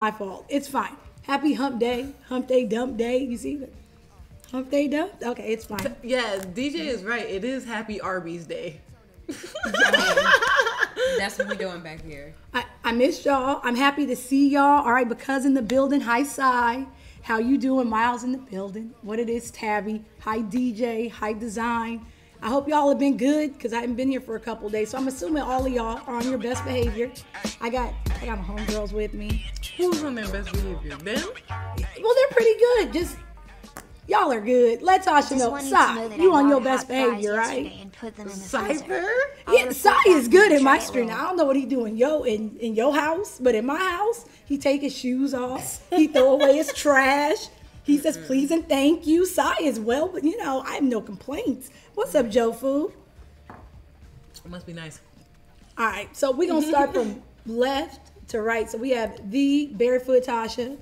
my fault. It's fine. Happy hump day, hump day, dump day. You see that? Hump day, dump. Okay, it's fine. Yeah, DJ is right. It is Happy Arby's Day. That's what we're doing back here. I, I missed y'all. I'm happy to see y'all. All right, because in the building. Hi, Cy. How you doing? Miles in the building. What it is, Tabby. Hi, DJ. Hi, Design. I hope y'all have been good because I haven't been here for a couple days. So I'm assuming all of y'all are on your best behavior. I got I got my homegirls with me. Who's on their best behavior? Them? Well, they're pretty good. Just y'all are good. Let Tasha know. wanted to know Cy, you on your best behavior, yesterday right? And put them in the Cypher? Yeah, would've Cy put is good in in my the street. tray I don't know what he doing. Yo, in in your house, but in my house, he take his shoes off. He throw away his trash. He says please and thank you. Cy is well, but you know I have no complaints. What's up, Joe Fu? It must be nice. All right, so we're gonna start from left to right. So we have the barefoot Tasha,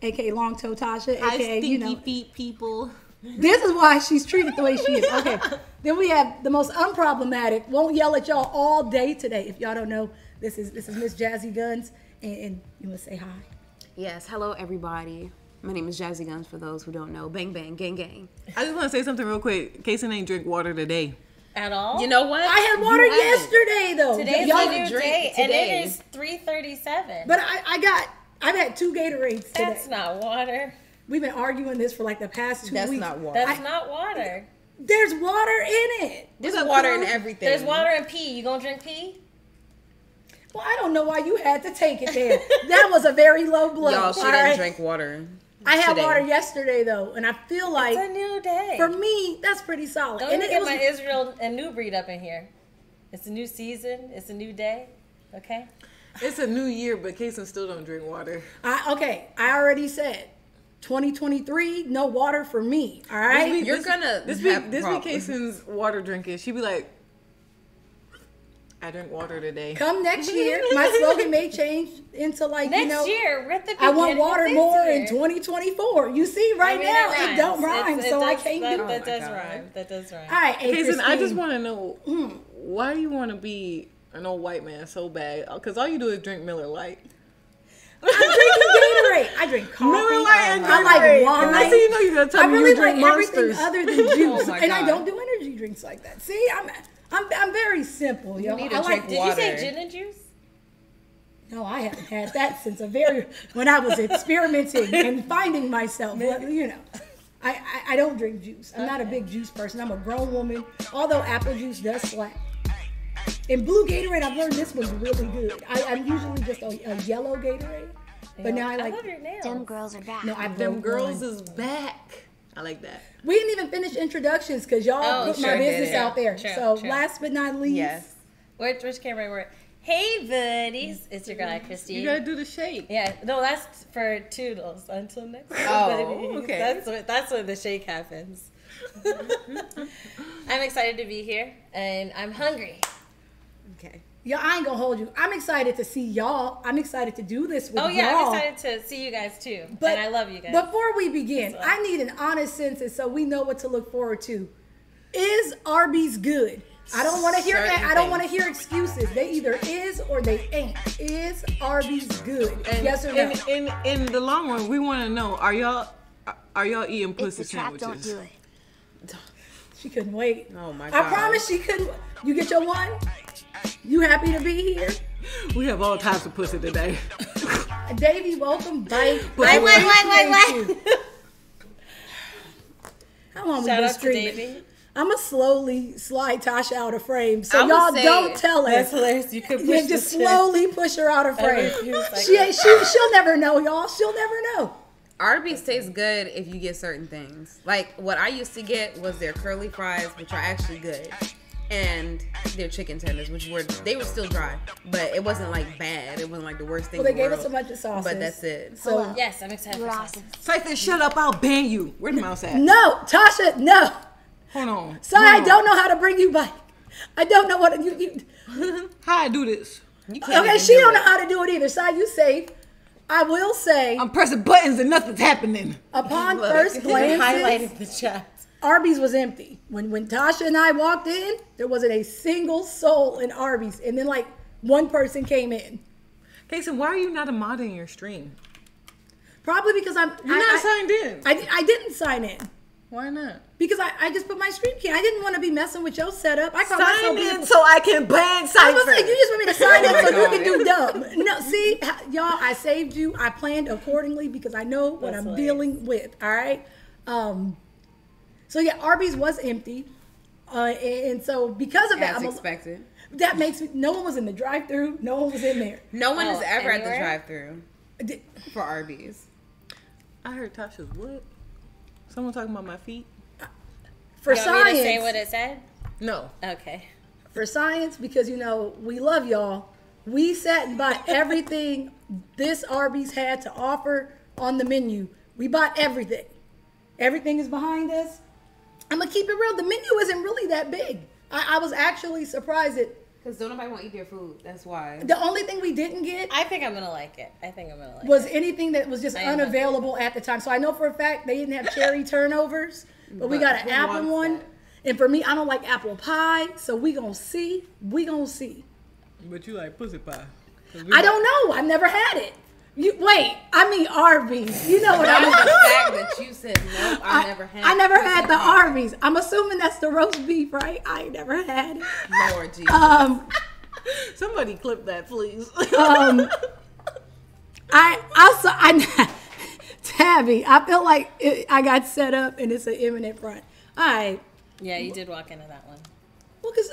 aka long toe Tasha, Hi, aka stinky you know. feet people. This is why she's treated the way she is. Okay. then we have the most unproblematic. Won't yell at y'all all day today. If y'all don't know, this is this is Miss Jazzy Guns, and, and you must say hi. Yes, hello everybody. My name is Jazzy Guns for those who don't know. Bang bang, gang gang. I just want to say something real quick. Kason ain't drink water today. at all. You know what? I had water You haven't. yesterday though. today's y'all, a new drink day, today. and it is three thirty-seven. but I, I got I've had two Gatorades today. that's not water. We've been arguing this for like the past two That's weeks. That's not water. That's not water. There's water in it. There's What's water in everything. There's water in pee. You gonna drink pee? Well, I don't know why you had to take it there. that was a very low blow. Y'all, she all didn't right? drink water. I had today. water yesterday though, and I feel like It's a new day. for me that's pretty solid. Don't and even it, get was, my Israel and new breed up in here. It's a new season. It's a new day. Okay. It's a new year, but Kason still don't drink water. I, okay, I already said 2023, no water for me. All right. This be- You're this- gonna This be have this be. Kason's water drinking. She'd be like, I drink water today. Come next year, my slogan may change into like Next you know. year, we're at the I want water more year. in 2024. You see, right I mean, now that it don't rhyme, It's- it so I does- can't that, do That it. does oh God. rhyme. That does rhyme. All right, hey, Kason, I just want to know why do you want to be an old white man so bad? Uh, because all you do is drink Miller Lite. I'm drinking Gatorade. I drink coffee. Miller Lite and I like Gatorade. wine. And I you know you're gonna tell I me really you drink like everything other than juice, Oh and I don't do energy drinks like that. See, I'm I'm I'm very simple, yo. need to I like drink Did you say water. gin and juice? No, I haven't had that since a very when I was experimenting and finding myself. But, you know, I, I I don't drink juice. I'm not a big juice person. I'm a grown woman. Although apple juice does slap. And blue Gatorade, I've learned this one's really good. I, I'm usually just a, a yellow Gatorade, but now I like. love your nails. Them girls are back. No, I Them girls one. is back. I like that. We didn't even finish introductions because y'all Oh, put my business out there. True, so true. last but not least, Yes. Which, which camera we're Hey, buddies. It's your girl, mm-hmm. Christene. You gotta do the shake. Yeah, no, that's for Toodles. Until next time. Oh, okay. That's what, that's when the shake happens. I'm excited to be here, and I'm hungry. Okay. Yeah, I ain't gonna hold you. I'm excited to see y'all. I'm excited to do this with you Oh yeah, y'all. I'm excited to see you guys too, and I love you guys. Before we begin, well. I need an honest census so we know what to look forward to. Is Arby's good? I don't want to hear. Certain I don't want to hear excuses. They either is or they ain't. Is Arby's good? And yes or no? in, in in the long run, we want to know: Are y'all are y'all eating If pussy the trap don't sandwiches? do it. she couldn't wait. Oh my god! I promise she couldn't. You get your one. You happy to be here, We have all types of pussy today. Davey? Welcome, bite. Wait, I wait, wait, appreciate you. How long we Shout been to streaming? I'm gonna slowly slide Tasha out of frame, so y'all don't tell That's her. hilarious. You could push Yeah, just the shit. slowly push her out of frame. like She, that. ain't- she she'll never know, y'all. She'll never know. Arby's tastes good if you get certain things. Like what I used to get was their curly fries, which are actually good, and their chicken tenders, which were they were still dry, but it wasn't like bad. It wasn't like the worst thing. Well, they in the gave us a bunch of sauces, But that's it. So Yes, I'm excited. You're for awesome. Tyson, shut up! I'll ban you. Where's the mouse at? no, Tasha, no. Hold on. Sorry, I don't know how to bring you back. I don't know what you. you. How I do this? You can't okay, she do don't it. know how to do it either. Sai, you safe. I will say, I'm pressing buttons and nothing's happening. upon Look, first glance, highlighted the chat. Arby's was empty. When when Tasha and I walked in, there wasn't a single soul in Arby's, and then like one person came in. Kason, why are you not a mod in your stream? Probably because I'm. You're I, not I, signed in. I, I didn't sign in why not? because I, I just put my stream key. I didn't want to be messing with your setup. I myself Sign being- in so I can ban I Cypher. was like, you just want me to sign in Oh so you can do dumb. No, see, y'all, I saved you. I planned accordingly because I know what That's I'm hilarious. dealing with. All right. Um. So yeah, Arby's was empty, uh, and, and so because of that, As I'm a, that makes me. No one was in the drive-through. No one was in there. No one Oh, is ever at the drive-through for Arby's. I heard Tasha's what? Someone talking about my feet? For You want me to say what it said? No. Okay. for science, because you know we love y'all. We sat and bought everything this Arby's had to offer on the menu. We bought everything. Everything is behind us. I'm gonna keep it real. The menu isn't really that big. I, I was actually surprised that Because don't nobody want to eat their food. That's why. the only thing we didn't get I think I'm gonna like it. I think I'm gonna like it. was it. anything that was just I unavailable at the time. So I know for a fact they didn't have cherry turnovers, but we got an apple one. that? And for me, I don't like apple pie, so we gonna see. We gonna see. But you like pussy pie. I don't know. I've never had it. You wait. I mean Arby's. You know what I That mean? the fact that you said no. I, I never had. I never had the pussy. Arby's. I'm assuming that's the roast beef, right? I never had it. Lord Jesus. Um, Somebody clip that, please. um, I also I Tabby. I feel like it, I got set up and it's an imminent front. All right. Yeah, you did walk into that one. Well, cause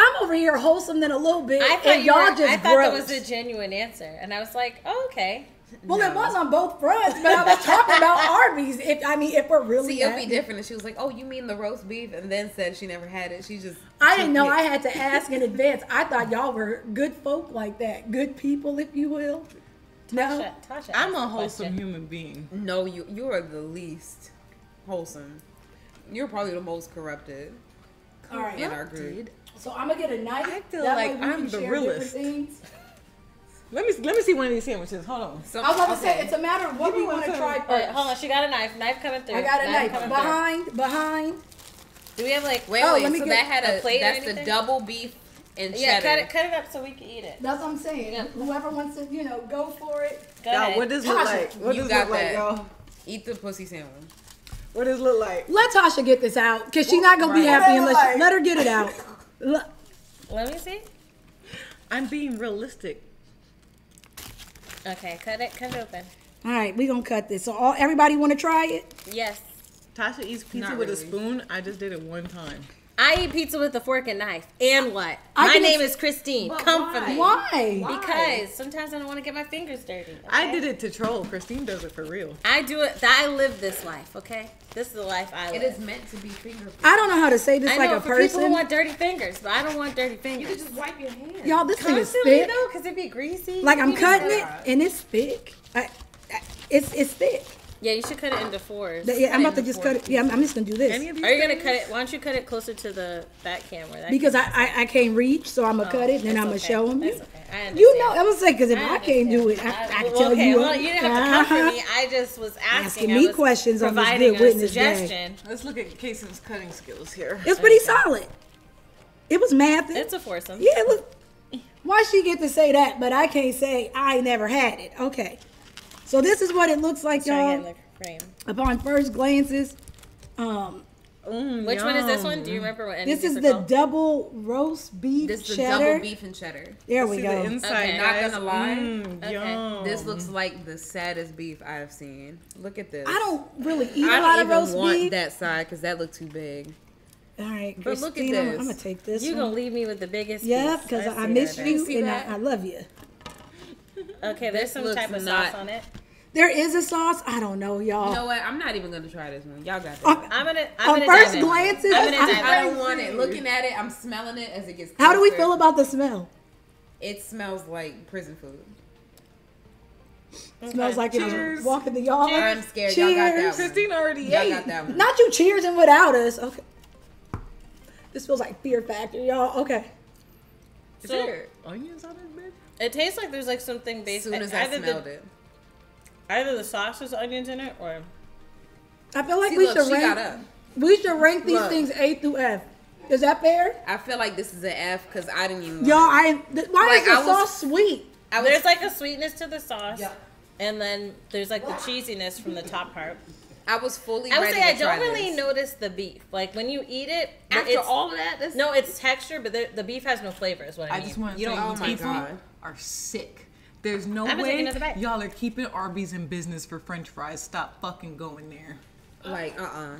I'm over here wholesome than a little bit, I thought and you y'all were, just I thought gross. that was a genuine answer, and I was like, oh, okay. well, it was on both fronts, but I was talking about Arby's. If I mean, if we're really, See, it'll be different. And she was like, "Oh, you mean the roast beef?" And then said she never had it. She just. I didn't know took I had to ask in advance. I thought y'all were good folk like that, good people, if you will. No, Tasha, Tasha I'm a wholesome question. human being. No, you you are the least wholesome. You're probably the most corrupted all right. in our group. So I'm gonna get a knife. I feel that like way we I'm can the share different things. Let me let me see one of these sandwiches. Hold on. So, I was about to say it's a matter of what Give we want to try All right, first. hold on, she got a knife. Knife coming through. I got a knife coming through. behind, behind. Do we have like? Oh, wait, Oh, wait. let me so get that had a a, plate that's the double beef and Yeah, cheddar. cut it, cut it up so we can eat it. That's what I'm saying. Yeah. Whoever wants to, you know, go for it. Go Y'all, ahead. what does look like? What you does got look like, that. y'all? Eat the pussy sandwich. What does it look like? Let Tasha get this out because she's not gonna be happy unless like- let her get it out. Let- Let me see. I'm being realistic. Okay, cut it, cut it open. All right, we gonna cut this. So all everybody want to try it? Yes. Tasha eats pizza Not with a spoon. I just did it one time. I eat pizza with a fork and knife. And what? I My name is Christene. But Come for why? me. Why? Why? Because sometimes I don't want to get my fingers dirty. I did it to troll. Christene does it for real. I do it. I live this life. Okay, this is the life I live. It is meant to be finger food. I don't know how to say this I like know a for people who person. want dirty fingers, but I don't want dirty fingers. You can just wipe your hands. Y'all, this thing is Constantly thick. though, because it'd be greasy. Like I'm cutting it and it's thick. I, I, it's it's thick. Yeah, you should cut it into fours. Yeah, I'm about to just cut it. Yeah, I'm, I'm just gonna do this of these? Are you gonna cut it? Why don't you cut it closer to the that camera? That because I, camera. I I can't reach, so I'm gonna Oh, cut it and then I'm gonna okay. show them. That's okay. I. You know, I'm gonna say because if I, I can't do it, I, understand. I can well, tell okay, you. well, you didn't have to come for me. I just was asking. Asking me was questions on this providing good a witness day. suggestion. Let's look at Kasen's cutting skills here. It's pretty solid. It was math. It's a foursome. Yeah, look. Why she get to say that, but I can't say I never had it? Okay. So this is what it looks like, y'all. get in the frame. Upon first glances, um, Mm, Which one is this one? Do you remember what this is the called? double roast beef This is the cheddar. double beef and cheddar. There Let's we see go. The inside, Okay. Not gonna lie. Mm, Okay. yum. This looks like the saddest beef I have seen. Look at this. I don't really eat a I lot don't of even roast want beef. that side because that looked too big. All right, But look at Christene, I'm, this. I'm gonna take this. You one. gonna leave me with the biggest? Yeah, because I, see miss you and? I, I love you. Okay, there's This some type of sauce on it. There is a sauce. I don't know, y'all. You know what? I'm not even gonna try this one. Y'all got that. On- I'm gonna. I'm on gonna first dive in. glances, I'm gonna I- dive I in. don't want it. Looking at it, I'm smelling it as it gets. How do we feel about the smell? It smells like prison food. Smells like Cheers. it's walking the yard. I'm scared. Y'all got that Cheers. one. Christene already Y'all ate. got that one. Not you cheersing without us. Okay. This feels like Fear Factor, y'all. Okay. Is So- there onions on it, bitch? It tastes like there's like something As based. soon as I either smelled the, it. Either the sauce has onions in it, or I feel like See, we look, should she rank. got up. We should rank these Look. things A through F. Is that fair? I feel like this is an F because I didn't even. Y'all, want. I th- why Like, is the I was- sauce sweet? Was, There's like a sweetness to the sauce, Yep. and then there's like the cheesiness from the top part. I was fully. I would ready say I to try don't really this. notice the beef. Like when you eat it, After it's, all of that, that's, no, it's texture, but the, the beef has no flavor. Is what I, I mean. just want You don't- oh you my people God. are sick. There's no I'm way y'all are keeping Arby's in business for French fries. Stop fucking going there. like uh uh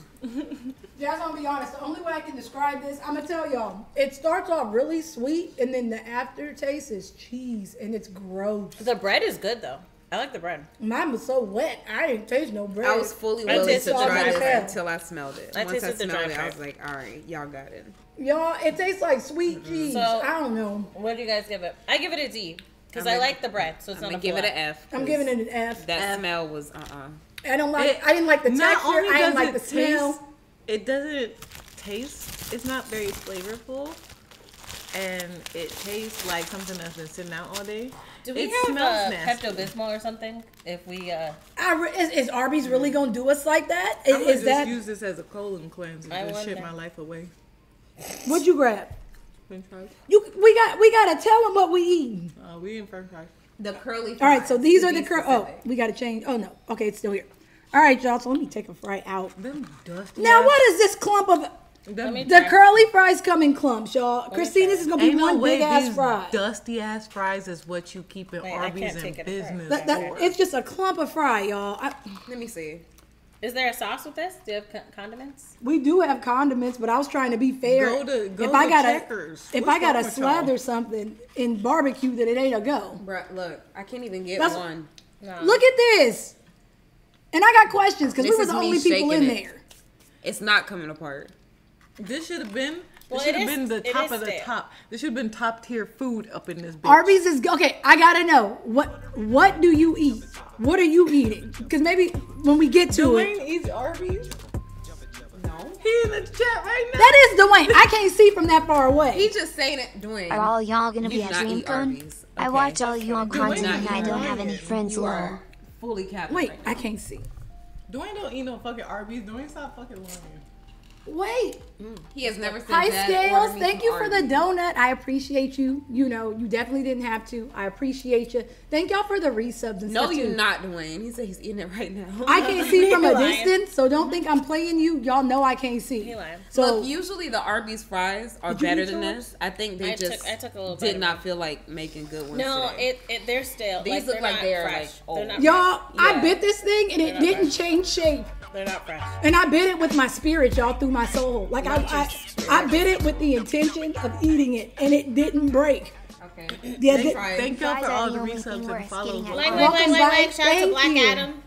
Yeah, I'm gonna be honest. The only way I can describe this, I'm gonna tell y'all. It starts off really sweet, and then the aftertaste is cheese, and it's gross. the bread is good though. I like the bread. Mine was so wet, I didn't taste no bread. I was fully I willing tasted to try dry this until I smelled it. I Once I tasted the smelled dry it, I was like, all right, y'all got it. y'all. It tastes like sweet cheese. So- I don't know. What do you guys give it? I give it a D because I'm I gonna- like the bread, so it's I'm not gonna a give it an F. I'm giving it an F. That F. smell was uh uh I don't like. It- I didn't like the Not texture. only I didn't like it the smell. taste, it doesn't taste. It's not very flavorful, and it tastes like something that's been sitting out all day. Do we it have smells uh. Pepto Bismol or something? If we, uh, I re- is, is Arby's really gonna do us like that? I'm Is, gonna just that use this as a colon cleanser I and shit my life away. what'd you grab? French fries. You we got we gotta tell them what we eating. Uh, we in French fries. The curly. All right, so these to are the curly. oh we gotta change. Oh no, okay, it's still here. All right, y'all. So let me take a fry out. Them dusty. Now ass- what is this clump of? Them, me The curly fries come in clumps, y'all. Christene, this is gonna be Ain't no one way big ass fry. dusty ass fries is what you keep in Wait, Arby's can't in take it apart. business. That- that- it's just a clump of fry, y'all. I, Let me see. Is there a sauce with this? Do you have co- condiments? we do have condiments, but I was trying to be fair. Go to- go if I gotta, Checkers. if What's I gotta wrong y'all? slather something in barbecue, then it ain't a go. Bruh, look, I can't even get That's- one. No. Look at this. And I got questions because we This were the only people in it. there. It's not coming apart. This should have been. Well, This should have been the top of the stale. top. This should have been top tier food up in this bitch. Arby's is okay. I gotta know what what do you eat? What are you eating? Because maybe when we get to it, Dwayne eats Arby's. No. He in the chat right now. that is Dwayne. I can't see from that far away. He just saying it, Dwayne. Are all y'all gonna You be do at not eat I watch all y'all content and I don't have any friends You lol. are fully capping. Wait, right I can't see. Dwayne don't eat no fucking Arby's. Dwayne stop fucking lying. Wait. He has never said Hi Dad, Scales, thank you for the donut. I appreciate you. You know, you definitely didn't have to. I appreciate you. Thank y'all for the resubs and No, stuff you're too. not, Dwayne. He said he's eating it right now. I can't see from a lying. distance, so don't think I'm playing you. Y'all know I can't see. He lying. So Look, usually the Arby's fries are better than this. I think they I took- just I took a little did not feel like making good ones. No, it, it they're stale. These look they're like they are, fresh. like, they're old. not y'all, I Yeah. bit this thing and it They're not didn't fresh. change shape. Fresh. They're not fresh. And I bit it with my spirit, y'all, through my soul. Like I, I, I bit it with the intention of eating it, and it didn't break. okay. Yeah, They th- Thank y'all for all the the resubs and worth follows. Like, Welcome like, like, like, back. like, shout out to Black you. Adam.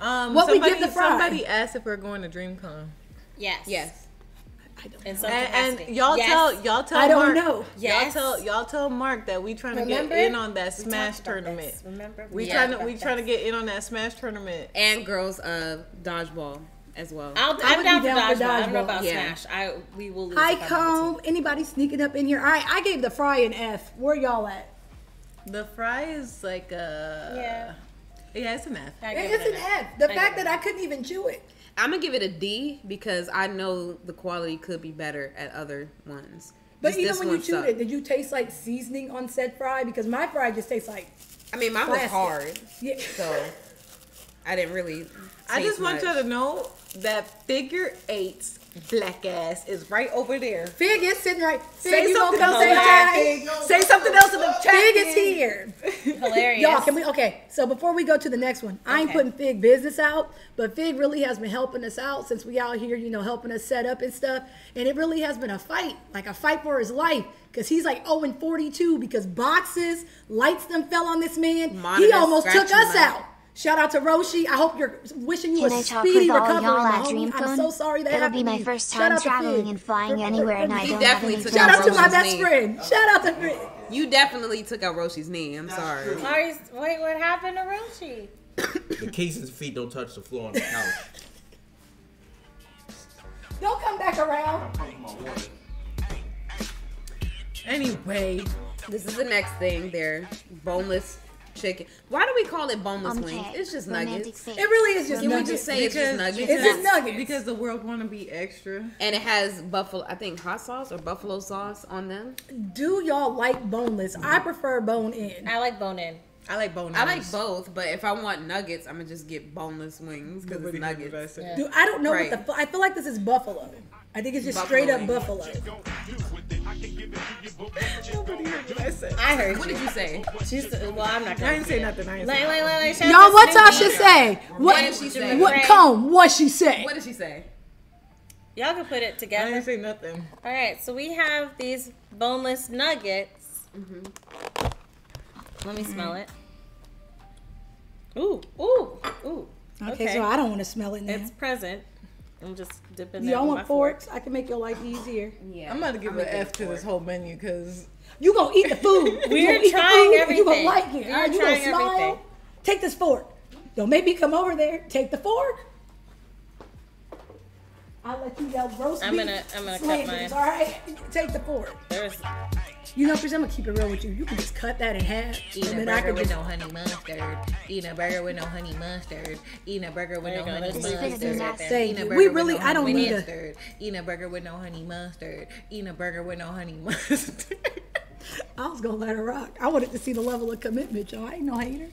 Um, What we somebody, give the fry? somebody asked if we're going to DreamCon. Yes. Yes. In some And, capacity. and y'all yes. tell y'all tell I don't Mark, know. Yes. Y'all tell y'all tell Mark that we trying to get in on that Smash talked tournament. this. Remember? We Yeah. trying to we about trying to get in on that Smash tournament. And girls of dodgeball as well. I'll, I would I'm be down for down for dodgeball. I don't know about Yeah. Smash. I we will lose. Hi, if I'm on the team. comb. Anybody sneaking up in here? All right, I gave the fry an F. Where y'all at? The fry is like a Yeah. yeah, it's an F. I give It's an F. F. The I fact that I couldn't even chew it. I'm gonna give it a D because I know the quality could be better at other ones. But Just even when you chewed sucked. it, did you taste like seasoning on said fry? Because my fry just tastes like I mean, mine was plastic. hard, yeah. so I didn't really. I just taste want y'all to know that figure eight's black ass is right over there. Fig is sitting right. Fig, Say you something gonna else come in say the chat. hi? Fig. Say something else in the chat. Fig is here. Hilarious. Y'all, can we? Okay, so before we go to the next one, I ain't Okay. putting Fig business out, but Fig really has been helping us out since we out here, you know, helping us set up and stuff. And it really has been a fight, like a fight for his life, because he's like 0 and 42 because boxes, lights them fell on this man. he almost took us my- out. Shout out to Roshi. I hope you're wishing you Can a I talk speedy with all recovery, y'all my at homie. I'm so sorry that It'll happened be my first time traveling and flying anywhere, and I don't have definitely any took Shout out out to my best name. friend. Shout out to Fig. You definitely took out Roshi's knee. I'm sorry. Ari's, wait, what happened to Roshi? The Casey's feet don't touch the floor on the couch. Don't come back around. Anyway, This is the next thing. They're boneless chicken. Why do we call it boneless Um, wings? It's just nuggets. face. It really is just Can we nuggets. just say it's just nuggets? It's just nuggets. Because the world want to be extra. And it has buffalo, I think hot sauce or buffalo sauce on them. Do y'all like boneless? I prefer bone in. I like bone in. I like bone. I like both, but if I want nuggets, I'm gonna just get boneless wings because it's nuggets. Yeah. Do I don't know Right. what the fu- I feel like this is buffalo. I think it's just Buffalo straight up wings. buffalo. I heard What you. did you say? She's, well, I'm not gonna I didn't say nothing. I didn't Like, say like, like, like, Y'all, out what to Snoopy. Tasha say? What? What did she say? What? Come. What she say? What did she say? Y'all can put it together. I didn't say nothing. All right, so we have these boneless nuggets. Mm-hmm. Let me mm-hmm. smell it. Ooh, ooh, ooh. Okay, so I don't want to smell it now. It's present. I'm just dipping Do y'all want my fork. forks? I can make your life easier. Yeah. I'm about to give I'm an F to this whole menu because You gonna eat the food. We're gonna eat trying food, and You everything. gonna like it. We're right, you gonna trying smile. everything. Take this fork. Don't make me come over there. Take the fork. I'll let you yell roast I'm beef gonna- I'm gonna cut slanders, mine. All right, take the fork. There's You know, Chris, I'm gonna keep it real with you. You can just cut that in half, Eating and a then I burger can with just. no honey mustard. Eating a burger with no honey mustard. Eating a burger with no you go. honey There's This is gonna mustard. nasty. Thank Eating a you. burger We really- I don't honey need a- mustard. Eating a burger with no honey mustard. Eating a burger with no honey mustard. I was gonna let her rock. I wanted to see the level of commitment, y'all. I ain't no hater.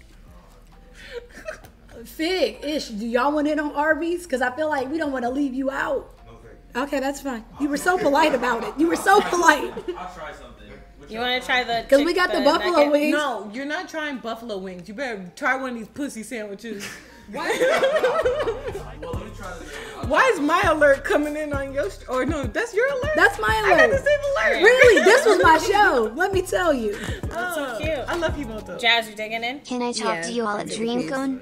Fig, Ish, do y'all want in on Arby's? Because I feel like we don't want to leave you out. Okay, that's fine. You were so polite about it. You were so polite. I'll try something. You want to try the Because we got the buffalo nugget? wings. no, you're not trying buffalo wings. You better try one of these pussy sandwiches. Well, let me try this. Why is my alert coming in on your? St- or no, that's your alert. That's my alert. I got the same alert. Really, this was my show. Let me tell you. That's so oh, cute. I love you both. though. Jazz, you digging in? Can I talk Yeah. to you all at DreamCon?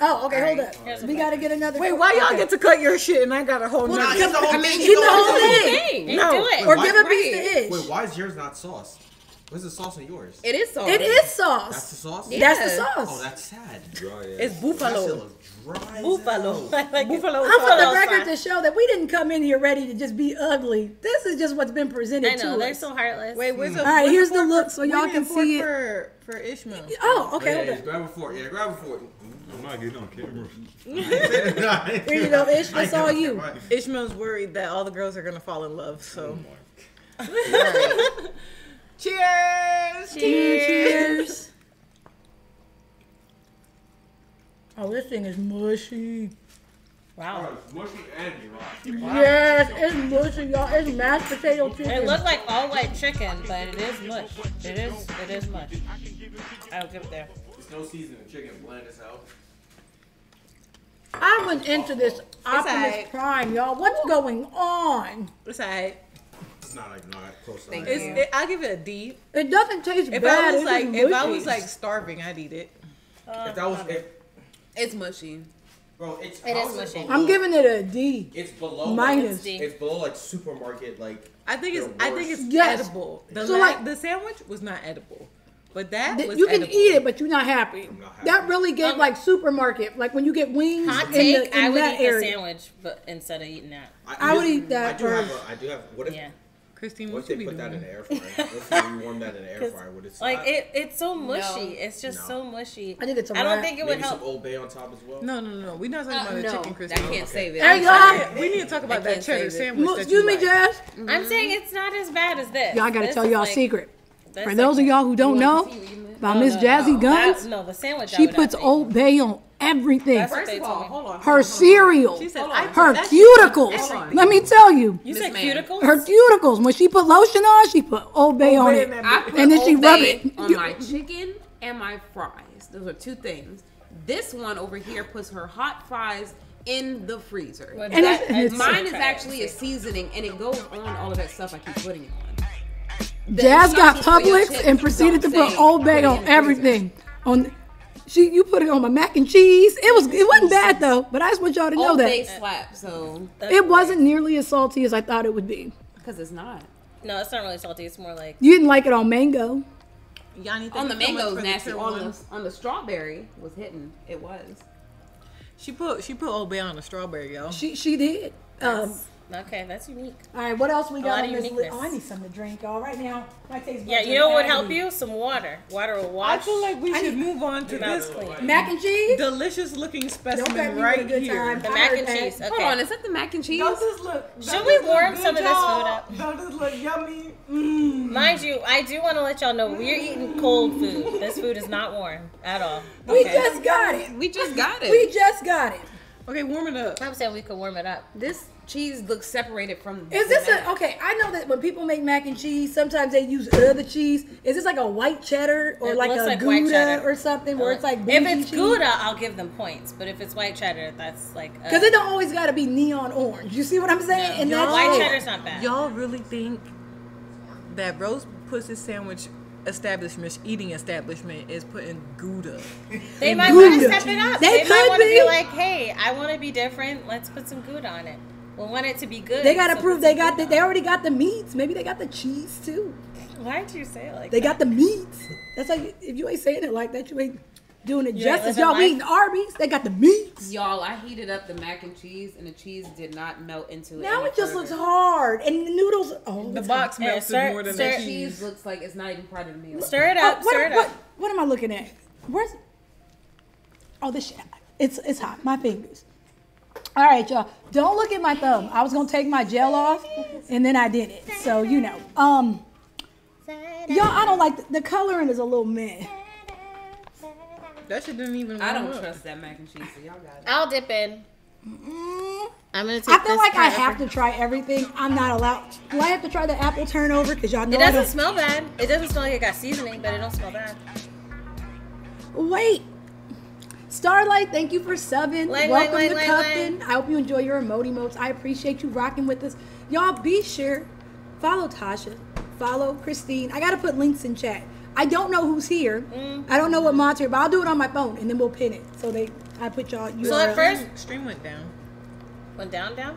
Oh, okay, hold Here's up. a We got to get another. Wait, why y'all okay. get to cut your shit and I got a whole Well, nother? because- the whole I mean, thing. you Keep the whole thing. You No. do it. Or Why- give a piece to. Ish. Wait, why is yours not sauce? Where's the sauce in yours? It is sauce. It is That's the sauce? Yeah. That's the Oh, sauce. that's sad. It's That shit buffalo. looks dry as Buffalo. hell. I like it. Buffalo I want the record to show that we didn't come in here ready to just be ugly. This is just what's been presented I know to they're us. so heartless. Wait, where's the? All right, here's the look so y'all can see it. for for Ishmael. Oh, okay, Yeah, hold yeah, up. grab a fork. Yeah, grab a fork. I'm not getting on camera. Here you go, Ish. That's all you. Ishmael's worried that all the girls are gonna fall in love. So, oh cheers! Cheers. Oh, this thing is mushy. Wow. Oh, mushy and dry. Yes, it's mushy, y'all. It's mashed potato chicken. It looks like all white chicken, but it is mush. It is. It is mush. I'll give it there. There's no seasoning. Chicken bland as hell. I went into this Optimus alright. Prime, y'all. What's going on? It's alright. It's not like not close. Thank. It's, you. it, I'll give it a D. It doesn't taste If bad. I was it's like, if I was like starving, I'd eat it. Oh, if that was, if, It's mushy. bro, it's. It how is is mushy. below- I'm giving it a D It's below. minus. D. It's below like supermarket like. I think it's. They're I think it's. Yes. edible. The So, la- like- the sandwich was not edible, but that Th- was You can edible. eat it, but you're not happy. not happy. That really gave Um, like supermarket, like when you get wings Hot in, take: the, in I would that eat the area. sandwich, but instead of eating that. I would eat that I do have. first. A, I do have. What if? Yeah. Christene, What what if you they be put that in doing? the air fryer? What if you warm that in the air fryer? Would it Like it, it's so mushy. No. It's just No. so mushy. I think it's a I don't think it would Maybe help. some Old Bay on top as well. No, no, no, no. We're not talking Uh, about the chicken, that Christene. can't save it. There you I'm. We need to talk about that cheddar save sandwich. Excuse you me, like. Jazz. I'm saying it's not as bad as this. Y'all got to tell y'all like- secret. This For is those of y'all who don't know about Miss Jazzy Guns, That- no, the sandwich. She puts. Old Bay on everything. That's what First they of told all, me. hold on. Her cereal, She said, I her put that shit on cuticles. Let me tell you, You said Ma'am. cuticles. her cuticles. When she put lotion on, she put Old Bay on it, I put and then she Old rub Bay it. on You- my chicken and my fries. Those are two things. This one over here puts her hot fries in the freezer. Well, And that- it's- it's- Mine is actually a seasoning, and it goes on all of that stuff I keep putting it on. The Jazz got instructions for your Publix and proceeded to put Old Bay on everything. On she, you put it on my mac and cheese. It was, it wasn't bad though. But I just want y'all to know Old that Bay slap, so it wasn't nearly as salty as I thought it would be. because it's not. No, it's not really salty. It's more like You didn't like it on mango. Yanni, On the you so much mango's for nasty. tier On the on the strawberry was hitting. It was. She put she put Old Bay on the strawberry, y'all. She she did. Um, Okay, that's unique. All right, what else we lot got of on this list? Oh, I need something to drink. All right now, my taste Yeah, you know what would help you? Some water. Water will I feel like we I should move on to Mouth this clean. Mac and cheese. delicious looking Don't specimen right with a good here. time. The I mac and that. cheese. Okay. Hold on, is that the mac and cheese? Don't this look? Should we warm good, some of this food up? Don't this look yummy? Mm. Mind you, I do want to let y'all know we're eating cold food. This food is not warm at all. We just got it. We just got it. We just got it. Okay, warm it up. I'm saying we could warm it up. this cheese looks separated from. Is the this mac. a okay? I know that when people make mac and cheese, sometimes they use other cheese. Is this like a white cheddar or It like a like Gouda cheddar. or something where it's like if it's cheese? Gouda, I'll give them points. But if it's white cheddar, that's like uh, Because it don't always got to be neon orange. You see what I'm saying? And that's white it. cheddar's not bad. Y'all really think that roast Pussy Sandwich establishment, eating establishment, is putting Gouda? They might want to step it up. They They, might want to be. be like, hey, I want to be different. Let's put some Gouda on it. We want it to be good. They got to so prove they got the, they already got the meats. Maybe they got the cheese too. it. Why'd you say it like They that? got the meats. That's like if you ain't saying it like that, you ain't doing it You justice. Y'all life. eating Arby's. They got the meats. Y'all, I heated up the mac and cheese, and the cheese did not melt into it. Now it just further. looks hard, and the noodles. Oh, The box Yeah, melted sir- more than sir- the The cheese. cheese looks like it's not even part of the meal. Stir it Oh, up. what, stir it what, up. what am I looking at? Where's? Oh, this shit. It's it's hot. My fingers. All right, y'all. Don't look at my thumb. I was gonna take my gel off, and then I did it. So you know. Um, y'all, I don't like the, the coloring is a little meh. That shit didn't even. I don't up. trust that mac and cheese, so y'all got it. I'll dip in. Mm, I'm gonna take. I feel this like I have to try everything. I'm not allowed. Do I have to try the apple turnover? Because y'all know It doesn't don't. smell bad. It doesn't smell like it got seasoning, but it don't smell bad. Wait. Starlight, thank you for subbing. Lang, Welcome lang, to lang, Cuffin. I hope you enjoy your emoji emotes. I appreciate you rocking with us. Y'all be sure. Follow Tasha. Follow Christene. I gotta put links in chat. I don't know who's here. Mm. I don't know what mod's here, but I'll do it on my phone and then we'll pin it. So they I put y'all you So at first, Stream went down. went down, down.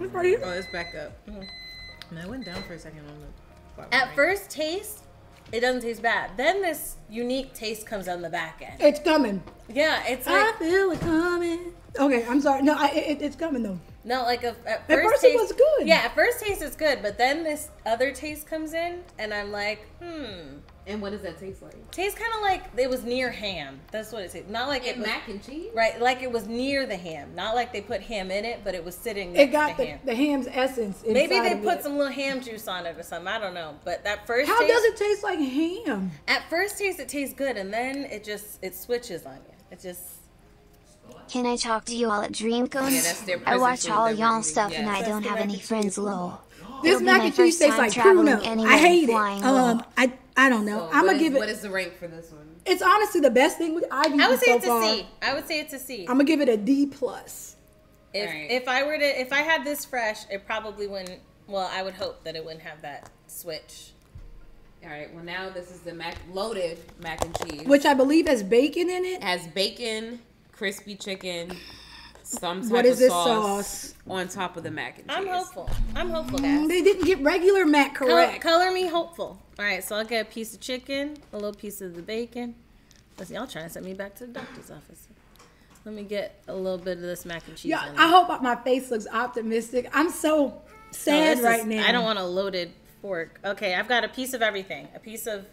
it's right here. Oh, it's back up. No, it went down for a second on the. At right. first taste, it doesn't taste bad. Then this unique taste comes on the back end. It's coming. Yeah, it's I feel it coming. Okay, I'm sorry. No, I, it, it's coming though. no, like a, at At first, first it taste, was good. Yeah, at first taste is good, but then this other taste comes in, and I'm like, hmm, And what does that taste like? tastes kind of like it was near ham. That's what it tastes. Not like it was mac and cheese? right, like it was near the ham. Not like they put ham in it, but it was sitting next It got to the, ham. the ham's essence. Maybe they of put it. some little ham juice on it or something. I don't know. But that first How taste, does it taste like ham? At first taste, it tastes good, and then it just it switches on you. It just Can I talk to you all at DreamCon? Yeah, I watch all y'all eating. stuff and I don't have any friends low. This mac and cheese tastes like traveling pruno. I hate it. flying Um. I I don't know. So I'm gonna is- give it. What is the rank for this one? it's honestly the best thing we- I've eaten I would say so it's far. a C. I would say it's a C. I'm gonna give it a D plus. If Alright. if I were to if I had this fresh, it probably wouldn't. Well, I would hope that it wouldn't have that switch. All right. Well, now this is the mac loaded mac and cheese. which I believe has bacon in it. It has bacon, crispy chicken, some type What is of this sauce, sauce? on top of the mac and cheese. I'm hopeful. I'm hopeful, Mm, guys. They didn't get regular mac Color, correct. color me hopeful. All right, so I'll get a piece of chicken, a little piece of the bacon. Listen, y'all trying to send me back to the doctor's office. Let me get a little bit of this mac and cheese. Yeah, I hope my face looks optimistic. I'm so sad this right is- now. I don't want a loaded fork. Okay, I've got a piece of everything. A piece of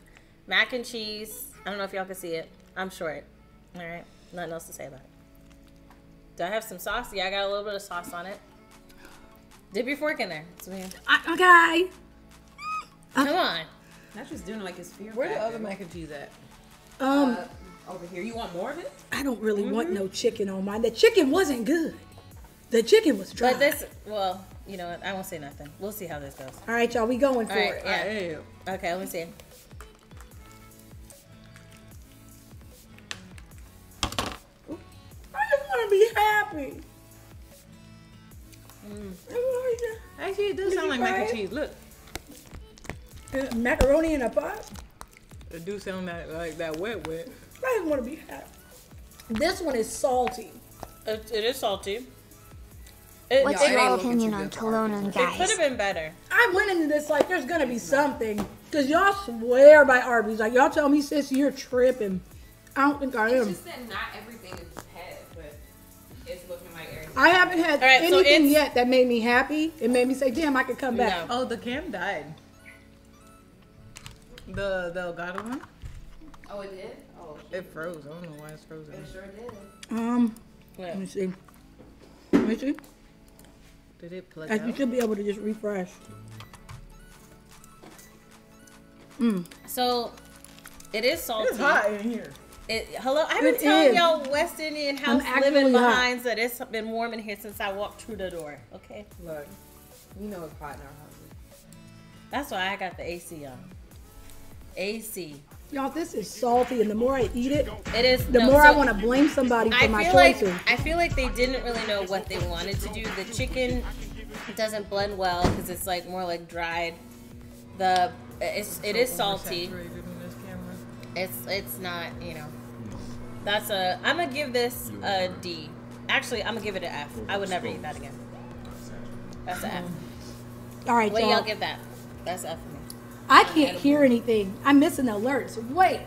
mac and cheese. I don't know if y'all can see it. I'm short. All right, nothing else to say about it. Do I have some sauce? Yeah, I got a little bit of sauce on it. Dip your fork in there. So we- I, okay. Come on. That's just doing like his fear. Where the other mac and cheese at? Um, Uh, over here. You want more of it? I don't really Mm-hmm. want no chicken on mine. The chicken wasn't good. The chicken was dry. But this, well, you know what? I won't say nothing. We'll see how this goes. All right, y'all, we going for All right, it. yeah. Hey, Okay, let me see. Want to be happy. Mm. actually, it does Did sound like mac and it? cheese. Look, Uh, Macaroni in a pot. it do sound like, like that wet wet. I just want to be happy. This one is salty. It, it is salty. It, What's it, your ain't opinion on good for Kelowna, it could have been better. I went into this like there's gonna be something because y'all swear by Arby's. Like y'all tell me, sis, you're tripping. I don't think I It's am. just that not everything is I haven't had All right, so anything it's- yet that made me happy. It made me say, "Damn, I could come back." No. Oh, the cam died. The the Elgato one. Oh, it did. Oh, It froze. I don't know why it's frozen. it sure did. Um, Yeah. let me see. Let me see. Did it plug Like, you should be able to just refresh. So it is salty. It's hot in here. It, hello, I've been It telling is. y'all West Indian house actually living hot. behinds that it's been warm in here since I walked through the door. Okay, Look, you know it's hot in our house. that's why I got the AC on. AC. Y'all, this is salty, and the more I eat it, It is. the no, more I want to blame somebody for I my feel like. I feel like they didn't really know what they wanted to do. The chicken doesn't blend well because it's like more like dried. The it's it is salty. Oversaturated in this. It's it's not you know. That's a. I'm gonna give this a D. Actually, I'm gonna give it an F. I would never eat that again. That's an F. All right, What y'all. y'all give that? That's F for me. I can't hear anything. I'm missing alerts. Wait,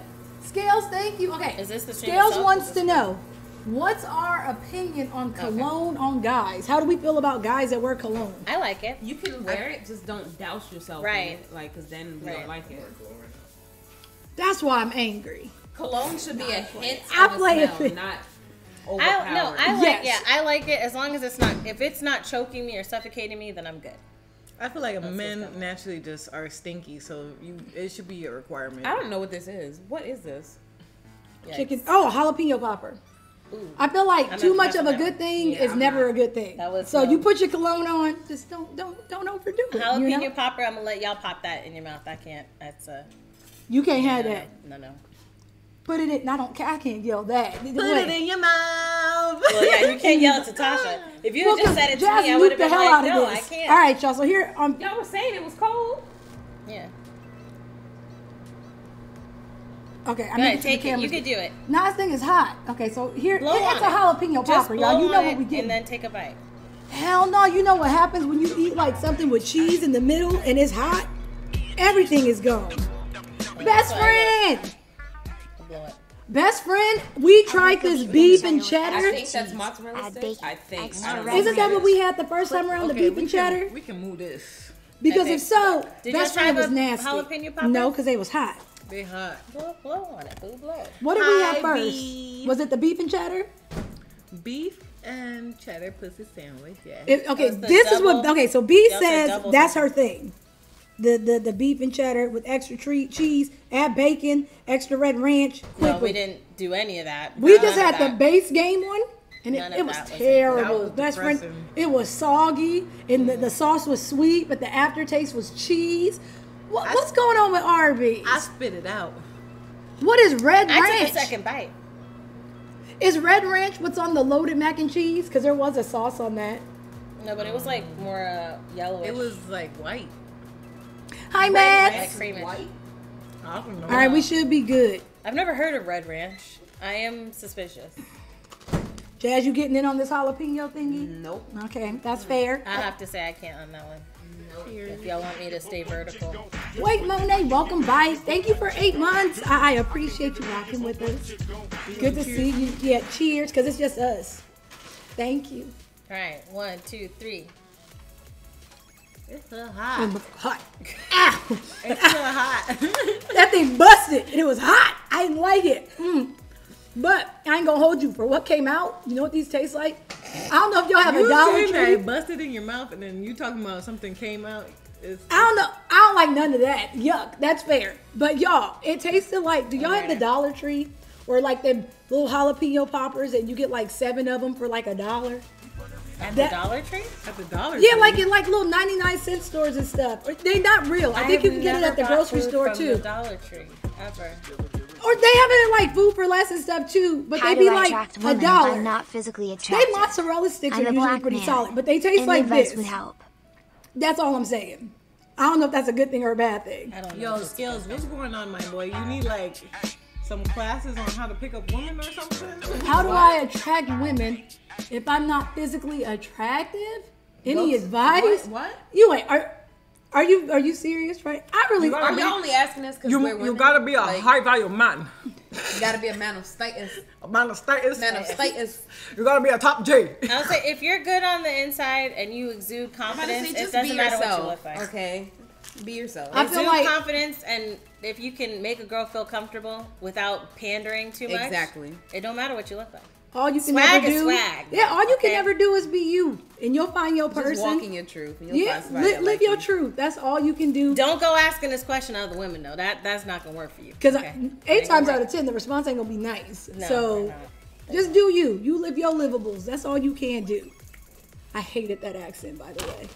Scales, thank you. Okay, Is this the stream Scales itself? wants to know what's our opinion on cologne on guys. How do we feel about guys that wear cologne? I like it. You can wear it, just don't douse yourself Right. in it, like, cause then we Right. don't like it. That's why I'm angry. Cologne should be a hint I of a play smell, it. not I overpowering. no, I like Yes. yeah, I like it as long as it's not if it's not choking me or suffocating me, then I'm good. I feel like what's men naturally just are stinky, so you it should be a requirement. I don't know what this is. What is this? Yikes. Chicken. Oh, jalapeno popper. Ooh. I feel like I'm too much of a good thing Yeah, is I'm never not. a good thing. That was so no. you put your cologne on, just don't don't don't overdo it. Jalapeno You, know? popper, I'm gonna let y'all pop that in your mouth. I can't. That's a you can't have no, that. no, no. Put it in. I don't. ca- I can't yell that. Put it in your mouth. Well, yeah, you can't yell it to Tasha. If you Well, had just 'cause said it to Jazz me, I would have nuked the been like, no, I can't. All right, y'all. So here, um, Y'all were saying it was cold. Yeah. okay, I'm Go making ahead, sure take the it. You cameras- can do it. Nah, this thing is hot. Okay, so here, Blow it- it's a jalapeno Just popper, y'all. You know what we get. and then take a bite. Hell no, you know what happens when you eat like something with cheese in the middle and it's hot? Everything is gone. Best friend, I'll blow it. Best friend. We tried this beef and cheddar. I cheddar. think that's mozzarella Add sticks. I think. I don't know. red Isn't that what we had the first time around the beef and can- cheddar? We can move this. Because if so, Did best friend was the nasty. jalapeno poppers? No, because they was hot. They hot. Blow, blow on it. Boo, blow. What did we have first? beef. Was it the beef and cheddar? Beef and cheddar pussy sandwich. Yeah. It- okay, Was the this is what. Okay, so B says that's her thing. The, the the beef and cheddar with extra treat cheese, add bacon, extra red ranch. Quickly. No, we didn't do any of that. We None just of had the base game one, and it, None it of was was terrible. Was Best friend, it was soggy, and the, the sauce was sweet, but the aftertaste was cheese. What, I- what's going on with Arby's? I spit it out. what is red I ranch? took a second bite. Is red ranch what's on the loaded mac and cheese? Because there was a sauce on that. No, but it was like more uh, yellowish. It was like white. Hi, like Matt. creamish. I don't know. All right, we should be good. I've never heard of red ranch. I am suspicious. Jazz, you getting in on this jalapeno thingy? Nope. Okay, that's fair. I have to say I can't on that one. If y'all want me to stay vertical. Wait, Monet, welcome by. Thank you for eight months. I, I appreciate you rocking with us. Good to see you. Yeah, cheers, because it's just us. Thank you. All right, one, two, three. It's so hot. Hot. Ow! It's so hot. That thing busted. And it was hot. I didn't like it. Mm. But I ain't gonna hold you for what came out. You know what these taste like? I don't know if y'all have you a Dollar saying that busted in your mouth, and then you talking about something came out. It's, I don't know. I don't like none of that. Yuck. That's fair. But y'all, it tasted like. Do y'all have the Dollar Tree or like them little jalapeno poppers and you get like seven of them for like a dollar? At That- the Dollar Tree? at the dollar. Tree. Yeah, Tree. like in like little ninety nine cent stores and stuff. Or They not real. I, think have you can get it at the grocery food store from too. The Dollar Tree ever. Or they have it at like food for less and stuff too. But How they be I like attract a women if dollar. I'm not physically They mozzarella sticks I'm are usually pretty man. solid, but they taste Any like this. would help. That's all I'm saying. I don't know if that's a good thing or a bad thing. I don't know. Yo, if it's Scales, what's going on, my boy? You need like some classes on how to pick up women or something? How do I attract women if I'm not physically attractive? Any Looks- advice? What? what? You ain't. Are, Are you are you serious? Right? I really. You Are gotta we only asking this because You, we're you gotta be a Like, high value man. You gotta be a man of status. A man of status. Man of status. You gotta be a top J. I'll say if you're good on the inside and you exude I'm about to confidence, say, it doesn't be matter what you look like. Okay, be yourself. I feel like- confidence, and if you can make a girl feel comfortable without pandering too much, Exactly. It don't matter what you look like. All you can Swag ever is do. swag. Yeah, all you can ever do is be you, and you'll find your person. Just person. walking your truth. And you'll yeah, find somebody live, like your you. truth. That's all you can do. Don't go asking this question of the women though. That that's not gonna work for you. Because Okay. eight times out of ten, the response ain't gonna be nice. No, so not. just do you. You live your livables. That's all you can do. I hated that accent, by the way.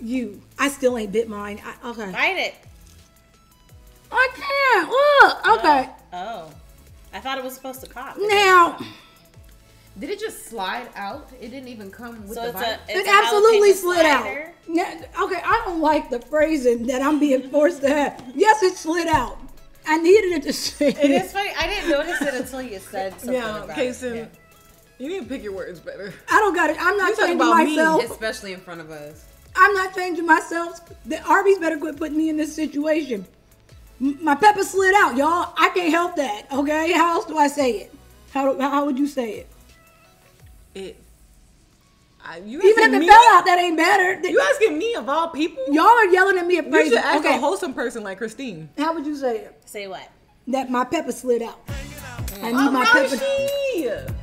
You. I still ain't bit mine. I, okay. Bite it. I can't. Look. Okay. Oh, oh. I thought it was supposed to pop. Now, Did it just slide out? It didn't even come with So the it's bite. a. It's it absolutely jalapeno slid out. slider. Now, okay, I don't like the phrasing that I'm being forced to have. Yes, it slid out. I needed it to say It is funny. I didn't notice it until you said something Yeah, about Kason, it. you need to pick your words better. I don't got it. I'm not You talking changing about me. myself. Especially in front of us. I'm not changing myself. The Arby's better quit putting me in this situation. M- My pepper slid out, y'all. I can't help that. Okay, how else do I say it? How how would you say it? It. I, you Even if it me? fell out, that ain't better. You asking me of all people? Y'all are yelling at me at You should ask Okay, a wholesome person like Christene. how would you say it? Say what? That my pepper slid out. Mm. I need Oh, my pepper. Roshi!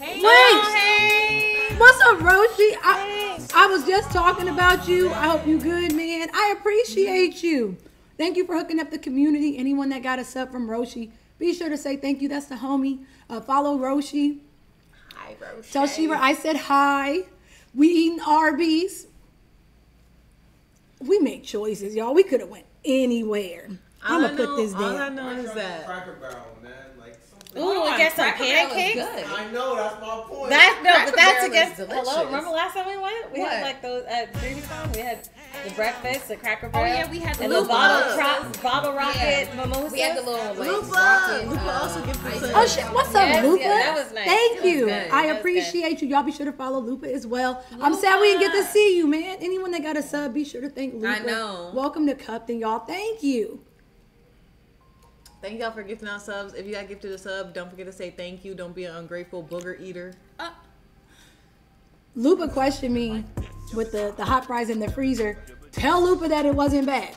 Hey, Wait. hey. What's up, Roshi? I, I was just talking about you. I hope you good, man. I appreciate you. Thank you for hooking up the community. Anyone that got us up from Roshi, be sure to say thank you. That's the homie. Uh, follow Roshi. Hi, Roshi. Tell Shiva I said hi. We eating Arby's. We make choices, y'all. We could have went anywhere. I'm gonna put know- this All I down. know is that Cracker Barrel, man. Like something. Ooh, on, get some Cracker Barrel is pancakes. I know that's my point. That no, but that's Barrel delicious. Hello, remember last time we went? We What? had like those at Dreamtown. We had the breakfast, the Cracker Barrel. Oh, yeah, we had the and the bottle, cro- bottle rocket Yeah. mimosa. We had the little like Lupa. rocket, Lupa uh, also gives us Oh shit! What's up, Yes, Lupa? yeah, that was nice. Thank That was you. good. I That was good. appreciate you. Y'all be sure to follow Lupa as well. I'm sad we didn't get to see you, man. Anyone that got a sub, be sure to thank Lupa. I know. Welcome to Cupton, y'all. Thank you. Thank y'all for gifting out subs. If you got gifted a sub, don't forget to say thank you. Don't be an ungrateful booger eater. Lupa questioned me with the, the hot fries in the freezer. Tell Lupa that it wasn't bad.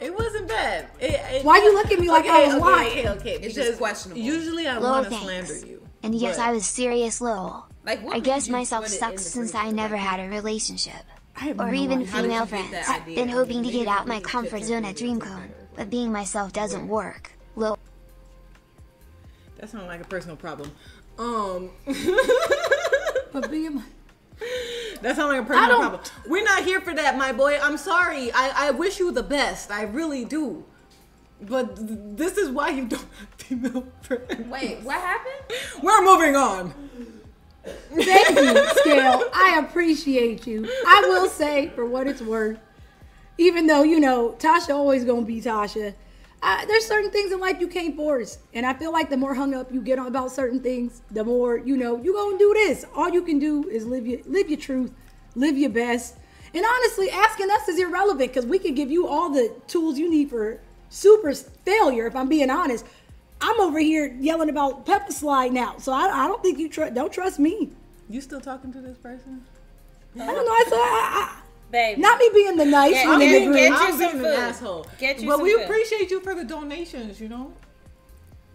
It wasn't bad. It, it, Why you look at me like I was okay, lying? Okay, okay, It's because just questionable. Usually I Lol, want to thanks. slander you. And yes, I was serious lol. Like, what I guess myself put it in sucks since? I never had a relationship. Or no even idea. female friends. that idea? Been hoping to get out my comfort zone at the freezer. DreamCon, but being myself doesn't work. Lol. That sounds like a personal problem. Um, But being that sounds like a personal problem. We're not here for that, my boy. I'm sorry. I, I wish you the best. I really do. But th- this is why you don't have female friends. Wait, what happened? We're moving on. Thank you, Scale. I appreciate you. I will say, for what it's worth, even though you know Tasha always gonna be Tasha, uh, there's certain things in life you can't force, and I feel like the more hung up you get on about certain things, the more you know you're gonna do this. All you can do is live your live your truth, live your best, and honestly, asking us is irrelevant because we can give you all the tools you need for super failure. If I'm being honest. I'm over here yelling about pepper slide now, so I, I don't think you tr- don't trust me. You still talking to this person? I don't know. I thought I, Babe. I, not me being the nice Yeah, one in get- the group. get- you some food. an asshole. Get you but some we food. appreciate you for the donations. You know,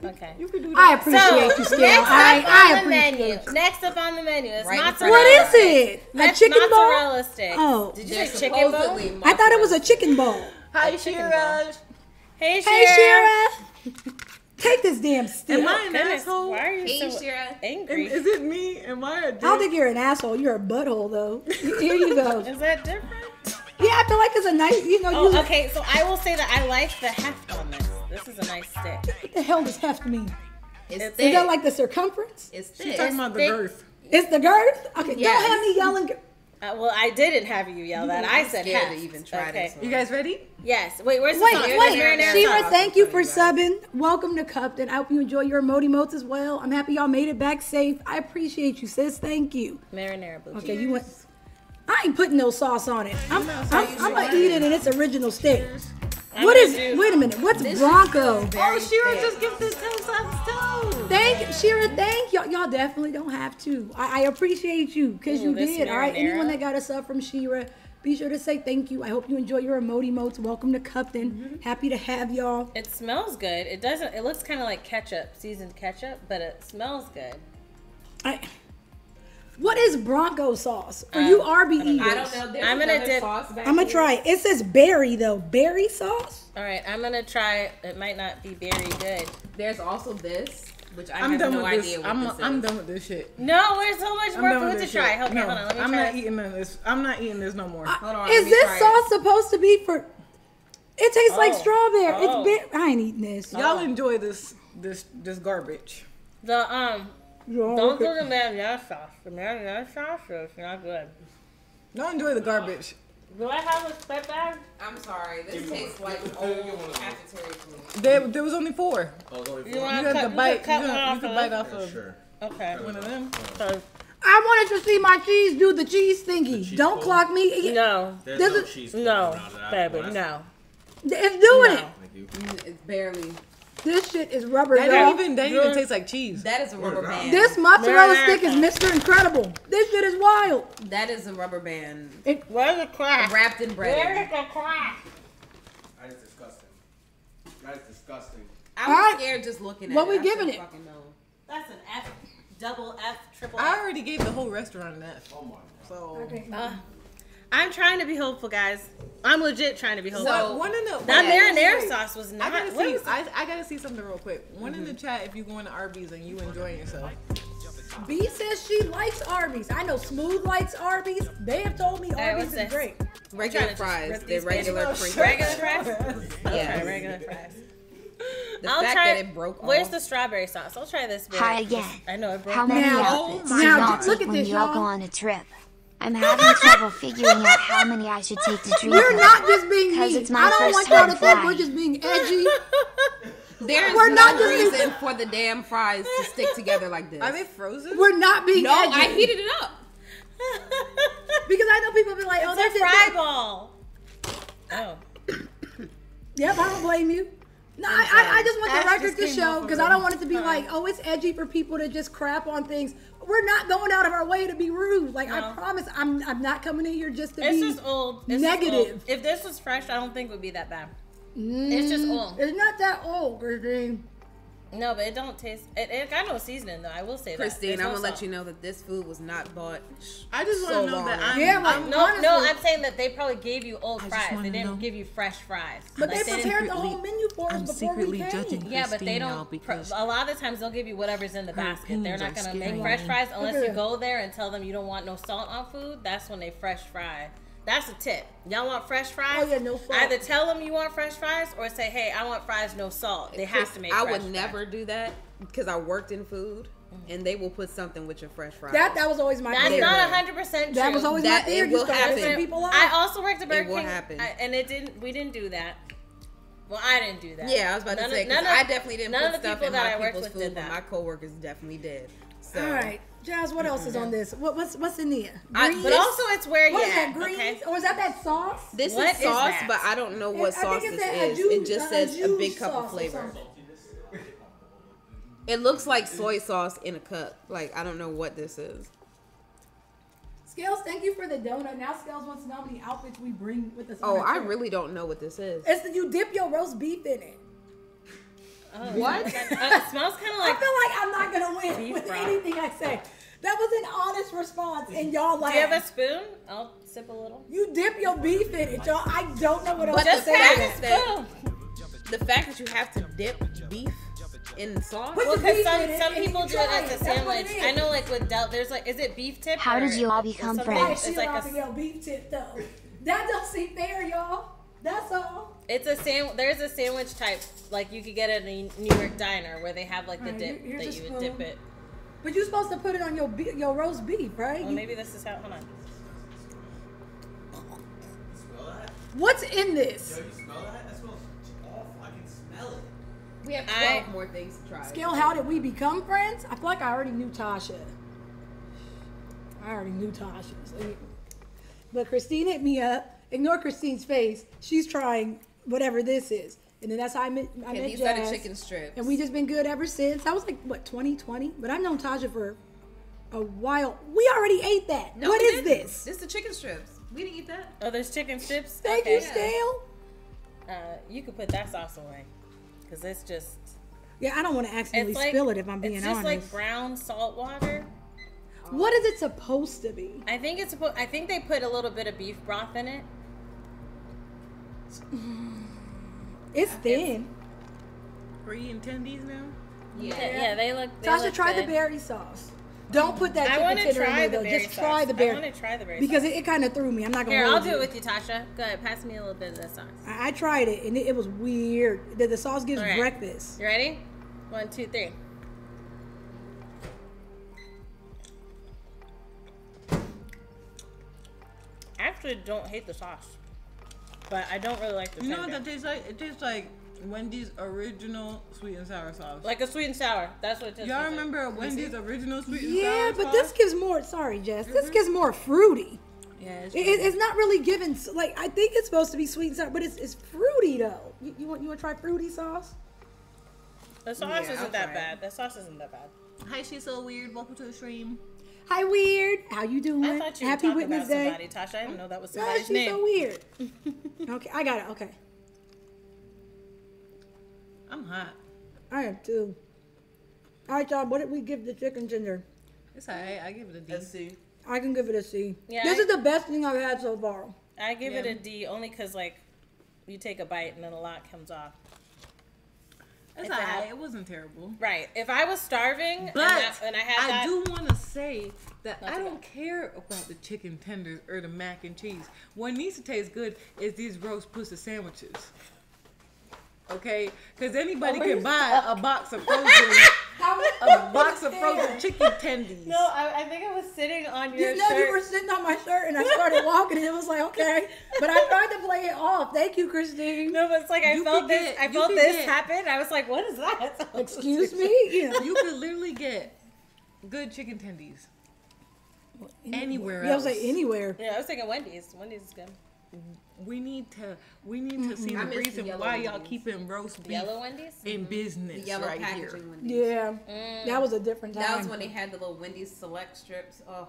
Okay. you can do that. I that. appreciate you, Scale. Next I, up I on the menu. appreciate you. Next up on the menu is Right in mozzarella. What is sticks. it? A That's chicken ball? sticks. Oh. Did you They're say chicken ball? supposedly I thought it was a chicken ball. Hi, chicken Shira. Hey, Hey, Shira. Shira. Take this damn stick. Am I an Goodness, asshole? why are you Hey, so Shira. Am- angry? Is it me? Am I a dick? I don't think you're an asshole. You're a butthole, though. Here you go. Is that different? Yeah, I feel like it's a nice, you know, you, Oh, okay. So I will say that I like the heft on this. This is a nice stick. what the hell does heft mean? It's It's thick. Is that like the circumference? it's She's thick. talking about the girth. It's the girth? Okay, Yes. don't have me yelling. Uh, well, I didn't have you yell that. I said scared heft. to even try okay. this You guys ready? Yes. Wait, where's the Wait, wait, Where's the marinara Shira, thank you for subbing. Welcome to Cupton. I hope you enjoy your emoji motes as well. I'm happy y'all made it back safe. I appreciate you, sis. Thank you. Marinara blue Okay, you went. I ain't putting no sauce on it. I'm, I'm, how you I'm gonna eat it in its original state. I'm What do- Wait a minute. What's Bronco? Oh, Shira just gifted ten subs too. Thank Shira. Thank y'all. Y'all definitely don't have to. I, I appreciate you because you did. All right. marinara. Anyone that got a sub from Shira, be sure to say thank you. I hope you enjoy your emoji modes. Welcome to Cupton. Mm-hmm. Happy to have y'all. It smells good. It doesn't. It looks kind of like ketchup, seasoned ketchup, but it smells good. I, what is Bronco sauce for you RB eaters? I don't know. There's I'm gonna dip- sauce I'm gonna try it. It says berry though. Berry sauce. All right, I'm gonna try. It might not be very good. There's also this, which I I'm have done no with idea this. what I'm this I'm done with this shit. No, there's so much more food to this try. shit. Okay, no, hold on. Let me I'm try. not eating this. I'm not eating this no more. Hold on. Is this try it. sauce supposed to be for? It tastes like Oh. strawberry. Oh. It's ber- I ain't eating this. Y'all enjoy this this this garbage. The um, Y'all don't okay? do the marinara sauce. The marinara sauce is not good. Y'all enjoy the garbage. Do I have a spit bag? I'm sorry. This tastes like old cafeteria food. There, there was only four. Oh, only You four. want You to had cut? to You bite. could You cut one could, you off could bite off of sure. Okay. one of them. So, I wanted to see my cheese do the cheese thingy. cheese Don't ball? clock me. no, There's This no is- cheese. no, coming out of that baby, no. It's doing No. it. Thank you. Mm, It's barely. This shit is rubber, That y'all. didn't even that even taste like cheese. That is a rubber not? band. This mozzarella Marinara stick is Mr. Incredible. This shit is wild. that is a rubber band It, Where's the crack? wrapped in bread. Where's the crack? That is disgusting. That is disgusting. I'm Alright. scared just looking at What it. we I giving don't it? know. That's an F, double F, triple I F. already gave the whole restaurant an F. Oh my god. So Uh, I'm trying to be hopeful, guys. I'm legit trying to be hopeful. So- one in the that wait, wait, marinara wait. sauce was I not. gotta see. I, I gotta see something real quick. One in the mm-hmm. chat if you going to Arby's and you enjoying yourself. B says she likes Arby's. I know Smooth likes Arby's. They have told me Hey, Arby's what's is great. Regular trying fries. The regular bitches. Pringles. Regular fries. Yeah. Okay, regular fries. The I'll fact try. that it broke Where's the strawberry sauce? I'll try this. bit. Hi again. I know it broke. How many Now- outfits oh do my y'all God, look take at when this, y'all y'all. go on a trip? I'm having trouble figuring out how many I should take to treat We're them. not just being mean. it's my I don't first want y'all to time think we're just being edgy. There's We're no not just- reason for the damn fries to stick together like this. Are they frozen? We're not being no, edgy. I heated it up. because I know people will be like, oh, it's that's a fry ball. Oh. Yep, I don't blame you. No, I, I, I just want the Ash record to show because I don't want it to be like, oh, it's edgy for people to just crap on things. We're not going out of our way to be rude. Like I promise, I'm I'm not coming in here just to It's be just old. It's negative. old. If this was fresh, I don't think it would be that bad. It's just mm, old. It's not that old, Christene. No, but it don't taste. It, it got no seasoning though. I will say that. Christene, I'm no gonna let you know that this food was not bought. I just want So to know that I'm. Yeah, like, I'm No, Honestly. no, I'm saying that they probably gave you old fries. They didn't know. give you fresh fries. But Like, they didn't- prepared the whole menu for us I'm before secretly we came. judging Yeah, but they don't. because a lot of times they'll give you whatever's in the basket. They're not gonna make fresh fries unless Look you go there and tell them you don't want no salt on food. That's when they fresh fry. That's a tip. Y'all want fresh fries? Oh, yeah, no salt. Either tell them you want fresh fries or say, hey, I want fries no salt. They have to make. I fresh would fries. never do that because I worked in food, mm-hmm. and they will put something with your fresh fries. That that was always my That's theory. not hundred percent true. That was always That- my theory. it You will started happen. pissing people off. I also worked at Burger will King, happen. I- and it didn't. We didn't do that. Well, I didn't do that. Yeah, I was about None to say of- none of- I definitely didn't none put of the stuff people in that my I worked with food, did that. my coworkers definitely did. So All right, Jazz. What else is on this? What, what's what's in there? I- But also, it's where what you is that? at, Greens? okay? Or is that that sauce? This What is is sauce, that? but I don't know what I sauce think it's this a- a is. juice- it just a says a juice big cup sauce of flavor. It looks like soy sauce in a cup. Like I don't know what this is. Scales, thank you for the donut. Now Scales wants to know how many outfits we bring with us. Oh, I trip. really don't know what this is. It's that you dip your roast beef in it. Oh, What? Uh, it smells kind of I like. I feel like I'm not gonna win with broth. anything I say. That was an honest response, and y'all Do you have a spoon? I'll sip a little. You dip your beef in it, y'all. I don't know what else But to the say. fact to is that. that the fact that you have to dip beef in sauce. Put Well, because some, some people do it as a it. That's what it sandwich. I know, like with Del, there's like, is it beef tip? How did you all or become friends? It's like like a, beef tip though. That don't seem fair, y'all. That's all. it's a sand. There's a sandwich type, like you could get at a New York diner where they have like the Alright, dip here- here's that you would dip it. But you're supposed to put it on your be- your roast beef, right? Well, You- maybe this is how. Hold on. Smell that? What's in this? Yo, smell that? That smells awful. I can smell it. We have I- 12 more things to try. Scale, how did we become friends? I feel like I already knew Tasha. I already knew Tasha. So But Christene hit me up. Ignore Christene's face. She's trying whatever this is. And then that's how I met, I And met these are the Jazz. chicken strips. And we just been good ever since. That was like, what, 2020? But I've known Tasha for a while. We already ate that. No, what we is didn't. this? This is the chicken strips. We didn't eat that. Oh, there's chicken strips. Thank okay. you, Scale. Uh, you could put that sauce away, cause it's just Yeah, I don't want to accidentally like spill it if I'm being honest. it's just honest. like brown salt water. what is it supposed to be? I think it's supposed. I think they put a little bit of beef broth in it. It's thin. Are you eating tendies now? Yeah, yeah, they look. They Tasha, look try the berry sauce. Don't put that I chicken want to tender in try there the though. berry Just sauce. try the berry. I berry. want to try the berry because sauce. it, it kind of threw me. I'm not gonna Here, I'll do it with you, Tasha. Go ahead, pass me a little bit of the sauce. I, I tried it and it, it was weird. The, the sauce gives All right. breakfast. You ready? One, two, three. I actually don't hate the sauce, but I don't really like the You know what that tastes like? It tastes like Wendy's original sweet and sour sauce. Like a sweet and sour. That's what it tastes Y'all like. remember Wendy's original sweet and Yeah, sour sauce? Yeah, but sauce? this gives more. Sorry, Jess. This mm-hmm. gives more fruity. Yeah, it's It, it- it's not really given like I think it's supposed to be sweet and sour, but it's, it's fruity though. You, you want you want to try fruity sauce? the sauce Yeah, isn't I'll that try it. bad. The sauce isn't that bad. Hi, she's so weird. Welcome to the stream. Hi, weird. How you doing? I thought you were Happy talking Witness about Day. somebody, Tasha. I didn't know that was somebody's she's name. so weird. okay, I got it. Okay, I'm hot. I am too. All right, y'all. What did we give the chicken tender? It's alright. I give it a D. Let's see. I can give it a C. Yeah, this I- is the best thing I've had so far. I give it a D only because like you take a bite and then a lot comes off. It's It's alright. It wasn't terrible. Right. If I was starving and, But that, and I had I that, do want to say that I don't care about the chicken tenders or the mac and cheese. What needs to taste good is these roast pussy sandwiches. Okay, because anybody can buy a box of frozen, a box of frozen chicken tendies. No, I, I think I was sitting on your You know, shirt. you were sitting on my shirt, and I started walking, and it was like, okay. But I tried to play it off. Thank you, Christene. No, but it's like I You felt this. get- I felt this get- happen. I was like, "What is that?" Excuse me. You You could literally get good chicken tendies anywhere Yeah, I was like anywhere. Yeah, I was thinking Wendy's. Wendy's is good. We need to we need to see I the the reason yellow why y'all Wendy's. keeping roast beef Yellow Wendy's. in business The yellow right here. Wendy's. Yeah, Mm. that was a different time. That was when they had the little Wendy's select strips. Oh,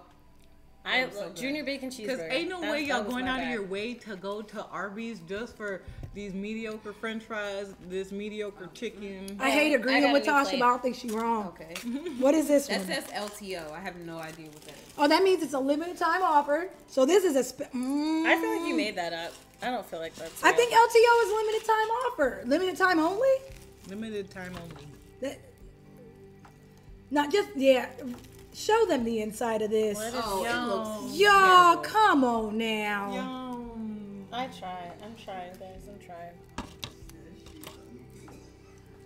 I was so junior bacon cheeseburger. Because ain't no That- way y'all going my out of your way to go to Arby's just for these mediocre French fries, this mediocre chicken. I hate agreeing got a with Tasha, plate. but I don't think she's wrong. okay. What is this That one? says LTO. I have no idea what that is. Oh, that means it's a limited time offer. So this is a. Spe- mm, I feel like you made that up. I don't feel like that's. I think LTO is limited time offer. Limited time only. Limited time only. That, not just yeah. Show them the inside of this. Oh, yum? it looks. Y'all, terrible. come on now. Yum. I try. I'm trying, guys. I'm trying.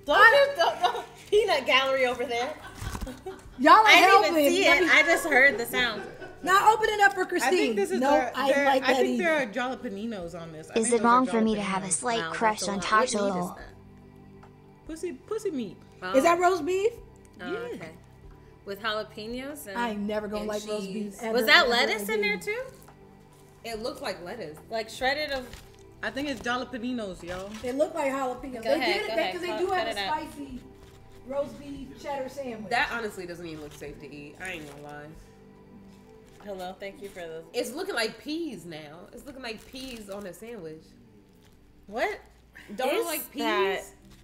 Don't, you, don't, don't peanut gallery over there. Y'all are I didn't helping. even see Let it. I just heard the sound. now open it up for I Christene. think this is no, their, I their- like I that think either. there are jalapeninos on this. I Is it wrong for me to have a slight Wow, crush on lot. What meat is Pussy, pussy meat. Oh, Is that roast beef? oh, okay. With jalapenos and I ain't never gonna And like roast beef. Ever, was that ever lettuce in there too? It looked like lettuce. Like shredded of I think it's jalapenos, y'all. It looked like jalapenos. Go they ahead, did it because they Cut- do have a it out. spicy roast beef cheddar sandwich. That honestly doesn't even look safe to eat. I ain't gonna lie. hello. Thank you for the It's looking like peas now. It's looking like peas on a sandwich. what? Don't it is look like peas? that?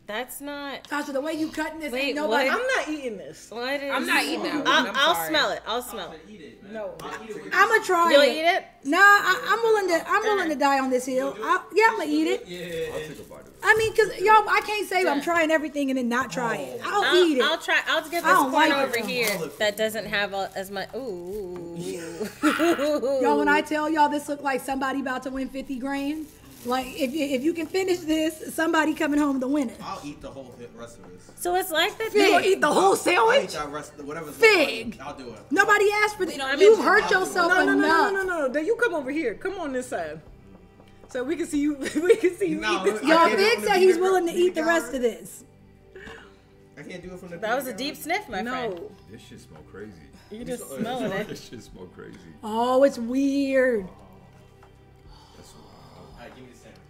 That's not. Tasha, the way you cutting this, Wait, ain't nobody. what? I'm not eating this. What is? I'm not eating that. I'll, I'm I'll sorry. smell it. I'll smell it. Eat it, man. No. I'll eat it with I'm gonna try You'll it. eat it? Nah, I, I'm willing to. I'm willing to die on this hill. I, yeah, I'm gonna eat it. Yeah. I'll take a bite of it. I mean, cause y'all, I can't say I'm trying everything and then not oh. try it. I'll, I'll, eat it. I'll try. I'll get this don't corn like it. over here that doesn't have a, as much. Ooh. Y'all, when I tell y'all this look like somebody about to win 50 grand, like if you, if you can finish this, somebody coming home the winner. I'll eat the whole rest of this. So it's like that. You gonna eat the whole I'll eat sandwich? that rest, whatever's Fig. I'll do it. Nobody asked for this. don't You've mention hurt yourself No, no, no, enough. no, no, no, no. Then you come over here. Come on this side. So we can see you. We can see you No, eat this. Y'all, can't do it Big from the said he's willing to eat the rest of this. I can't do it from the. That was a deep sniff, my friend. No. This shit smell crazy. You just smelling it. This shit smell crazy. Oh, it's weird.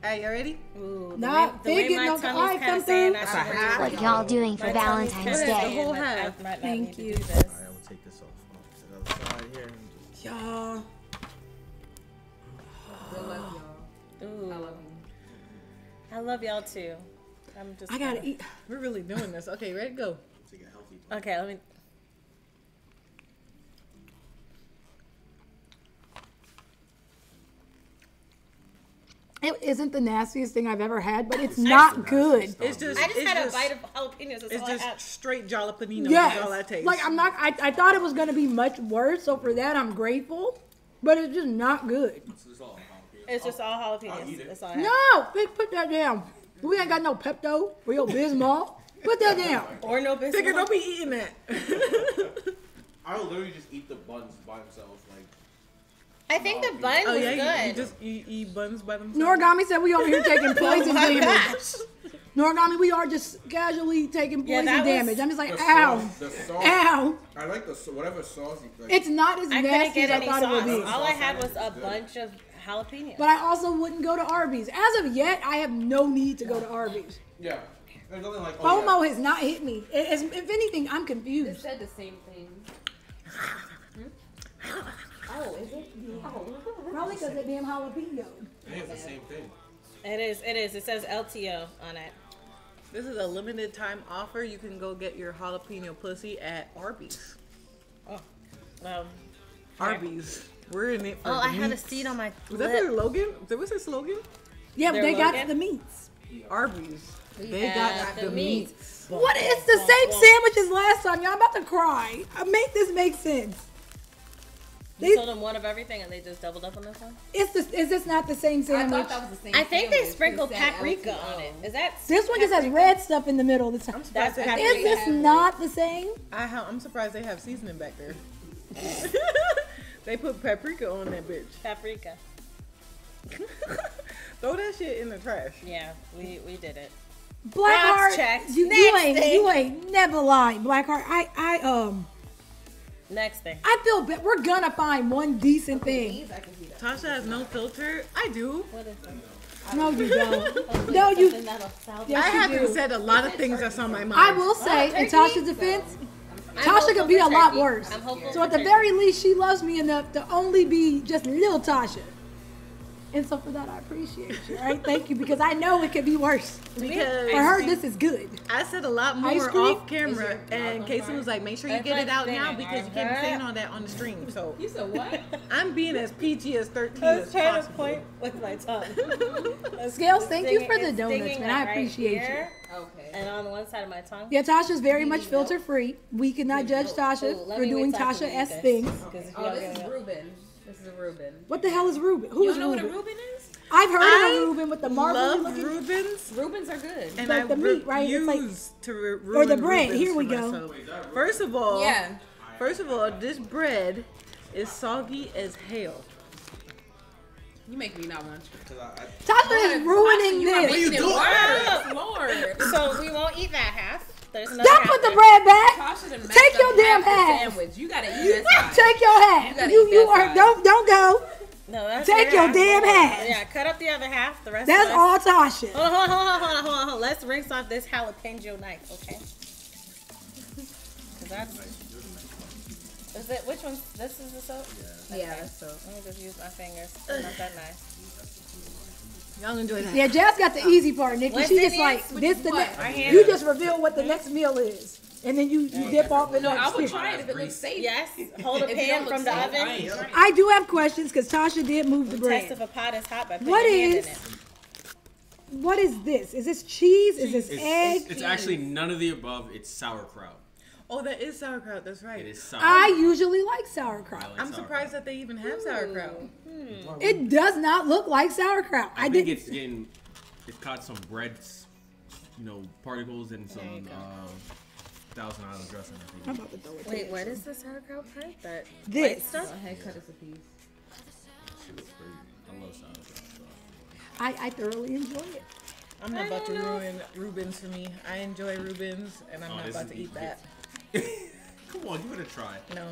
Alright, you ready? Ooh, the Nah, way, the they way getting my on the tummy's eye kind of saying through. I That's should a do hat. it. What y'all doing for My Valentine's kinda Day? saying whole that I half. might Thank you. this. Alright, I'm gonna take this off. Oh, to the other side here. Y'all. Ooh. I love y'all too. I'm just. I gotta gonna- eat. We're really doing this. Okay, ready? Go. Take a healthy Okay, let me. It isn't the nastiest thing I've ever had, but it's not good. It's just. I just it's had just, a bite of jalapenos. That's It's all just I had. straight jalapeno. Yes. Is all I taste. Like I'm not. I, I thought it was gonna be much worse, so for that I'm grateful. But it's just not good. This is all jalapeno. It's just all I'll jalapenos. eat it. That's all No, put, put that down. We ain't got no Pepto, real Bismol. Put that down. Or no biscuit. Nigga, don't be eating that. I'll literally just eat the buns by themselves. Like, I think the oh, bun oh was yeah, you, you just eat, eat buns by themselves. Noragami said we over here taking poison oh my damage. gosh. Noragami, we are just casually taking Yeah, poison that was- damage. I'm just like, the ow, sauce, the sauce. ow. I like the whatever sauce you like. It's not as I couldn't nasty as get I any thought it would sauce. be. All I had was a bunch of jalapenos. But I also wouldn't go to Arby's. As of yet, I have no need to go to Arby's. yeah. Like. Oh, FOMO yeah. has not hit me. It- it's- if anything, I'm confused. They said the same thing. Hmm? Oh, is it? Probably because of damn jalapeno. I think it's the same thing. It is. It is. It says LTO on it. This is a limited time offer. You can go get your jalapeno pussy at Arby's. Oh. Um, Arby's. We're in it for oh, the I had a meats. seed on my Was that their lip. slogan? There was a slogan? Yeah, Their they got the meats. Arby's. They got the the meats. meats. What? It's the same sandwich as last time. Y'all I'm about to cry. Make this make sense. You They, told them one of everything, and they just doubled up on this one. it's the, is this not the same sandwich? I thought that was the same. I think they sprinkled paprika on it. Is that? This one just has red stuff in the middle. This time. That's Is this not the same? I ha- I'm surprised they have seasoning back there. they put paprika on that bitch. Paprika. Throw that shit in the trash. Yeah, we we did it. Blackheart, Box checked. you, you ain't thing. you ain't never lied. Blackheart, I I um Next thing. I feel bad. We're gonna find one decent thing. These I can see that. Tasha has no filter. I do. What is it? No, you don't. No, you. Something that'll Yes, I you haven't do. said a lot of things that's on my mind. I will oh, say, in Tasha's defense, Tasha could be a lot worse. So at the turkey. very least, she loves me enough to only be just little Tasha. And so for that, I appreciate you. All right, thank you because I know it could be worse. because For her, this is good. I said a lot more off camera, and Casey was like, "Make sure you That's get it out now because you can't be saying all that on the stream." So You said what? I'm being as PG as 13 I as was trying to possible. point with my tongue. Scales, thank you for the donuts, man. like, I right appreciate you. Okay. And on the one side of my tongue. Yeah, Tasha's very much filter free. We cannot judge Tasha Ooh, for doing wait till I can Tasha S oh, this, things. 'cause if you Oh, this is it- Reuben. This is a Reuben. What the hell is Reuben? Who You is don't know what a Reuben? Reuben is? I've heard I of a Reuben with the marble Love. Reubens, Reubens are good. and like I the meat, right? It's like- refuse to re- Or the bread. Reubens Here we go. myself. First of all, Yeah. First of all, this bread is soggy as hell. You make me not want to. Cause I, I, Tasha is ruining You are this. making it doing? Lord. So we won't eat that half. There's another Don't put the bread back. Take your damn half the half. Sandwich. You gotta eat that. Take your hat. You you are don't don't go. No, that's Take your half. damn half. Yeah, cut up the other half. The rest. That's of all Tasha. Hold on, hold on, hold on, hold on, hold on. Let's rinse off this jalapeno knife, okay? 'Cause that's. Is it which one? This is the soap. Yeah, that's so. Let me just use my fingers. Not that nice. Y'all enjoy that. Yeah, Jazz got the easy part, Nikki. What's She just is? like this is the what? next. You just reveal what the next meal is, and then you, you dip off in No, I next. would dish. try it if it looks safe. Yes. Hold a If pan from the safe, oven. I ain't trying it. I do have questions because Tasha did move the bread. Test if bread. a pot is hot by putting What your hand is- in it. What is this? Is this cheese? Is this It's, egg? it's, it's actually none of the above. It's sauerkraut. Oh, that is sauerkraut. That's right. It is sour. I usually like I sauerkraut. like I'm sauerkraut. surprised that they even have sauerkraut. It does not look like sauerkraut. I, I think didn't. it's getting. It's caught some breads, you know, particles and some uh, Thousand Island dressing. I I'm about to throw it Wait, what is the sauerkraut part? That This. stuff? Go ahead, cut us a piece. Shit was crazy. I love sauerkraut. I, I thoroughly enjoy it. I'm not about to ruin Reubens for me. I enjoy Reubens, and I'm Oh, not about to eat that. Come Come on, give it a try. No.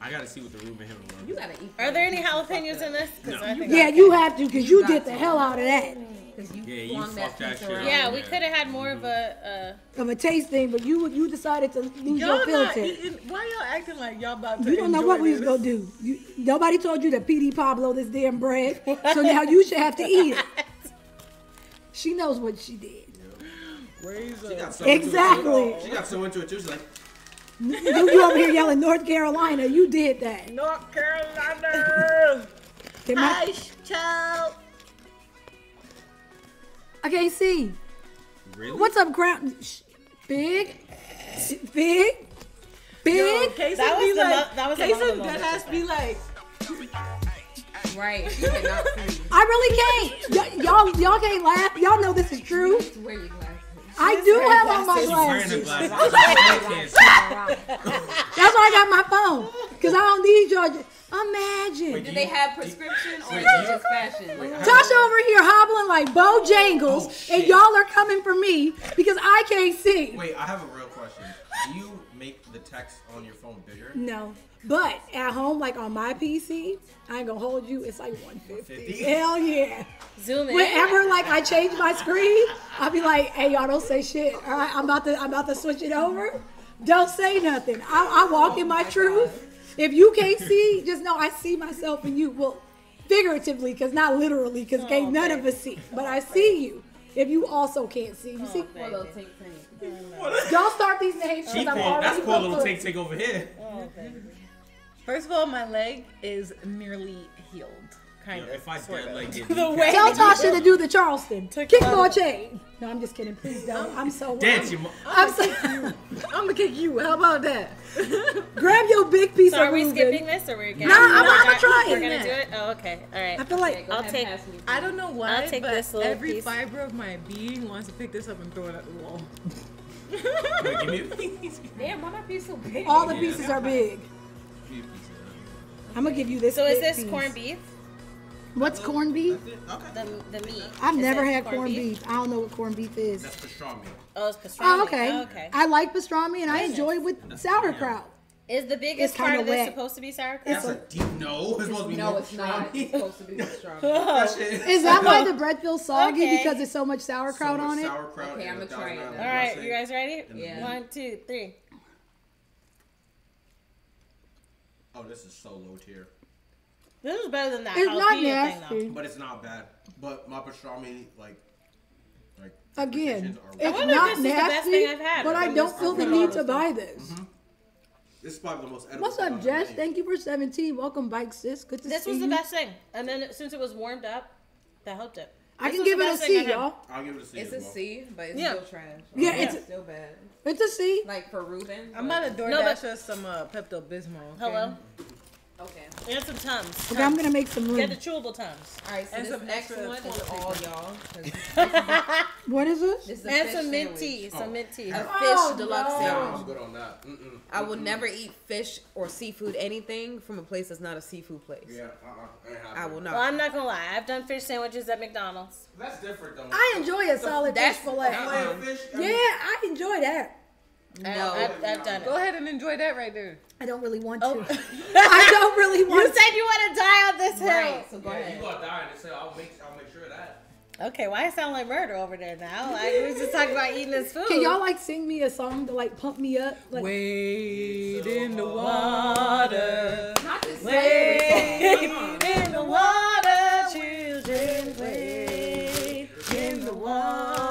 I gotta see what the room in heaven was. You gotta eat. Are there any jalapenos in this? No. I think Yeah, you have to because you did the hell out of that Because you Yeah, you flung fucked that pizza shit around. Yeah, we could have had more of a. Uh, of a taste thing, but you you decided to lose your Y'all not filter. eating. Why y'all acting like y'all about to? You don't know what we was gonna do. You, nobody told you to PD Pablo this damn bread, so now you should have to eat it. She knows what she did. this. Raise She got so into it, Exactly. She got so into it too. She's like, You, you over here yelling North Carolina. You did that. North Carolina. Okay, my- Ice child. I can't see. Really? What's up, ground? Sh- Big, big, Yo, big. Casey That was be the like, mo- that was the Casey moment dead moment. ass be like, Right. You cannot see. I really can't. Y- y'all, y'all can't laugh. Y'all know this is true. Wear your glasses. I do have on my She's glasses. glasses. I can't see. That's why I got my phone. Cause I don't need y'all. Imagine. Wait, Did do they you- have prescription or Wait, do it just fashion? Tasha over here hobbling like Bojangles, Oh, and y'all are coming for me because I can't see. wait, I have a real question. Do you make the text on your phone bigger? No. But at home, like on my PC, I ain't gonna hold you. It's like 150. 150? Hell yeah. Zoom in. Whenever like I change my screen, I'll be like, "Hey, y'all don't say shit. All right, I'm about to I'm about to switch it over. Don't say nothing. I, I walk in my truth. If you can't see, just know I see myself in you. Well, figuratively, because not literally, because can't oh, none of us see. But I see you. If you also can't see, you see. Oh, poor little tink tink. Don't start these names. She 'cause I'm poor, that's already poor little fucked take up. take over here. Oh, first of all, my leg is nearly healed. Kind Yo, of. if I sort of. like it, The way Tell Tasha to do the Charleston. Kick a- ball chain. No, I'm just kidding. Please don't. I'm so. dance your mo- I'm so. I'm gonna kick you. How about that? Grab your big piece So of are we Reuben. skipping this or we're gonna? Nah, I'm we're gonna gonna- try We're gonna do it. Oh, okay. All right. I feel like Go I'll take- me. I don't know why, I'll take but this every piece. fiber of my being wants to pick this up and throw it at the wall. Wait, give me a piece. Damn, why not be so big? all the pieces are big. I'm gonna give you this. So is this piece. corned beef? What's corned beef? Okay. The, the meat. I've Is never had corned beef? I don't know what corned beef is. That's pastrami. Oh, it's pastrami. Oh, okay. Oh, okay. I like pastrami and I enjoy it with sauerkraut. Is the biggest It's kinda part of this supposed to be sauerkraut? That's a deep no. It's supposed to be No, more it's not. pastrami. It's supposed to be pastrami. Is that why the bread feels soggy Okay. because there's so much so sauerkraut much on it? Sauerkraut Okay, I'ma try it thousand then. All island right, dressing. you guys ready? Yeah. One, two, three. Oh, this is so low tier. This is better than that It's not jalapeno thing, nasty. But it's not bad. But my pastrami, like, like Again, it's wonder not this is the best nasty, thing I've had. but I don't feel the need all to this buy this. Mm-hmm. this is probably the most edible. What's up, Jess? menu. Thank you for 17. Welcome, Bike Sis. Good to This see you. This was the best thing, and then since it was warmed up, that helped it. I can give it a C, best thing I C, had. y'all. I'll give it a C. It's as a well. C, but it's Yeah. still trash. Yeah, it's it's- still bad. It's a C. Like for Reuben. I'm but- about to DoorDash No, but- us some uh, Pepto Bismol. Hello, Okay. and some tums. Okay, I'm gonna make some Get the chewable tums. All right, so And this some next extra one is all y'all. 'cause This is What is this? this is a And some mint sandwich. tea. Some mint tea. A oh, fish Oh, deluxe no. Yeah, sandwich. I'm good on that. Mm-mm. I will never eat fish or seafood anything from a place that's not a seafood place. Yeah, uh-uh. I, ain't I will not. Well, I'm not gonna lie. I've done fish sandwiches at McDonald's. That's different though. I enjoy a solid fish that's- fillet. Fillet of fish. Yeah, I enjoy that. no. I've, I've done Go ahead and enjoy that right there. I don't really want Oh. to. I don't really You want to. said you want to die on this hill. Right. So go Yeah, ahead. you gonna die and say I'll make I'll make sure of that. Okay, why it sound like murder over there now? Like we was just talking about eating this food. Can y'all like sing me a song to like pump me up? Like, Wade in the water. Not this Wade Come on. in the water, children, wade in the water.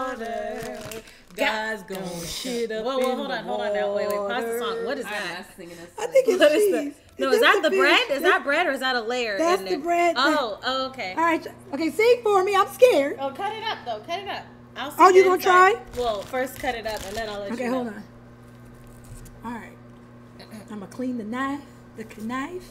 God's gonna oh, shit up Whoa, whoa, hold on, hold on now. Wait, wait, pause the song. What is I'm that? not singing. I think it's What is cheese. that? No, It's is that just the bread? Is that bread or is that a layer? That's in the there? bread that- Oh, oh, okay. All right, okay, sing for me. I'm scared. Oh, cut it up though. Cut it up. I'll see Oh, you gonna try? Well, first cut it up and then I'll let Okay, you know. hold on. All right, I'm gonna clean the knife. The knife.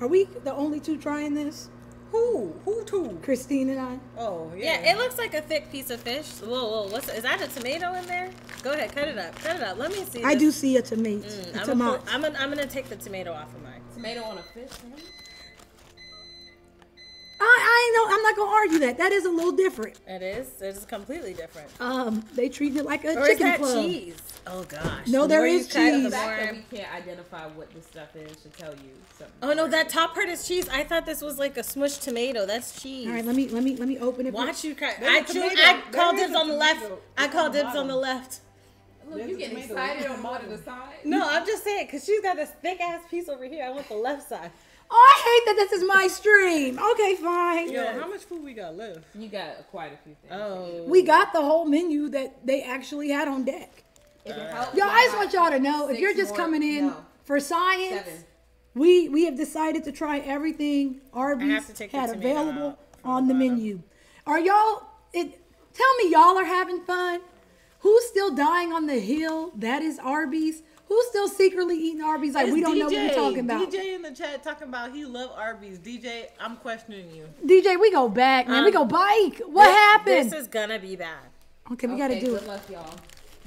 Are we the only two trying this? Who? Who too? Christene and I. Oh yeah. Yeah, it looks like a thick piece of fish. Whoa, whoa, what's is that a tomato in there? Go ahead, cut it up. Cut it up. Let me see. I this. do see a tomato. Mm, a I'm, gonna tomato. pull, I'm, gonna, I'm gonna take the tomato off of mine. Tomato on a fish sandwich? I, I know, I'm not gonna argue that. That is a little different. It is. It is completely different. Um, they treat it like a Or is chicken that club. cheese? Oh gosh. No, The there more you is cut, the cheese. The fact that we can't identify what this stuff is should tell you something. Oh no, that top part is cheese. I thought this was like a smushed tomato. That's cheese. All right, let me let me let me open it. Watch you cut. There's I a choose. I call is dibs a on the left. tomato. I call on dibs on the left. Look, you a getting excited It's on on the one of the sides. No, I'm just saying because she's got this thick ass piece over here. I want the left side. Oh, I hate that this is my stream. Okay, fine. Yo, how much food we got left? You got quite a few things. Oh. We got the whole menu that they actually had on deck. If it helps, Y'all, I just want y'all to know if you're just more- coming in no, for science, seven. we we have decided to try everything Arby's have to take the had available on the the menu. Are y'all? It tell me y'all are having fun. Who's still dying on the hill? That is Arby's. Who's still secretly eating Arby's? Like we don't know what we're talking about. DJ in the chat talking about he love Arby's. DJ, I'm questioning you. DJ, we go back, man. we Um, go bike. What happened? This is gonna be bad. okay, we gotta Okay, do good it. luck, y'all.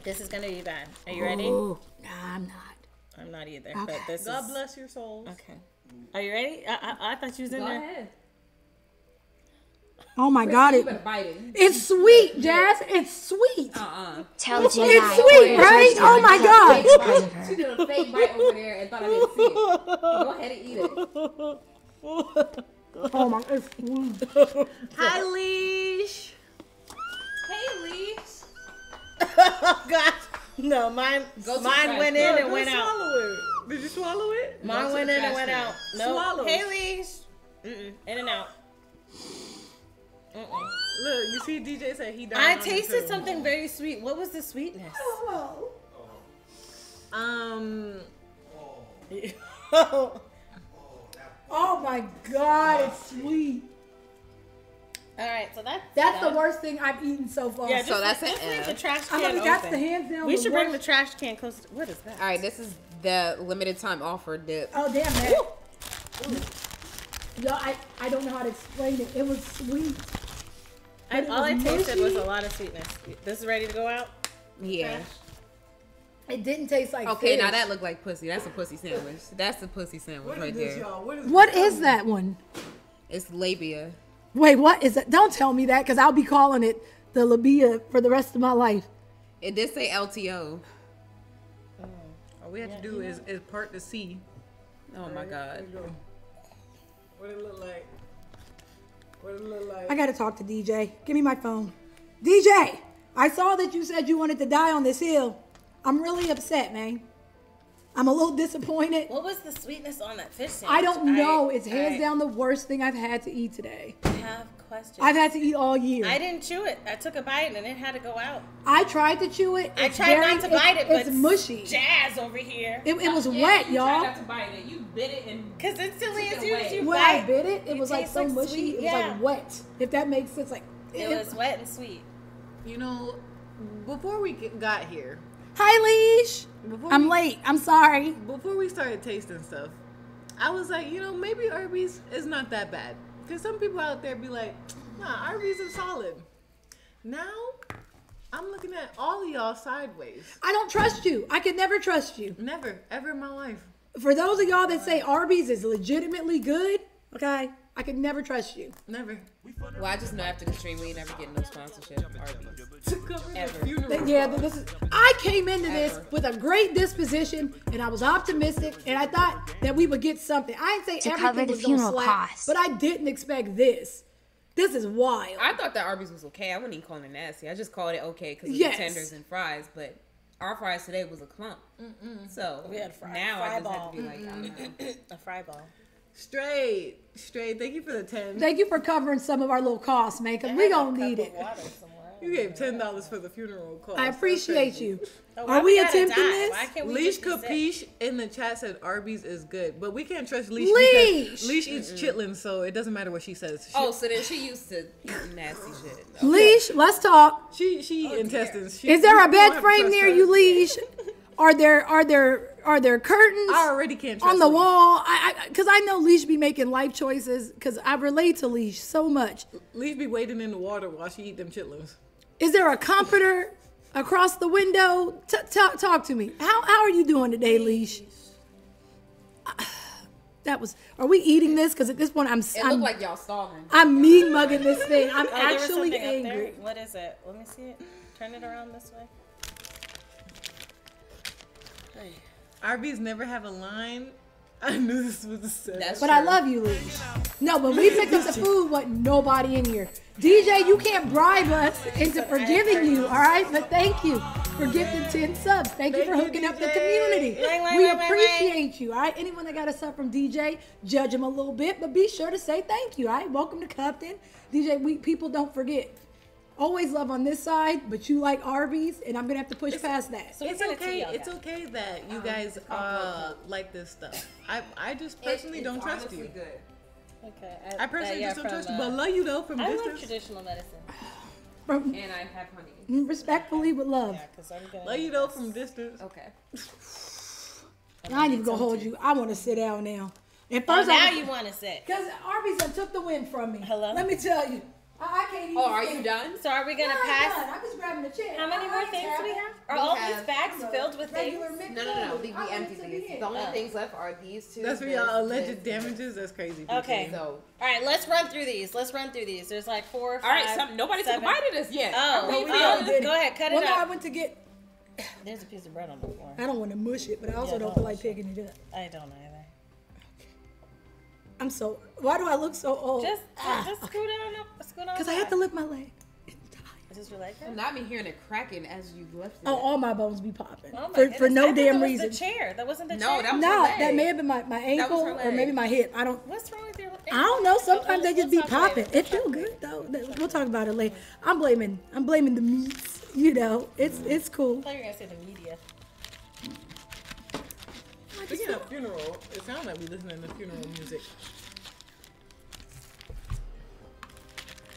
This is gonna be bad. Are you ready? Nah, I'm not. I'm not either. Okay. But this God is bless your souls. okay. Are you ready? I, I, I thought you was in Go there. ahead. Oh my God, You it, better bite it. it's sweet, Jazz. It's sweet. Uh-uh. Tell It's Jedi. sweet, right? Oh my God. God. She did a fake bite over there and thought I didn't see it. Go ahead and eat it. Oh my, it's sweet. Hi, Leash. Hey, Leash. Oh God, No, mine Go mine went Look, in and went out. swallow it. Did you swallow it? Mine went in and went out. No. Swallow. Hey, Leash. Mm-mm. In and out. Mm-mm. Look, you see, DJ said he died. I on tasted something very sweet. What was the sweetness? Um, Oh my God, it's sweet. All right, so that's That's the done. worst thing I've eaten so far. Yeah, just, So that's just an leave F. the trash I can mean, that's the hands down. we the should bring the trash can close. To, what is that? All right, this is the limited time offer dip. Oh damn that. Y'all, I, I don't know how to explain it. It was sweet. I, But it all I was tasted was a lot of sweetness. This is ready to go out. Yeah. It didn't taste like Okay, now that looked like pussy. That's a pussy sandwich. That's a pussy sandwich what right is this, there. y'all? What is What is that one? It's labia. Wait, what is that? Don't tell me that because I'll be calling it the labia for the rest of my life. It did say LTO. All we have to do is, is part the C. Oh my god. There you go. What it look like? What it look like? I gotta talk to DJ. Give me my phone. DJ, I saw that you said you wanted to die on this hill. I'm really upset, man. I'm a little disappointed. What was the sweetness on that fish sandwich? I don't know. I- It's hands I down the worst thing I've had to eat today. I have questions. I've had to eat all year. I didn't chew it. I took a bite and it had to go out. I tried to chew it. I tried very- not to bite it, it's- but It's mushy. Jazz over here. It, it was wet, y'all. Tried not to bite it. You bit it and Because instantly Took as soon as away. you When I bit it, it it was like so like mushy. sweet, It was yeah. like wet. If that makes sense, like it was wet and sweet. You know, before we get- got here, Hi, leash. before I'm we, late. I'm sorry. before we started tasting stuff, I was like, you know, maybe Arby's is not that bad. Because some people out there be like, nah, Arby's is solid. Now, I'm looking at all of y'all sideways. I don't trust you. I can never trust you. Never, ever in my life. For those of y'all that say Arby's is legitimately good, okay, I could never trust you. Never. well, I just know after the stream we ain't never getting no sponsorship. Arby's. To cover Ever. funeral. Yeah, this is. I came into this with a great disposition, and I was optimistic, and I thought that we would get something. I didn't say To everything cover the was gonna funeral slap, costs. but I didn't expect this. This is wild. I thought that Arby's was okay. I wouldn't even call it nasty. I just called it okay because of Yes. the tenders and fries. But our fries today was a clump. So We had fry- now fry I just ball. have to be like, I don't know. A fry ball. Straight. Straight. Thank you for the 10. Thank you for covering some of our little costs, man, because we gonna need it. Water. You gave $10 for the funeral cost. I appreciate you. So Are we gotta attempting die? this? Why can't we Leash just be sick? Capiche in the chat said Arby's is good, but we can't trust Leash, Leash! because Leash eats chitlins, so it doesn't matter what she says. She, Oh, so then she used to eat nasty shit. Okay. Leash, let's talk. she she eat oh, intestines. She, Is there a bed frame near her. you, Leash? Are there are there are there curtains I already can't trust on the Leash. wall? I because I, know Leash be making life choices because I relate to Leash so much. Leash be waiting in the water while she eat them chitlins. Is there a comforter across the window? T- talk talk to me. How how are you doing today, Leash? that was. Are we eating this? Because at this point, I'm. It I'm, like y'all starving. I'm mean mugging this thing. I'm Oh, there was actually something up angry. there. What is it? Let me see it. Turn it around this way. Arby's never have a line. I knew this was a set. That's But I love you, Leash. No, but we picked up the food, wasn't nobody in here. DJ, you can't bribe us into forgiving you, all right? But thank you for gifting 10 subs. Thank, you Thank for you, hooking up the community. Wait, wait, we wait, wait, appreciate you, all right? Anyone that got a sub from DJ, judge him a little bit, but be sure to say thank you, all right? Welcome to Cupton. DJ, we people don't forget. Always love on this side, but you like Arby's, and I'm going to have to push past that. So It's okay. tell It's okay that you guys uh like this stuff. I I just personally don't trust you. Good. Okay. I personally just don't from, trust you, uh, but love you though from I love traditional medicine. From, And I have honey. respectfully, with love. Yeah, because I'm gonna. Love you though from distance. Okay. I ain't even going to hold you. I want to sit down now. And Oh, first, now I, you want to sit. Because Arby's done took the win from me. Hello? Let me tell you. I, I can't even. Oh, are you done? So are we gonna No, I'm pass? done. I'm just grabbing the chair. How many I- more I things do we have have? Are We all have- these bags filled with things? No, no, no. food. We, we I empty these. The only Oh. things left are these two. That's for this, y'all alleged this. damages. That's crazy. PK. Okay. So, All right, let's run through these. Let's run through these. There's like four or all right. five. Some, nobody took a seven. bite of this yet. Oh, No, we oh, already did it. go ahead, cut Well, it no, I went to get. There's a piece of bread on the floor. I don't want to mush it, but I also Yeah, don't don't feel like picking it up. I don't either. I'm so. Why do I look so old? Just, just ah. scoot on up. Scoot on. Because I had to lift my leg. Is this your leg? I'm not be hearing it cracking as you left oh, it. Oh, all my bones be popping Oh my for, goodness. for no damn that was reason. The chair. That wasn't the No, chair. that was- No, her leg. that may have been my, my ankle or maybe my hip. I don't. What's wrong with your? I don't know. Sometimes they We'll- just be we'll talk popping. later. It feel good though. We'll talk about it later. I'm blaming. I'm blaming the meats. You know, it's it's cool. I thought you were gonna say the media. Speaking of funeral, it sounds like we're listening to funeral music.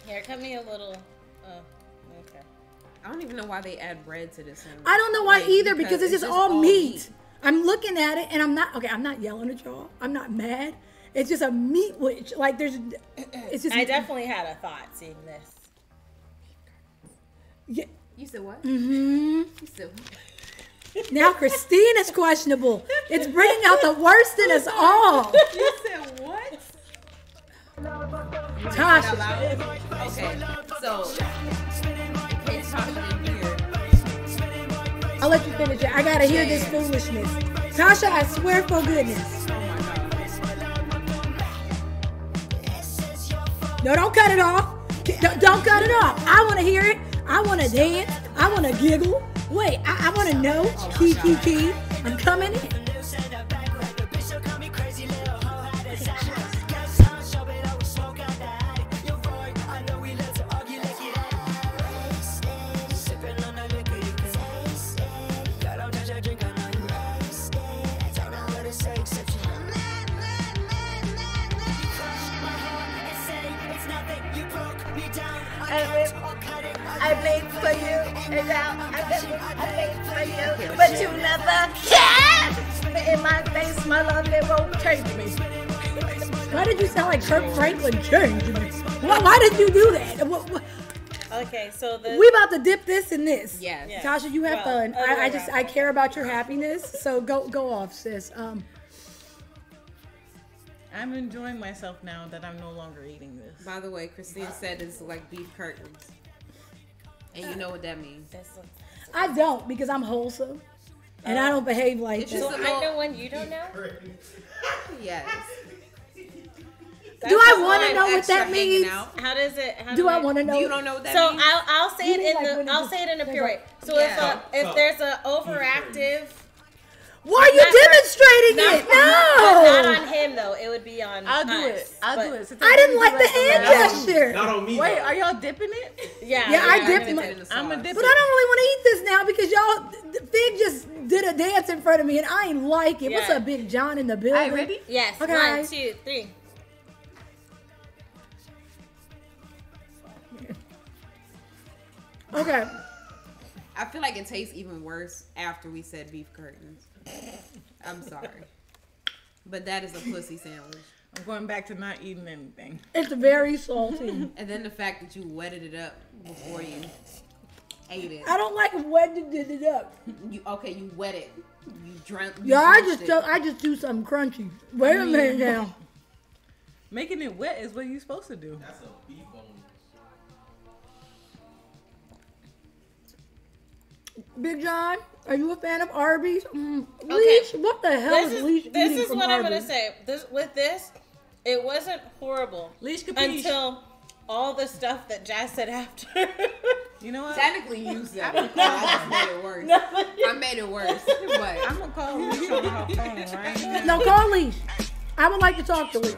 Here, cut me a little. Oh, okay. I don't even know why they add bread to this sandwich. I don't know why Like, either because, it's just all, meat. meat. I'm looking at it and I'm not okay. I'm not yelling at y'all. I'm not mad. It's just a meat which like there's. It's just. I definitely had a thought seeing this. Yeah. You said what? Mm-hmm. You said Now Christene is questionable. It's bringing out the worst in us all. You said what? Tasha, Okay, so in Tasha didn't I'll let you finish it. I gotta hear this foolishness. Tasha, I swear for goodness. No, don't cut it off. Don't, don't cut it off. I want to hear it. I want to dance. I want to giggle. Wait, I, I want to know. Key, key, key. I'm coming in. I bleed for you, and now I bleed for you, but you never can. In my face, my love, it won't change me. Why did you sound like Kirk Franklin changed me? Why, why did you do that? What- what- Okay, so the We about to dip this in this. Yes. Yeah. Tasha, you have Well, fun. I, I just. I care about your happiness. So go go off, sis. Um, I'm enjoying myself now that I'm no longer eating this. by the way, Christene said it's like beef curtains, and you know what that means. this looks- I don't because I'm wholesome, and I don't behave like It's that. just So a I know little. one you don't know. Yes. Do I want to know what that means? out. How does it? How Do do I it- want to know? You don't know what that So means. I'll, I'll say You it in like the I'll just- say it in a pure way. So if a, if there's an overactive, Why are you Not for- demonstrating not, it? but not No, on him though. It would be on. I'll do us, it. I'll do it. Since I didn't like the it for hand my- gesture. Not on me. Wait, though. are y'all dipping it? Yeah, Yeah, I Yeah, dipped I'm my- gonna dip I'm a sauce. dip But I don't really want to eat this now because y'all, Fig just did a dance in front of me and I ain't like it. What's Yeah. up, Big John in the building? All right, ready? Yes. Okay. One, two, three. Okay. I feel like it tastes even worse after we said beef curtains. I'm sorry, but that is a pussy sandwich. I'm going back to not eating anything. It's very salty. And then the fact that you wetted it up before you ate it. I don't like when you did it up. You okay? You wet it You dreamt. you Yeah, I just it. do, I just do something crunchy. Wait a minute now. Making it wet is what you're supposed to do. That's a beef bone. Big John, are you a fan of Arby's? Mm, Okay. Leash, what the hell This is Leash is, this eating is from what I'm gonna say. This with this, it wasn't horrible Leash capiche. until all the stuff that Jazz said after. You know what? Technically, you said it. I just made it worse. I made it worse. But I'm gonna call Leash on her phone right now. No, call Leash. I would like to talk to Leash.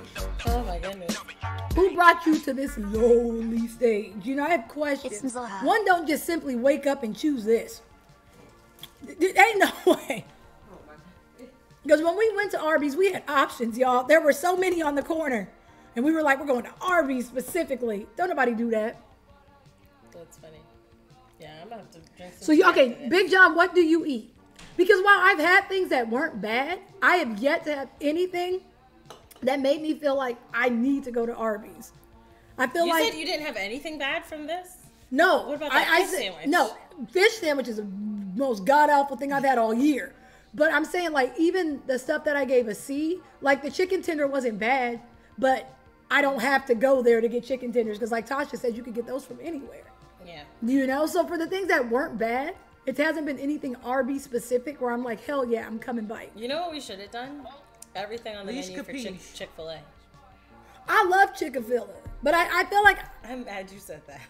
oh my goodness. Who brought you to this lowly stage? You know, I have questions. One don't just simply wake up and choose this. There ain't no way. Because when we went to Arby's, we had options, y'all. There were so many on the corner. And we were like, we're going to Arby's specifically. Don't nobody do that. That's funny. Yeah, I'm gonna have to drink some So, you, okay. Big John, what do you eat? Because while I've had things that weren't bad, I have yet to have anything that made me feel like I need to go to Arby's. I feel You like said you didn't have anything bad from this? no. What about I, that I fish said- sandwich? No, fish sandwich is the most god awful thing I've had all year. But I'm saying like even the stuff that I gave a C, like the chicken tender wasn't bad, but I don't have to go there to get chicken tenders because like Tasha said, you could get those from anywhere. Yeah. You know, so for the things that weren't bad, it hasn't been anything RB specific where I'm like, hell yeah, I'm coming by. You know what we should have done? Everything on the Leash menu for Chick Fil A. I love Chick Fil A, but I, I feel like I'm mad you said that.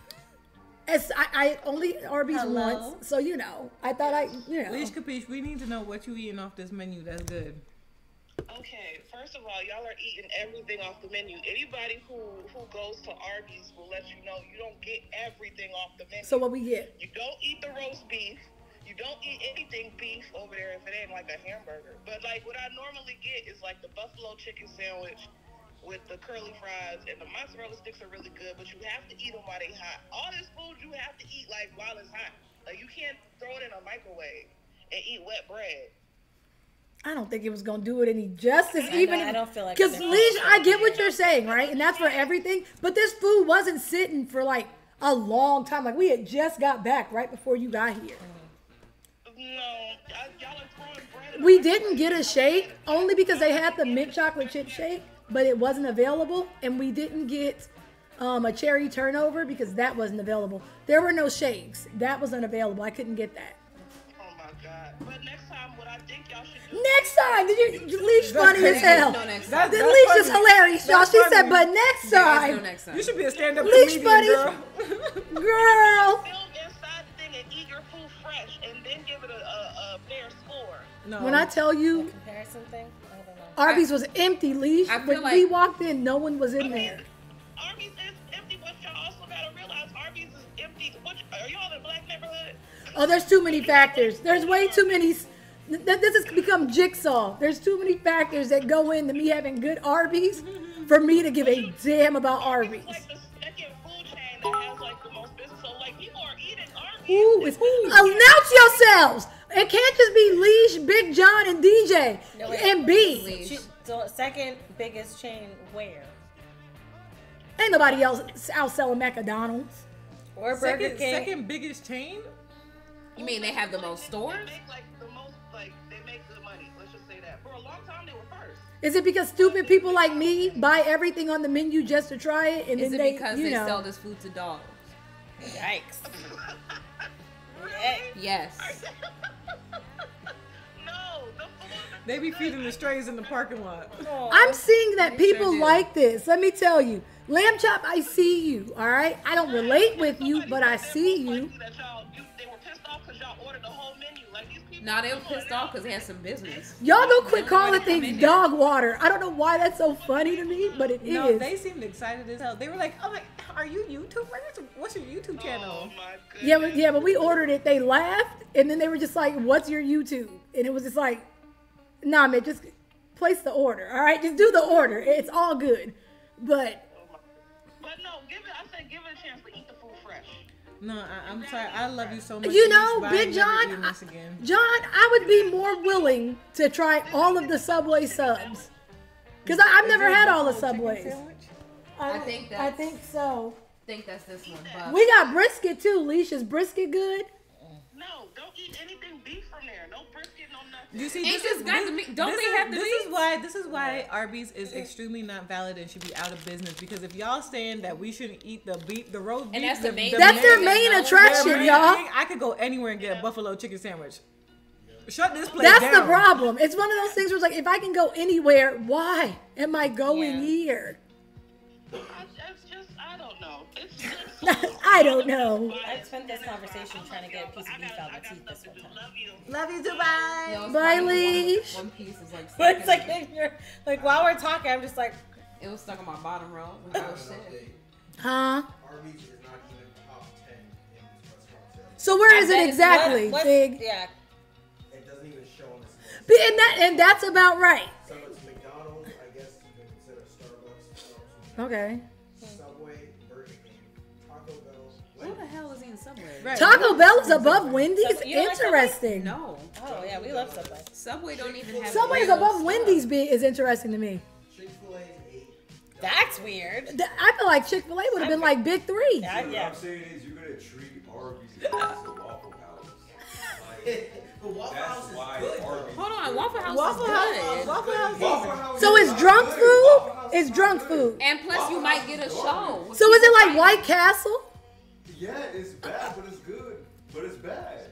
It's, I, I only Arby's Hello? once, so you know, I thought I, you know. Leash capiche. We need to know what you eating off this menu. That's good. Okay, first of all, y'all are eating everything off the menu. Anybody who who goes to Arby's will let you know you don't get everything off the menu. So what we get? You don't eat the roast beef. You don't eat anything beef over there if it ain't like a hamburger. But like what I normally get is like the buffalo chicken sandwich with the curly fries and the mozzarella sticks are really good, but you have to eat them while they're hot. All this food you have to eat like while it's hot. Like you can't throw it in a microwave and eat wet bread. I don't think it was gonna do it any justice. I even know, I don't feel like because it's Leash, I get what you're saying, right? And that's for everything. But this food wasn't sitting for like a long time. Like we had just got back right before you got here. No, y'all are bread. We didn't get a shake only because they had the mint chocolate chip shake, but it wasn't available, and we didn't get um, a cherry turnover because that wasn't available. There were no shakes. That was unavailable. I couldn't get that. Oh my god. But next time, what I think y'all should do. Next time, did you Leash funny as hell? no next The time. That's Leash is hilarious, y'all. That's She said, but next There is time, no next time. You should be a stand-up Leash comedian, buddies. girl. girl. Film inside the thing and eat your food fresh and then give it a, a, a fair score. No. When I tell you Comparison thing? I. Arby's was empty, Leash, I when like- we walked in, no one was in there. Arby's is empty, but y'all also gotta realize Arby's is empty. What, are y'all in a black neighborhood? Oh, there's too many factors. There's way too many. This has become jigsaw. There's too many factors that go into me having good Arby's for me to give a damn about Arby's. Like the second food chain that has like the most business. So like people are eating Arby's. Ooh, it's, announce yourselves. It can't just be Leash, Big John, and DJ No, wait. and B. Leash. She- So second biggest chain where? Ain't nobody else out selling McDonald's. Or Burger Second, King? second biggest chain. You mean they have the most They stores? make like the most like they make good money. Let's just say that. For a long time they were first. Is it because stupid people like me buy everything on the menu just to try it, and Is then it they, because you they know, sell this food to dogs? Yikes. Yes. No, the. They be feeding the strays in the parking lot. I'm seeing that They people sure like this. Let me tell you, Lamb Chop, I see you. All right, I don't relate with you, but I see you. That they were pissed off because y'all ordered the whole menu. Like these people. Nah, they were pissed off because they had some business. Y'all don't quit calling wanna come in things dog water. I don't know why that's so funny to me, but it is. No, they seemed excited as hell. They were like, "Oh my, are you YouTubers? What's your YouTube Oh channel?" my goodness. yeah, but, yeah, but we ordered it. They laughed, and then they were just like, "What's your YouTube?" And it was just like, "Nah, man, just place the order. All right, just do the order. It's all good." But oh But no, give it. I said give it a chance to eat the food fresh. No, I, I'm sorry. I love you so much. You know, Big John, eating. John, I would be more willing to try all of the Subway subs. Because I've never had all the buffalo chicken Subways. sandwich? I think I think so. I think that's this one. But We got brisket too. Leash, is brisket good? No, don't eat anything beef from there. No brisket, no nothing. You see, this is got this, the meat- don't this they is, have the this meat? is why this is why Arby's is extremely not valid and should be out of business because if y'all saying that we shouldn't eat the beef, the roast beef, And that's the main- That's their main their attraction, main y'all. thing, I could go anywhere and get a buffalo chicken sandwich. Shut this place That's down. the problem. It's one of those things where it's like, if I can go anywhere, why am I going Yeah. here? I, it's just, I don't know. It's just. I don't know. I spent this conversation trying to get a piece of beef out of my teeth this one time. Love you. Love you, Dubai. Yo, Bye, Leash. One, one piece is like. But it's stuck like in- in your, like while we're talking, I'm just like, it was stuck on my bottom row. Oh shit. Huh? Arby's is not even top 10 in. So where is it exactly, what- Big? Yeah. It doesn't even show on this And that and that's about right. So it's McDonald's, I guess you can consider Starbucks, Starbucks, Okay. Right. Taco Bell is above Wendy's. Subway- you don't like Interesting. No. Oh yeah, we love Subway. Subway don't even have. Subway is above stuff. Wendy's. Be is interesting to me. Chick-fil-A That's weird. I feel like Chick Fil A would have been like big three. Yeah, What. I'm saying is you're gonna treat Arby's as a Waffle House. Like, But Waffle House is why good. Hold on, Waffle House Waffle is House, good. Waffle House. Waffle House So it's drunk food. It's drunk food. And plus, you might get a show. So is it like White Castle? Yeah, it's bad, but it's good. But it's bad.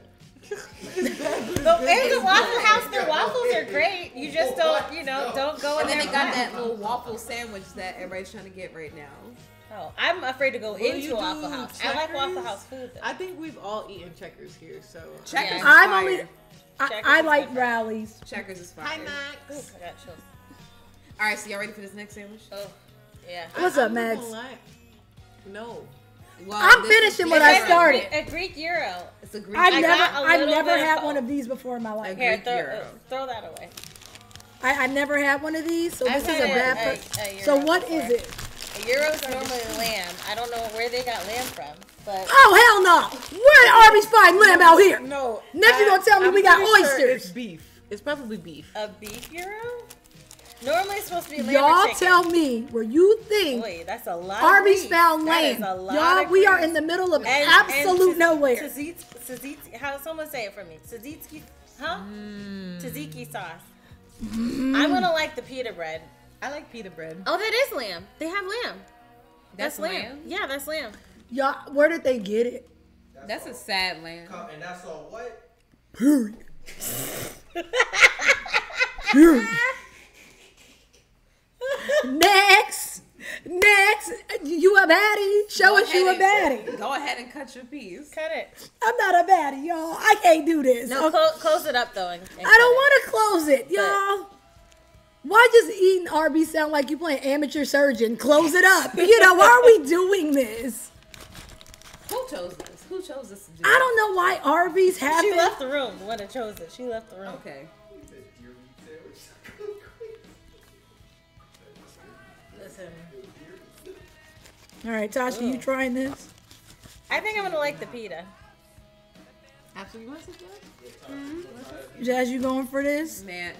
The, in the Waffle House, their waffles are great. You just oh don't, you know, don't go in And then there. they got that little waffle sandwich that everybody's trying to get right now. Oh, I'm afraid to go Will into a Waffle do House. I like Waffle? House food. Though. I think we've all eaten checkers here, so Checkers Yeah. is I'm fire. only. I, I like good. rallies. Checkers is fire. Hi Ooh, Max. I got chills. All right, so y'all ready for this next sandwich? Oh, yeah. What's I- up, I'm Max? No. Well, I'm this is- finishing what I is- It's a started. Greek- A Greek gyro. It's a Greek. I've I never, got a I've never had of one of these before in my life. Here, Greek throw, gyro. throw that away. I, I've never had one of these, so I've this is a a- bad. a- per- a so gyro what is before. it? A gyro's normally lamb. I don't know where they got lamb from, but Oh hell no! Where are Arby's find lamb out here? No. Next you gonna tell me I'm we got pretty sure oysters. it's beef. It's probably beef. a beef gyro? Normally it's supposed to be lamb Y'all chicken. tell me where you think Boy, that's a lot. Arby's found That is lamb. Y'all, of we are in the middle of And- absolute and nowhere. Tzatziki, tzatziki, how someone say it for me? Tzatziki, huh? Hmm. Tzatziki sauce. I'm gonna like the pita bread. I like pita bread. Oh, that is lamb. They have lamb. That's, That's lamb. lamb? Yeah, that's lamb. Y'all, where did they get it? That's a sad land. Co- And that's all what? Period. Period. Next, next, you a baddie? Show Go us you a ahead and- baddie. Go ahead and cut your piece. Cut it. I'm not a baddie, y'all. I can't do this. No, Okay? clo- close it up though. And, and I don't want to close it, y'all. Why just eating Arby's sound like you playing amateur surgeon? Close it up. You know, why are we doing this? Who chose this? Who chose this to do? I don't know why Arby's She left the room. The one that chose it. She left the room. Okay. All right, Tasha, you trying this? I think I'm gonna like the pita. After you want to suggest? Mm-hmm. Jazz, you going for this? Man,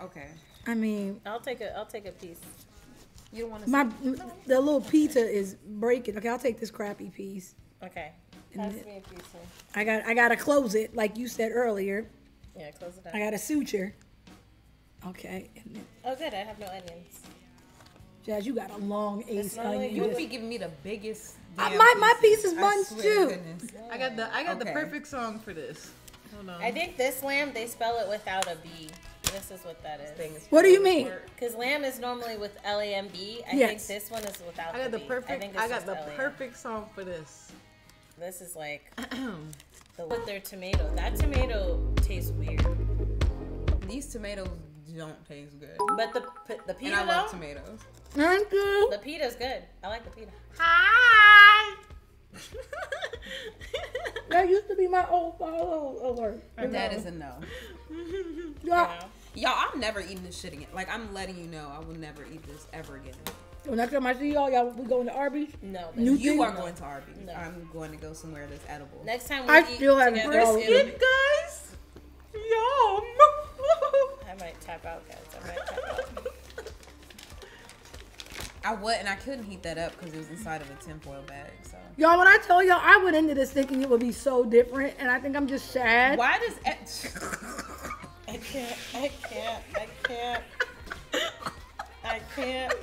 okay. I mean, I'll take a. I'll take a piece. You don't want to. my the little pizza is breaking. Okay, I'll take this crappy piece. Okay. Pass me a piece. Here. I got I gotta close it like you said earlier. Yeah, close it I got a suture. Okay, Oh, good. I have no onions. Jazz, you got a long ace like. You You would be giving me the biggest. Uh, damn my my pieces. piece is I buns too. goodness. I got the I got the perfect song for this. Hold on. I think this lamb they spell it without a B. This is what that is. What do you mean? Because lamb is normally with L A M B. I Yes. think this one is without. I got the B. perfect. think I, got the just LAM. perfect song for this. This is like the, with their tomato. That tomato tastes weird, These tomatoes don't taste good. but the p- the And pita I love though, tomatoes. Thank you. the pita's good. I like the pita. Hi. that used to be my old follow alert. That is a no. Yeah. Y'all, I'm never eating this shit again. Like, I'm letting you know, I will never eat this ever again. Well, next time I see y'all, y'all we going to Arby's. No, New You thing? are going to Arby's. No. I'm going to go somewhere that's edible. Next time we I eat still haven't together, tried it'll guys. Yum. I might tap out, guys. I might tap out. I would, and I couldn't heat that up because it was inside of a tinfoil bag. So Y'all, when I tell y'all, I went into this thinking it would be so different, and I think I'm just sad. why does et- I can't. I can't. I can't. I can't.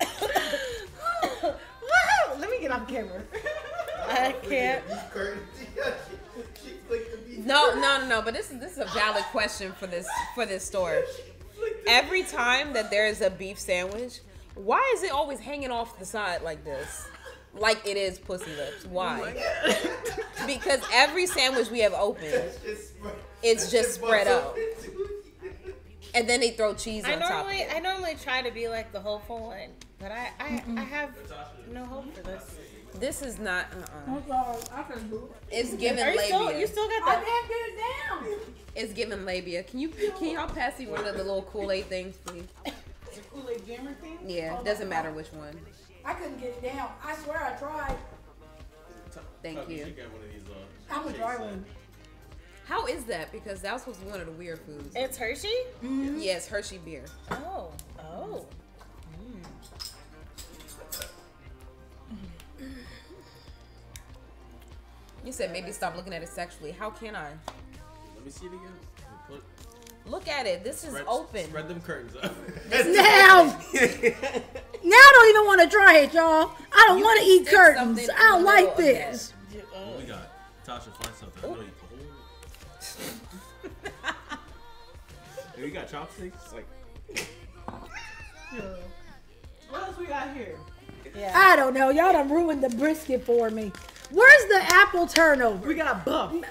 Let me get off camera. I can't. No, no, no, no? But this is this is a valid question for this for this store. Every time that there is a beef sandwich, why is it always hanging off the side like this? Like it is pussy lips. Oh why? because every sandwich we have opened, it's just spread out. And then they throw cheese I on top. Of normally, it. I normally try to be like the hopeful one, but I, I, I have no hope for this. This is not. Uh-uh. I'm sorry, I can do it. It's giving Are you labia. still, you still got that? I can't get it down. It's giving labia. Can you can y'all pass me one of the little Kool Aid things, please? The Kool-Aid jammer thing? Yeah, it doesn't matter which one. I couldn't get it down. I swear I tried. Thank Tucker, you. should get one of these, uh, I'm gonna shakes, try uh, one. How is that? Because that was supposed to be one of the weird foods. It's Hershey. Yes, Hershey beer. Oh, oh. You said maybe stop looking at it sexually. How can I? Let me see it again. Put, Look at it. This is spread, open. Spread them curtains up. Now, now I don't even want to try it, y'all. I don't want to eat curtains. I don't like middle of this. what we got? Tasha, find something. I know you. Hey, we got chopsticks. It's like What else we got here? Yeah. I don't know. Y'all done ruined the brisket for me. Where's the apple turnover? We got buff. What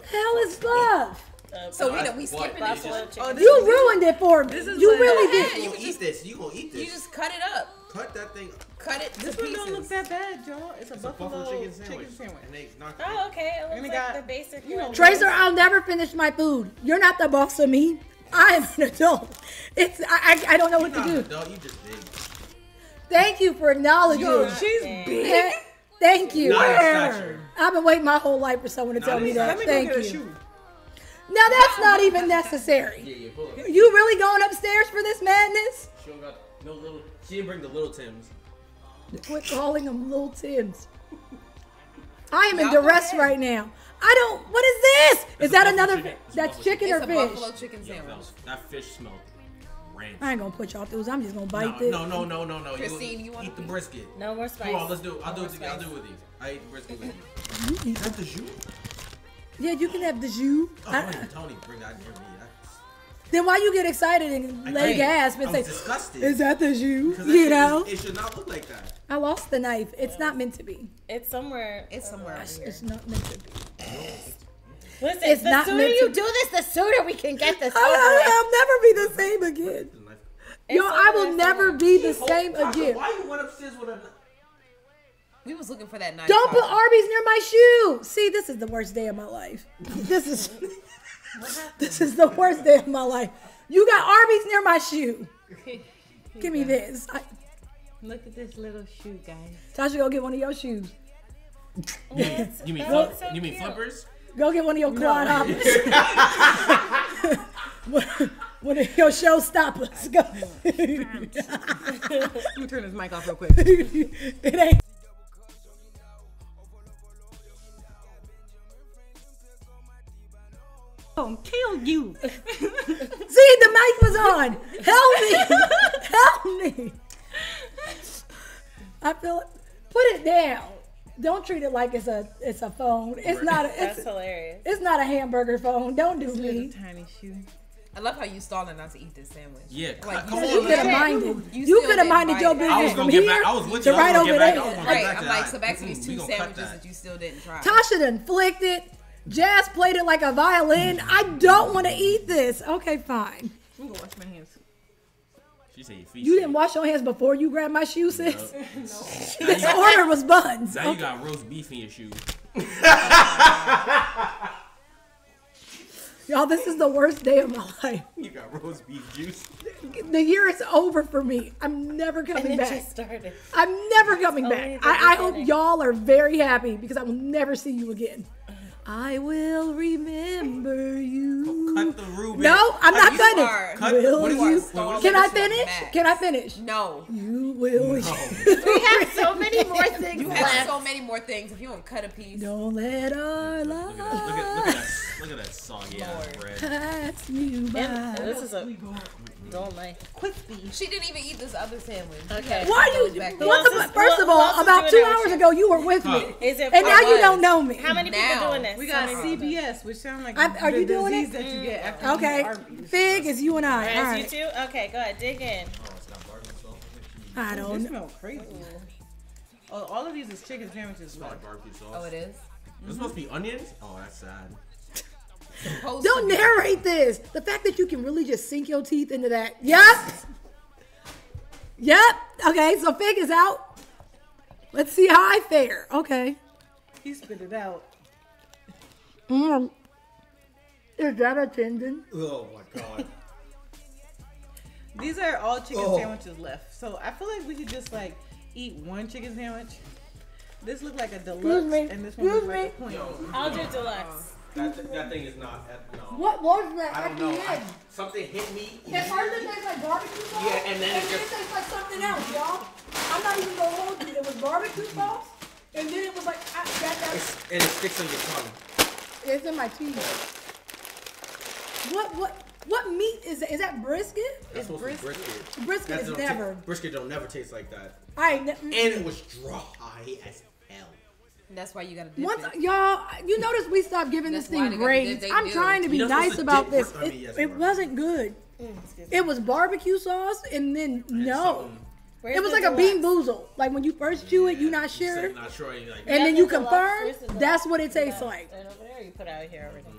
the hell is buff? Uh, so we What? know we skipping What? Oh, this Buffalo one. chicken. You ruined it for me. This is You what- really Yeah, did. you You eat this. You gonna eat this. You just cut it up. cut that thing. Cut it This one don't look that bad, y'all. It's a It's a buffalo, buffalo chicken chicken sandwich. sandwich. And they Oh, okay. It looks And like got- the basic you know, one. Tracer, I'll never finish my food. You're not the boss of me. I am an adult. It's I, I, I don't know what You're to not an do. adult. You just big. Thank you for acknowledging. Yo, she's big. Thank you. Not in. I've been waiting my whole life for someone to Not tell me that. Let me go Thank get a you. shoe. Now that's not even necessary. yeah, yeah. Pull up. You really going upstairs for this madness? She don't got no little. She didn't bring the little Tims. Quit calling them little Tims. I am in Y'all duress right now. I don't. What is this? It's Is that another? chicken. That's buffalo chicken It's or a fish? buffalo chicken sandwich. was, that fish smelled ranch. I ain't gonna put y'all through. this. I'm just gonna bite No, this. no, no, no, no, no. Christene, you, you wanna eat the brisket. No more spice. Come on, let's do. it. I'll No do it. more. I'll do it with these. I eat the brisket with you. Is that the jus? Yeah, you can have the jus. Oh, I- Tony, Tony, bring that near me. That's, then why you get excited and lay can't. gasp and I'm say, disgusted. "Is that the jus?" You know, is- it should not look like that. I lost the knife. It's not meant to be. It's somewhere. It's somewhere over here. It's not meant to be. Listen, It's the not sooner meant you do this, the sooner we can get this I, over with. will never be the same again. Yo, I will never be the same again. Why you went upstairs with a? We was looking for that knife. Don't put Arby's near my shoe. See, this is the worst day of my life. This is this is the worst day of my life. You got Arby's near my shoe. Give me this. I, Look at this little shoe, guys. Tasha, go get one of your shoes. It's- You mean so you mean flippers? Go get one of your quad hoppers. one, one of your showstoppers. Go. Let me turn this mic off real quick. it ain't. Gonna kill you. See, the mic was on. Help me. Help me. I feel it. put it down. Don't treat it like it's a it's a phone. It's not a That's it's, hilarious. it's not a hamburger phone. Don't do little me. tiny shoe. I love how you stalling not to eat this sandwich. Yeah, Like come you, You could have minded. You You, could have minded your bite. I business was from here back. I was with to you. I was right gonna over get back. there. I was gonna Right, get back to I'm like, that. so back to these two we gonna cut sandwiches that. that you still didn't try. Tasha done flicked it. Jazz played it like a violin. I don't want to eat this. Okay, fine. I'm gonna wash my hands. She said your feet. You stink. didn't wash your hands before you grabbed my shoe, sis. Now This you- order was buns. Now you got roast beef in your shoe. Y'all, this is the worst day of my life. You got roast beef juice. The year is over for me. I'm never coming It back. just started. I'm never coming back. I, I hope y'all are very happy because I will never see you again. I will remember you. cut the Reuben. No, I'm not You cutting are- it. Cut- Will what is you? this? What is Can I finish? Max. Can I finish? No. You will. We have so many more things You have left. so many more things. If you don't cut a piece, Don't let our love Look at, look look at that. Look at that soggy ass bread. pass you uh, by. And this is a don't like. she didn't even eat this other sandwich. Okay. Why are you? back What the, is- first of all, about two hours ago, you were with me, Is it? and now you don't know me. How many people Now. doing this? We got How many people? CBS, which sounds like I'm- are the you doing it? that you get after Okay, eat Fig is you and I. All Alright, right. you two? Okay, go ahead, dig in. I don't know. smell crazy. Oh, all of these is chicken sandwiches. It's not barbecue sauce. Oh, it is. This supposed to be onions? Oh, that's sad. Supposed Don't to be. narrate this. The fact that you can really just sink your teeth into that. Yep. Yep. Okay, so Fig is out. Let's see how I fare. Okay. He spit it out. Mm. Is that a tendon? Oh my god. These are all chicken Oh. sandwiches left. So I feel like we could just like eat one chicken sandwich. This looked like a deluxe, me. and this one looks Excuse like a point. I'll do deluxe. That, that thing is not. That, no. What was that I at don't the know. I, end? something hit me. At first it tastes like barbecue sauce. Yeah, and then it it just- tastes like something else, y'all. I'm not even gonna hold you. It was barbecue sauce, and then it was like I, that, that, It's, and it sticks on your tongue. it's in my teeth. What what what meat is that? Is that brisket? That's supposed to be brisket. Brisket That is don't never. brisket don't never taste like that. I ne- And it was dry as hell. That's why you gotta dip Once it. y'all, you notice we stopped giving That's this why thing they gotta do- grades. they I'm do. trying to be You're not nice supposed to about dip- this. I mean, It, yes, it you wasn't good. Mm, it was barbecue sauce, and then no, something- Where's it was the like a deluxe? bean boozle. Like when you first chew it, you're not You sure, said Not sure. You're like, and then Yeah, you the deluxe. confirm. Where's the deluxe? That's what it tastes like. Right over there, you put out here already. Mm-hmm.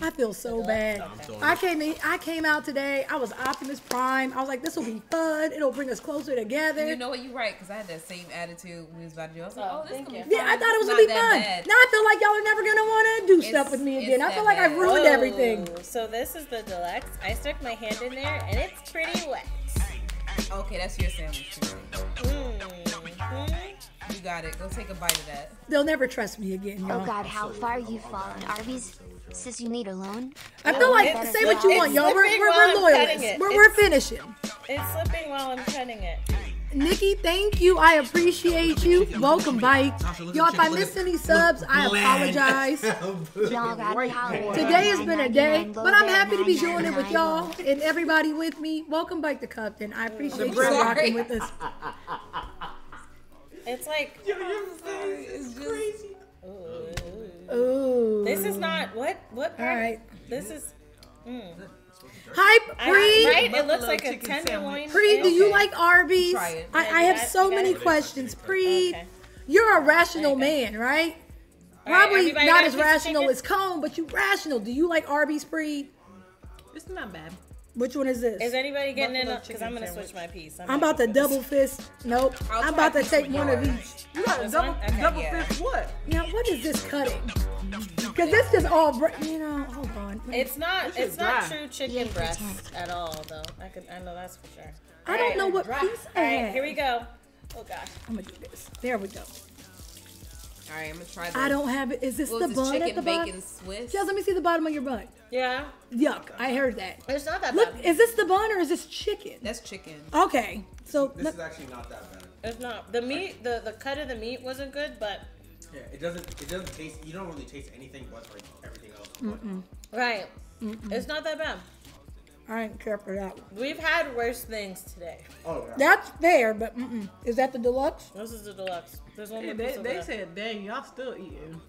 I feel so bad. I'm throwing I it. came in. I came out today. I was Optimus Prime. I was like, this will be fun. It'll bring us closer together. You know what? You're right, because I had that same attitude when we was about to do. I was like, Oh, oh, this thank gonna you. be yeah. I thought it was gonna be fun. bad. Now I feel like y'all are never gonna want to do It's- stuff with me again. I feel like I've ruined Oh, everything. So this is the deluxe. I stuck my hand in there, and it's pretty wet. Okay, that's your sandwich. Mm-hmm. You got it. Go take a bite of that. They'll never trust me again, y'all. Oh god, how far you've fallen, Arby's. Sis, you need a loan? I feel like It's- say what you want, y'all. We're, slipping we're, while we're loyalists. it. We're, we're It's- finishing. It's slipping while I'm cutting it. Nikki, thank you. I appreciate you. Welcome, bike. Tasha, look at Y'all, if I chicken. Look missed any subs, I apologize. Y'all got me. Today has been a day, but I'm happy to be band, doing it with y'all and everybody with me. Welcome, Bike to Cupton. I appreciate you bread- rocking with us. It's like It's just Ooh. this is not what what All part? right. This is mm. Hi, I, Pre. right. It looks like a chicken tenderloin. Pre, do you Okay. like Arby's? Try it. I, Yeah, I have got- so many questions. Pre, Okay. you're a rational Okay. man, right? All right, Probably everybody not as rational as Cone, but you rational. Do you like Arby's Pre? It's not bad. Which one is this? Is anybody getting in? Because I'm gonna sandwich. switch my piece. I'm not about to double fist. Nope. I'll I'm about to take one of yours. each. You got a This double, one? Okay, double yeah. fist what? Now, what is this cutting? Because this is all, br- you know, hold on. It's not. It's not dry. true chicken Yeah, breast at all, though. I could. I know that's for sure. I don't know what Dry. piece I All right, have. here we go. Oh gosh. I'm going to do this. There we go. all right. I'm gonna try. This. I don't have it. Is this What the was this bun at the chicken bottom? bacon Swiss? Just let me see the bottom of your bun. Yeah. Yuck. I heard that. It's not that bad. Look, bad. is this the bun or is this chicken? That's chicken. Okay. So, This let- is actually not that bad. It's not. The meat. The the cut of the meat wasn't good, but Yeah, it doesn't. It doesn't taste. You don't really taste anything but like everything else. But right. It's not that bad. I ain't care for that one. We've had worse things today. oh yeah. That's fair, but mm-mm. is that the deluxe? This is the deluxe. There's one Hey, more they piece of they that. said, dang, y'all still eating.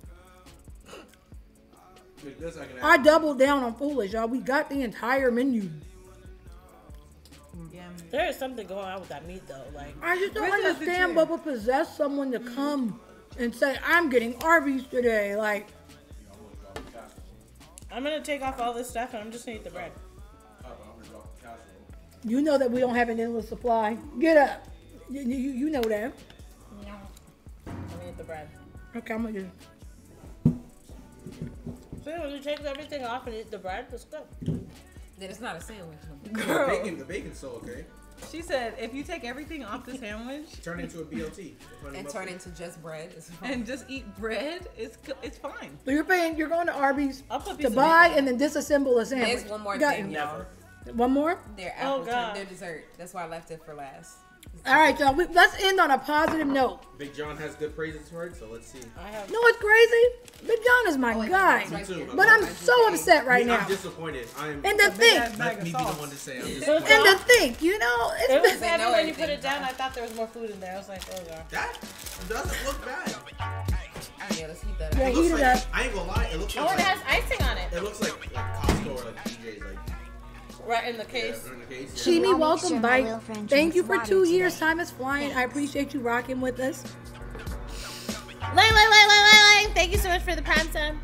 With this, I doubled down on foolish, y'all. We got the entire menu. Yeah. There is something going on with that meat though. Like I just don't understand chicken? what would possess someone to come and say, I'm getting Arby's today. Like, I'm gonna take off all this stuff and I'm just gonna eat the bread. I'm gonna drop the casserole. you know that we don't have an endless supply. Get up. You, you, you know that. No. I'm gonna eat the bread. Okay, I'm gonna do So when you take everything off and eat the bread, it's good. Then it's not a sandwich. The bacon, the bacon's so okay. She said, if you take everything off the sandwich Turn into a BLT. And turn into just bread. And just eat bread, it's it's fine. So you're paying, you're going to Arby's to buy and then disassemble a sandwich. There's one more Got thing, you. y'all. One more? Their Oh, apple God. their dessert. That's why I left it for last. All right, y'all. We, let's end on a positive note. Big John has good praises for it, so let's see. I have. You know what's crazy? Big John is my Oh, guy. it's right too. But I'm so upset right Me, I'm now. disappointed. I'm. And to think, ass bag let me be the sauce. one to say I'm and disappointed. to think, you know, It it's was been, heavy when you put it down. I thought there was more food in there. I was like, oh god. that doesn't look bad. Yeah, let's keep that Yeah, up. It heat looks it like, up. I ain't gonna lie. It looks Oh, like. it has icing on it. It looks like like Costco or like BJ's like. Right in the case. Yeah, in the case. Yeah. Chimi, I'll welcome, sure my Bite. little friend Thank you for water two today. years. Time is flying. I appreciate you rocking with us. Lang, lang, lang, lang, lang, lang. Thank you so much for the prime sub.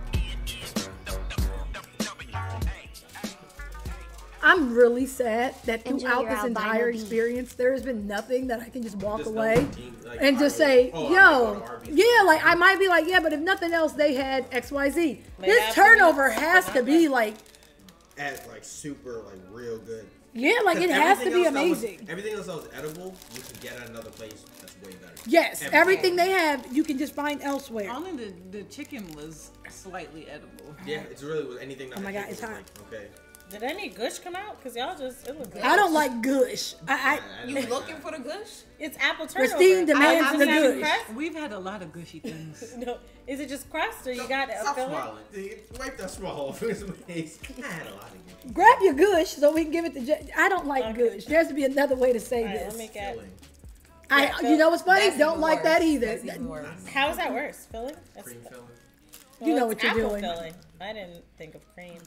I'm really sad that Enjoy throughout this entire beef. experience, there has been nothing that I can just walk Just away routine, like, and just I- say, oh, yo, go to Arby's. yeah, like I might be like, yeah, but if nothing else, they had X, Y, Z. They This have to turnover has to be like, At like super like real good. yeah, like it has to be else that was- amazing. everything else that was edible, you can get at another place that's way better. Yes, Everything. everything they have, you can just find elsewhere. Only the, the chicken was slightly edible. Yeah, it's really was anything that Oh my I God, it's hot. like, okay. Did any gush come out? Cause y'all just it looked good. I don't like gush. I, I You looking for the gush? It's apple turnover. Christene demands I'm the gush. impressed. We've had a lot of gushy things. No, is it just crust or you got a Stop filling? smiling. Dude, Wipe that smile off his face. I had a lot of good grab your gush so we can give it to. Je- I don't like gush. There has to be another way to say All right, this. let me get. feeling. I, you know what's funny? That's Don't even like that either. That's even worse. How is that worse? Filling? That's, Cream filling. well, You know what you're doing. Filling. I didn't think of cream.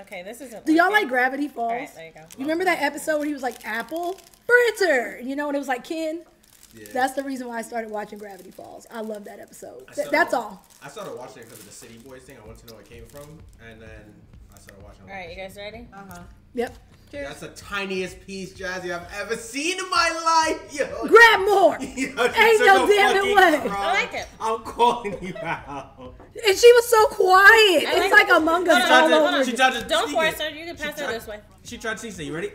Okay, this isn't. Do y'all like Gravity Falls? All right, there you go. You remember that episode where he was like apple fritter? You know, when it was like Ken. Yeah. That's the reason why I started watching Gravity Falls. I love that episode. Started- that's all. I started watching it because of the City Boys thing. I wanted to know where it came from, and then I started watching. All right, you guys ready? Uh huh. Yep. That's the tiniest piece, Jazzy, I've ever seen in my life. Yo, Grab more. Yo, Ain't took no damn it way. crumb. I like it. I'm calling you out. And she was so quiet. I it's like like Among Us all tried to- hold over she tried to Don't force her. You can She pass her tried- this way. She tried to sneak it. You ready?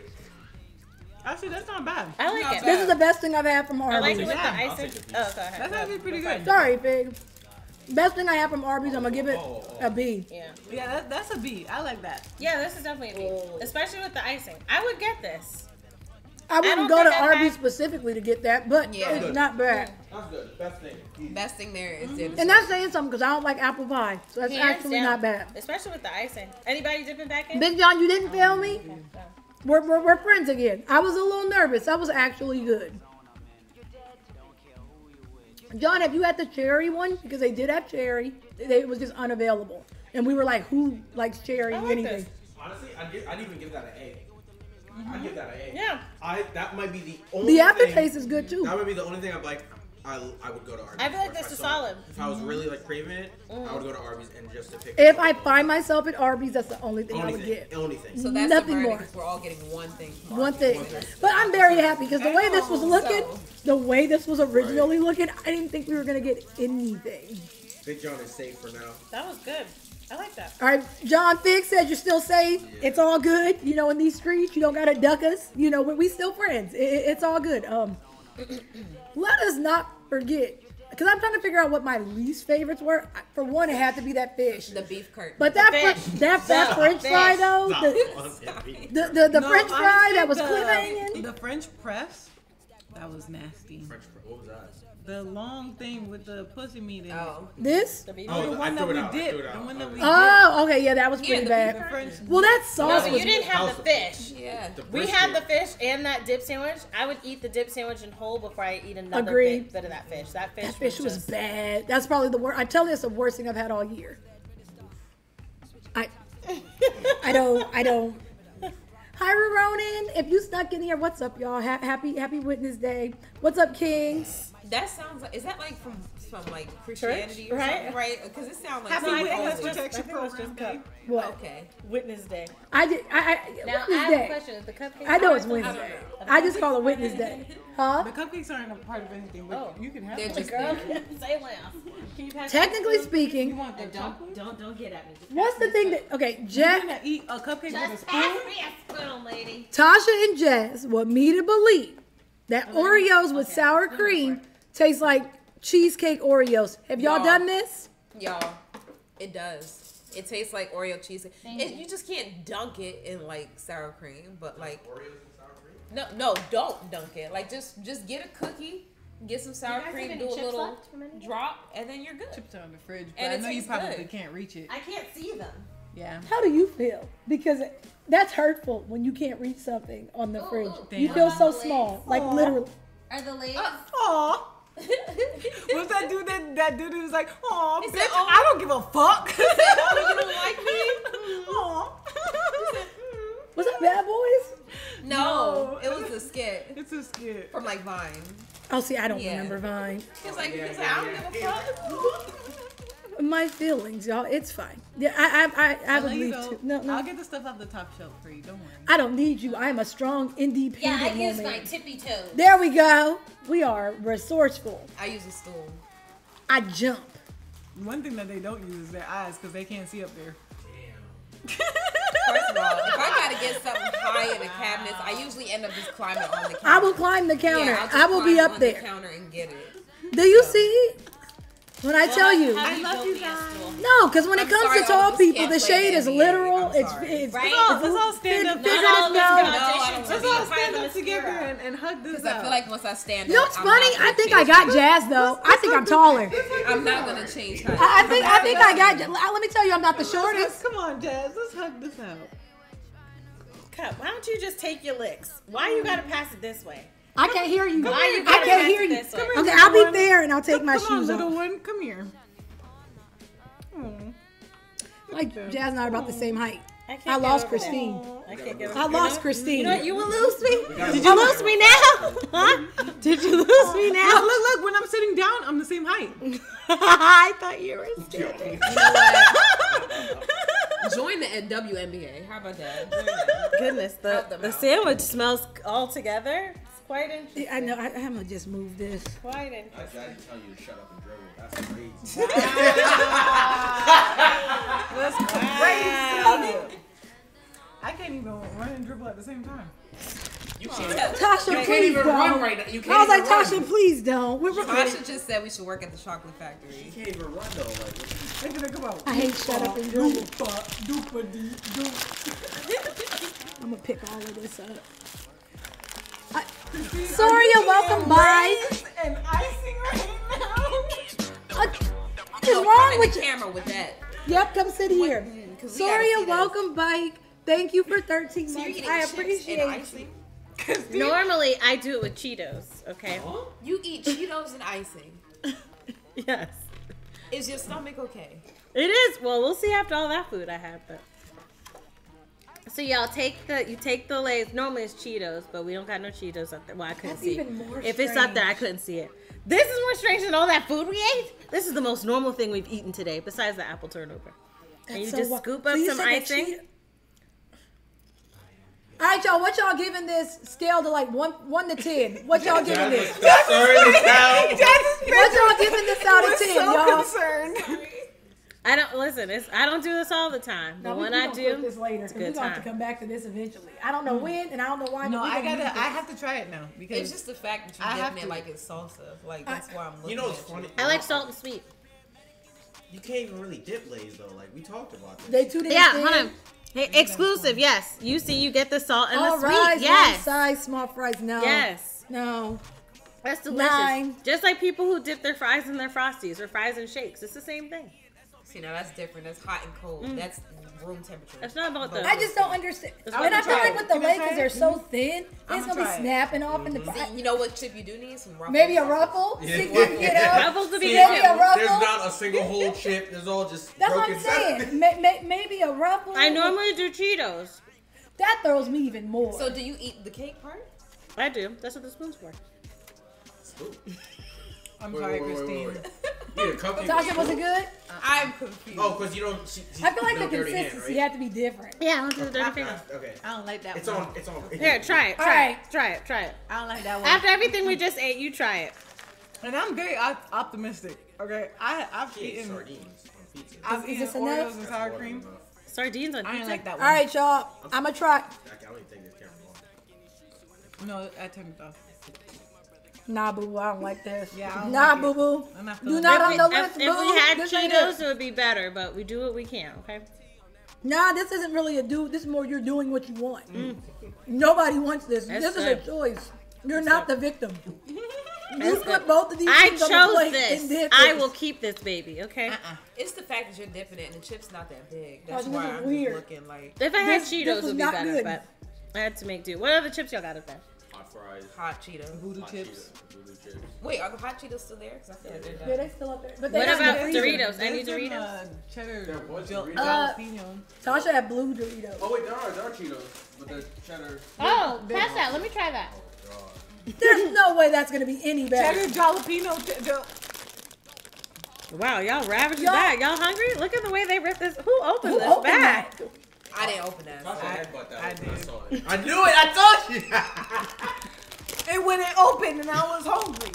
Actually, that's not bad. I like Not it. This is the best thing I've had from I like it with the Yeah, I'll icing. take a piece. Oh, go ahead. That's actually pretty good. Sorry, Fig. Best thing I have from Arby's, I'm gonna give it a B. Yeah. Yeah, that, that's a B. I like that. Yeah, this is definitely a B. Especially with the icing. I would get this. I wouldn't don't go to I've Arby's had- specifically to get that, but Yeah. it's not bad. That's good. Best thing. Best thing there is their And dessert. that's saying something because I don't like apple pie, so that's Hands actually down. not bad. Especially with the icing. Anybody dipping back in? Big John, you didn't fail me. We're, we're, we're friends again. I was a little nervous. That was actually good. John, have you had the cherry one? Because they did have cherry. They, it was just unavailable. And we were like, who likes cherry I like anything? this. Honestly, I'd, give, I'd even give that an A. I'd mm-hmm. give that an A. Yeah. I that might be the only. The aftertaste thing, is good too. That would be the only thing I'd like. I, I would go to Arby's. I feel like this is solid. If I was really like craving it, I would go to Arby's and just to pick. If I find myself at Arby's, that's the only thing I would thing, get. only thing. So that's Nothing more. We're all getting one thing. from One thing. But I'm very happy because the way this was looking, So- the way this was originally looking, I didn't think we were going to get anything. Big John is safe for now. That was good. I like that. All right, John Fig says you're still safe. It's all good. You know, in these streets, you don't gotta duck us. You know, we we still friends. It, it- it's all good. Um, let us not forget, because I'm trying to figure out what my least favorites were. For one, it had to be that fish. The beef curtain. But that fr- that that Stop. French Fish. fry though, Stop the on that beat. the the, the No, French fry that was the, clip hanging. The French press, that was nasty. French fry. What was that? The long thing with the pussy meat in it. oh, This. The beef. Oh, the I one that we did. The one that we Oh, okay, yeah, that was pretty the bad. beef did. French. Well, that No, sauce but was. you didn't have the fish. yeah. The We had the fish and that dip sandwich. I would eat the dip sandwich in whole before I eat another Agreed. bit, bit of that fish. That fish, That fish was just, bad. That's probably the worst. I tell you, it's the worst thing I've had all year. I, I don't, I don't. Hi, Ronan. If you snuck in here, what's up, y'all? Ha- happy, happy Witness Day. What's up, Kings? That sounds like is that like from from like Christianity or right? something, right? Because it sounds like Happy No, I something think Witness it's just, Protection think just Program cup. What? Okay. Witness Day. I did. I. I Now Witness I have a question: Is the cupcake? I know it's part of Wednesday. something? I just call it Witness Day. Huh? The cupcakes aren't a part of anything, but Oh. you can have They're them. just Girl, say less. Can you pass Technically You speaking, want the And chocolate? don't don't don't get at me. Just what's the thing that? Okay, You're Jess, gonna eat a cupcake with a Just spoon? pass me a spoon, lady. Tasha, and Jess want me to believe that Oreos with sour cream taste like cheesecake Oreos. Have y'all Y'all. done this? Y'all, it does. It tastes like Oreo cheese. It, you just can't dunk it in like sour cream, but like Oreos and sour cream. no, no, don't dunk it. Like just just get a cookie, get some sour cream, do a little left from any- drop, and then you're good. Chips are in the fridge, but And I it know you probably good. can't reach it. I can't see them. Yeah. How do you feel? Because that's hurtful when you can't reach something on the Ooh, fridge. ooh. You feel so Legs. small, like literally. Are the legs? Uh, aw. What's that dude that that dude who was like, "Oh, bitch, said, "Aw." I don't give a fuck." oh, you don't like me? Aw. Hmm. Was that Bad Boys? No, it was a skit It's a skit. from like Vine. Oh, see, I don't Yeah. remember Vine. He was like, he was like, I don't give a fuck. My feelings, y'all. It's fine. Yeah, I, I, I, I I'll would you leave too. No, no. I'll get the stuff off the top shelf for you. Don't worry. I don't need you. I am a strong, independent Yeah, I use woman. my tippy toes. There we go. We are resourceful. I use a stool. I jump. One thing that they don't use is their eyes because they can't see up there. First of all, if I gotta get something high in the cabinets, I usually end up just climbing on the counter. I will climb the counter. Yeah, I'll just I will be up on there. The counter and get it. Do you see? When I tell you, Have love you me a stool? no, because when it I'm comes sorry, to tall people, the shade is literal. I'm It's it's Right? Let's all, let's all stand up. Figure Not this all of us out. can No, I audition don't to Let's all stand up together and, and hug this Because I feel like once I stand You know up, what's funny? I think I got height. jazz though. I think I'm taller. I'm not gonna change height. I, I think I think I got. Let me tell you, I'm not the shortest. Come on, Jazz. Let's hug this out. Cup, why don't you just take your licks? Why you gotta pass it this way? I can't hear you. Why you I can't hear you. Come here, Okay, I'll be one. fair and I'll take my Come on, shoes little off. one. Come here. Like Jazz and I are about the same height. I, can't I lost. Christene. I can't I lost Christene. You know? You will lose me. Did you lose me now? Huh? Did you lose me now? look, look. When I'm sitting down, I'm the same height. I thought you were standing. You know? Join the WNBA. How about that? Goodness, the, Help them the sandwich smells all together. It's quite interesting. Yeah, I know. I, I'm gonna just move this. Quite interesting. I gotta tell you to shut up and dribble. That's crazy. I can't even run and dribble at the same time. You can't. Tasha, You please can't even don't. run right now. You I can't was like, even run. Tasha, please don't. We're recording. Tasha just said we should work at the chocolate You factory. can't even run though. Like, what- They're gonna come out. I hate shut up and dribble. Doopa, doopa dee, doop. I'm gonna pick all of this up. I, Soria, welcome by. And icing right now. Uh, what is wrong with the you? camera with that. Yep, come sit here. Mm, 'cause we gotta see Soria, welcome, bike. Thank you for 13 So months. I appreciate and you. Normally, I do it with Cheetos. Okay. You eat Cheetos and icing. Yes. Is your stomach okay? It is. Well, we'll see after all that food I have, but. So y'all take the you take the lays. Normally it's Cheetos, but we don't got no Cheetos up there. Well, I couldn't That's see. even more if it's up there, I couldn't see it. This is more strange than all that food we ate. This is the most normal thing we've eaten today, besides the apple turnover. and you So just what- scoop so up some said that icing. Cheeto- All right, y'all. What y'all giving this scale to like one one to ten? What y'all giving this? Concerned as. What y'all giving this out of ten, y'all? concerned. I don't listen. It's I don't do this all the time, but Now, we- when we I do, this later. it's a 'cause we good gonna have to come back to this eventually. I don't know mm. when, and I don't know why. No, I gotta. I have to try it now because It's just the fact that you're have dipping it to. like it's salsa. Like that's why I'm looking You know what's at funny? I like salt and sweet. You can't even really dip lays though. Like we talked about this. They two different Yeah, things. hold on. Hey, exclusive, yes. You see, you get the salt and All the right, sweet. Yes, size small fries. No. yes. No. That's delicious. Nine. Just like people who dip their fries in their frosties or fries and shakes. It's the same thing. See, now that's different. That's hot and cold. Mm. That's room temperature. It's not about the. I just don't understand. It's And I feel like with the Can legs, because they're so mm-hmm. thin, I'ma it's gonna be try it. snapping off in the. See, you know what chip you do need? Some ruffles. Maybe a ruffle. Yeah. See you get up. Ruffles would be See, Maybe a ruffle. There's not a single whole chip. There's all just That's what broken I'm saying. May, may, maybe a ruffle. I normally do Cheetos. That throws me even more. So do you eat the cake part? I do. That's what the spoon's for. I'm Wait, sorry, wait, wait, Christene. wait, wait. Yeah, cupcake. Tasha, was it good? Uh, I'm confused. Oh, because you don't. She, she, I feel like no the dirty hand, consistency right? had to be different. Yeah, I want to do the dirty finger. Okay. I don't like that It's one. on. It's on. Here, try it. All Try right. it. Try it. Try it. I don't like that one. After everything we just ate, you try it. and I'm very op- optimistic. Okay, I I've She eaten sardines on pizza. I've Is eaten this enough? Oreos and sour cream. Sardines on I pizza. didn't like that one. right, y'all. I'm gonna try. I don't even think this camera. No, I turned it off. Nah, boo boo, I don't like this. Yeah, I don't nah, like boo boo. I'm not Do not it. on the If, list, if boo. we had This Cheetos, it. it would be better, but we do what we can, okay? Nah, this isn't really a do. This is more you're doing what you want. Mm. Nobody wants this. That's this is a choice. You're not the victim. you That's put good. both of these I things on the chose plate this. and did I will keep this baby, okay? Uh-uh. It's the fact that you're dipping it and the chip's not that big. That's this why is I'm weird. looking like If I had This- Cheetos, it would be better, good. but I had to make do. What other chips y'all got up there? Hot fries. hot Cheetos. Voodoo hot chips. Cheetos, voodoo chips. Wait, are the hot Cheetos still there? Because I feel like they're Yeah, done. they still up there. But they What about the. Doritos? Any There's some, Doritos? Uh, cheddar There was Doritos. Uh, jalapeno. Tasha had blue Doritos. Oh wait, there are there are Cheetos, but the cheddar. Oh, pass that. Let me try that. There's no way that's gonna be any better. Cheddar jalapeno. T- jal- Wow, y'all ravaged the Y'all- bag. Y'all hungry? Look at the way they ripped this. Who opened Who this opened bag? that? I didn't oh, open that. I- headbutt that I one. I did. saw it. I knew it. I told you. and when it opened, and I was hungry.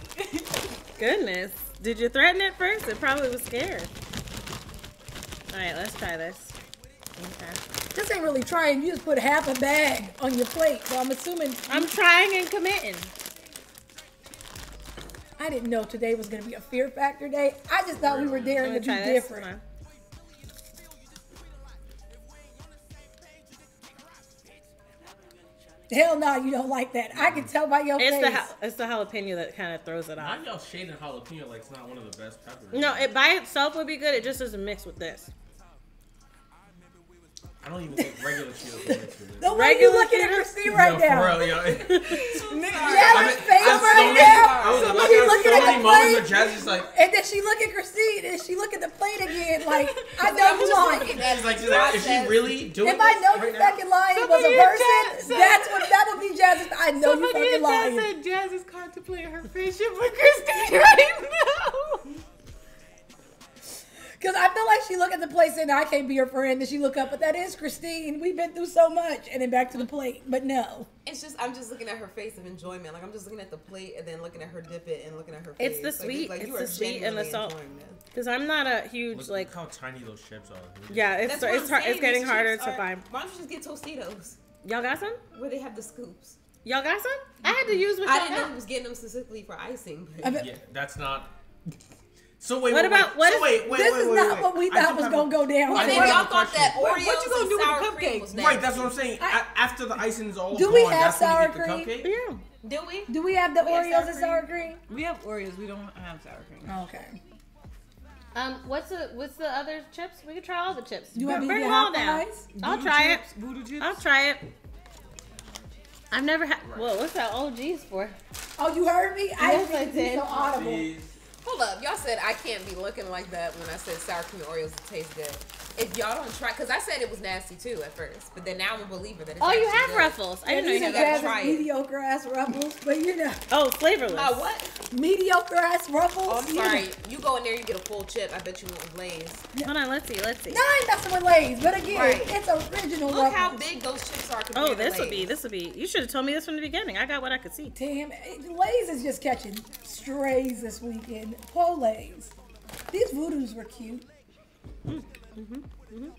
Goodness. Did you threaten it first? It probably was scared. All right, let's try this. Okay. This ain't really trying. You just put half a bag on your plate. So I'm assuming I'm trying and committing. I didn't know today was gonna be a fear factor day. I just thought we were daring to Let be me try different. Hell no, you don't like that. I can mm. tell by your It's face. the ha- it's the jalapeno that kind of throws it off. Not y'all shading jalapeno like it's not one of the best peppers. No, it by itself would be good. It just doesn't mix with this. I don't even think regular Cheetos will mix with it. the way you Regular looking at Cheetos? Christene right no, now. For real, yo. Jealous I face I'm right so many- now. I was like, She I got looking so at many the moments plate. where Jazz like, And then she look at Christene and she look at the plate again like, I know you lying. she's like, she's like, is she really doing If I know right you now? fucking lying was a in person, said- that's what that would be Jazz's. I know you Somebody fucking in chat said Jazz is contemplating her friendship with Christene right now. Because I feel like she look at the plate saying, I can't be your friend. Then she look up, but that is Christene. We've been through so much. And then back to the plate. But no. It's just I'm just looking at her face of enjoyment. Like I'm just looking at the plate and then looking at her dip it and looking at her face. It's the sweet. like, you it's are the sweet and the salt. enjoying. Because I'm not a huge Look, like. look how tiny those chips are. Yeah, it's That's it's hard, saying, it's getting these harder to are- find. Why don't you just get Tostitos Y'all got some? where they have the scoops? Y'all got some? I had to use what I didn't know got. he was getting them specifically for icing. But Yeah, that's not. So wait, What wait, about- wait. what so is- wait, wait, this wait, is wait, not wait. what we thought was have going to go down. I And do then have a y'all thought that question. Oreos what you gonna do with the sour cupcake? was Right, that's what I'm saying. I- A- After the icing's all Do gone, we have that's sour cream? Yeah. Do we? Do we have the We have Oreos sour and cream. sour cream? We have Oreos. We don't have sour cream. Okay. Um, what's the what's the other chips? We could try all the chips. You want to Bring them all hot down. I'll try chips, Voodoo chips. it. I'll try it. I've never had. Whoa, what's that OG's for? Oh, you heard me? I Yes, didn't I think did. so audible. Hold up, y'all said I can't be looking like that when I said sour cream Oreos taste good. If y'all don't try, because I said it was nasty too at first, but then now I'm a believer that it's Oh, you have good. ruffles. I And didn't know these you had gotta try it. mediocre ass ruffles, but you know, Oh, flavorless. My what? mediocre ass ruffles. Oh, I'm you know. sorry. You go in there, you get a full chip. I bet you want Lay's. Hold on, let's see, let's see. No, I ain't messing with Lay's, but again, Right. it's original Look ruffles. how big those chips are compared Oh, this would be this would be. You should have told me this from the beginning. I got what I could see. Damn, it- Lay's is just catching strays this weekend. Poor Lay's. These voodoos were cute. Hmm. Mm-hmm.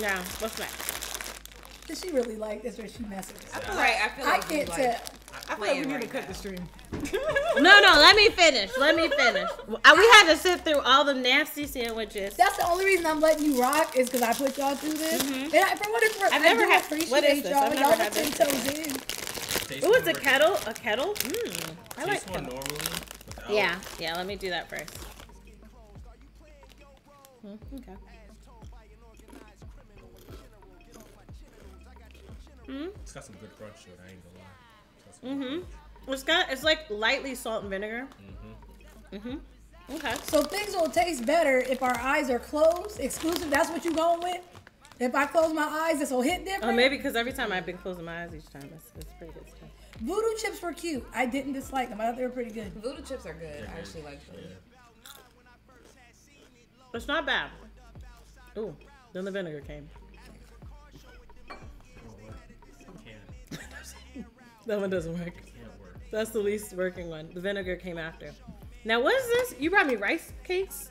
Yeah, what's next? Does she really like this or is she messing with I feel like I feel like we can't like tell. I feel like we playing need to cut now. the stream. No, no, let me finish. Let me finish. We had to sit through all the nasty sandwiches. That's the only reason I'm letting you rock is because I put y'all through this. Mm-hmm. And I, for what it's worth, I've I never had- appreciate what is this? y'all. I've never y'all had are ten this. toes in. Taste Ooh, it's a kettle. A kettle. Mmm. I like Taste kettle. normally. Without, Yeah, yeah. Let me do that first. Hmm, okay. Hmm. It's got some good crunch to it. I ain't gonna lie. It's got some good Mhm. crunch. It's got. It's like lightly salt and vinegar. Mm-hmm. Mm-hmm. Okay. So things will taste better if our eyes are closed. Exclusive. That's what you going with? If I close my eyes, this will hit different. Oh, maybe because every time I've been closing my eyes each time. it's, that's pretty good stuff. Voodoo chips were cute. I didn't dislike them. I thought they were pretty good. Voodoo chips are good. I actually like them. It's not bad. Ooh, then the vinegar came. Oh, that one doesn't work. That's the least working one. The vinegar came after. Now, what is this? You brought me rice cakes?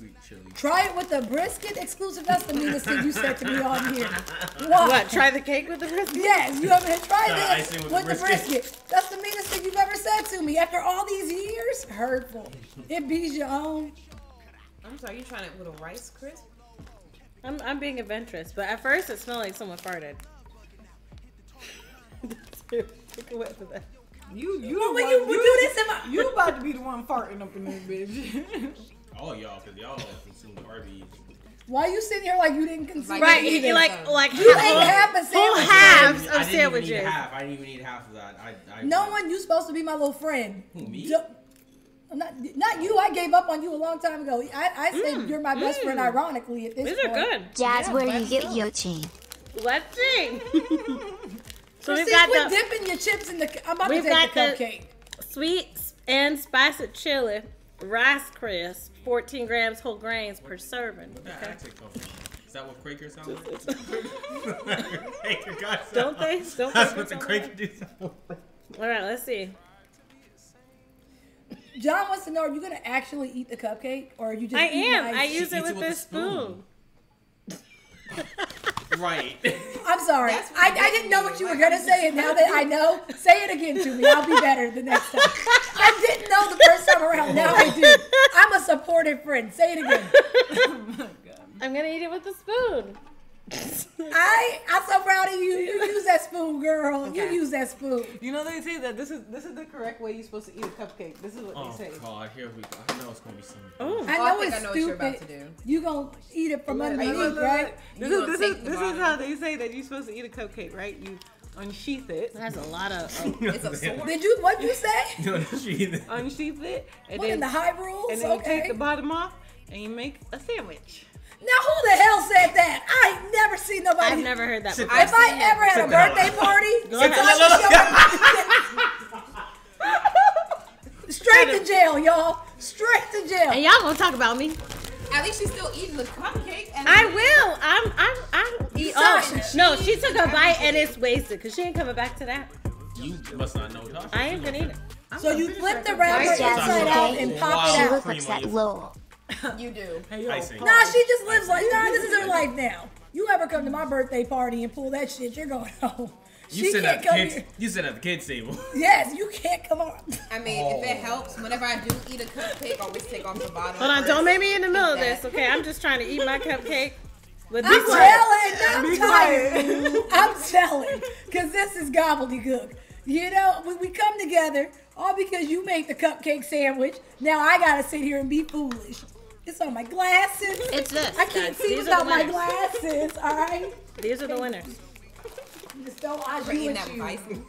Yeah, sweet chili. Try it with the brisket exclusive. That's the meanest thing you said to me on here. Why? What? Try the cake with the brisket? Yes, you haven't tried Try this with, with the the brisket. brisket. That's the meanest thing you've ever said to me. After all these years, hurtful. It beats your own. I'm sorry, you trying it with a rice crisp? I'm, I'm being adventurous, but at first it smelled like someone farted. Take a whiff of that. You you Well, the when one- you do this in my- you about to be the one farting up in this bitch. All y'all, because y'all consume Arby's. Why you sitting here like you didn't consume Right, you either? like like You half, ate half a whole sandwich. halves I of didn't even eat sandwiches. half. I didn't even eat half of that. I, I, No one, you supposed to be my little friend. Who, me? Du- Not, not you. I gave up on you a long time ago. I, I said you're my best friend. Ironically, at this Mm. These are good. Jazz, Yeah, where do you get go. your chain? Let's see. so we've See, got quit the dipping your chips in the. I'm about We've to take got the the- cupcake. sweet and spicy chili rice crisp, 14 grams whole grains per serving. Yeah, Okay. I take coffee. Is that what Quaker sounds like? Quaker guys Don't they? Don't That's they what the sound Quaker like- do. sound like. All right, let's see. John wants to know: Are you gonna actually eat the cupcake, or are you just? I eating am. I use it with with a this spoon. Right. I'm sorry. I, I didn't know what you were gonna say, and now that I know, say it again to me. I'll be better the next time. I didn't know the first time around. Now I do. I'm a supportive friend. Say it again. Oh I'm gonna eat it with a spoon. I I'm so proud of you. You use that spoon, girl. You use that spoon. you know they say that this is this is the correct way you're supposed to eat a cupcake. This is what Oh they say. Oh God, here we go. I know it's gonna be some. Oh, I Oh, I know think it's I know what stupid. you're about to do. You gonna eat it from Look, underneath, look, look, right? look. This is this is the this is how they say that you're supposed to eat a cupcake, right? You unsheath it, that's a lot of. oh. It's a sword. Did you? What you say? No, she. unsheath it, and What in then the high rules? and then you take the bottom off, and you make a sandwich. Now who the hell said that? I ain't never seen nobody. I've never heard that before. If I ever had a birthday party, Go it's ahead. like a- straight to jail, y'all. Straight to jail. And y'all gonna talk about me? At least she's still eating the cupcake. And I will. I'm. I'm. I'm. Eat all. Oh, Sausage. No, she took a bite and it's wasted because she ain't coming back to that. You must not know Tasha. I ain't gonna eat it. So you flip the wrapper Where's Jasmine inside out okay? and Wow. pop it She out. looks Cream like on that your- Lowell. You do. Hey, yo, Icing. pause. Nah, she just lives like nah. This is her life now. You ever come to my birthday party and pull that shit, you're going home. You she sit can't at the come kids. here. You sit at the kids table. Yes, you can't come on. I mean, if it helps, whenever I do eat a cupcake, I always take off the bottom. Hold on, don't make me in the middle of this, okay? I'm just trying to eat my cupcake. With I'm this telling, I'm tired. I'm telling, because this is gobbledygook. You know, we, we come together all because you make the cupcake sandwich. Now I gotta sit here and be foolish. It's on my glasses. It's this. I can't guys. see without my glasses. All right, These are the winners. just don't I For do eating it that with you. icing.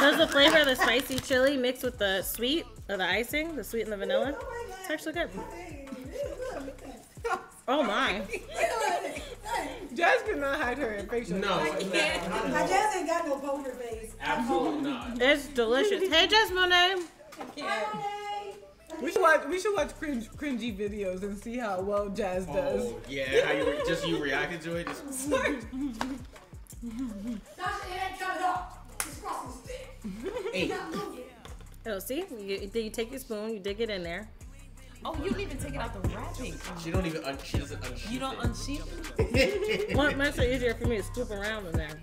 Does the flavor of the spicy chili mixed with the sweet of the icing, the sweet and the vanilla? Oh it's actually good. Oh my. Jazz cannot hide her facial. No, My jazz ain't got no poker face. absolutely not. It's delicious. Hey, Jasmine. We should watch. We should watch cringe, cringy videos and see how well Jazz oh, does. Oh yeah, how you just you reacted to it. Just Sasha, it ain't coming off. It's crossing the stick. eight. Oh, see? You, you take your spoon, you dig it in there. Oh, you don't even take it out the wrapping. She don't even. Un- she doesn't unsheath You don't it. unsheath it. Well, makes it easier for me to scoop around in there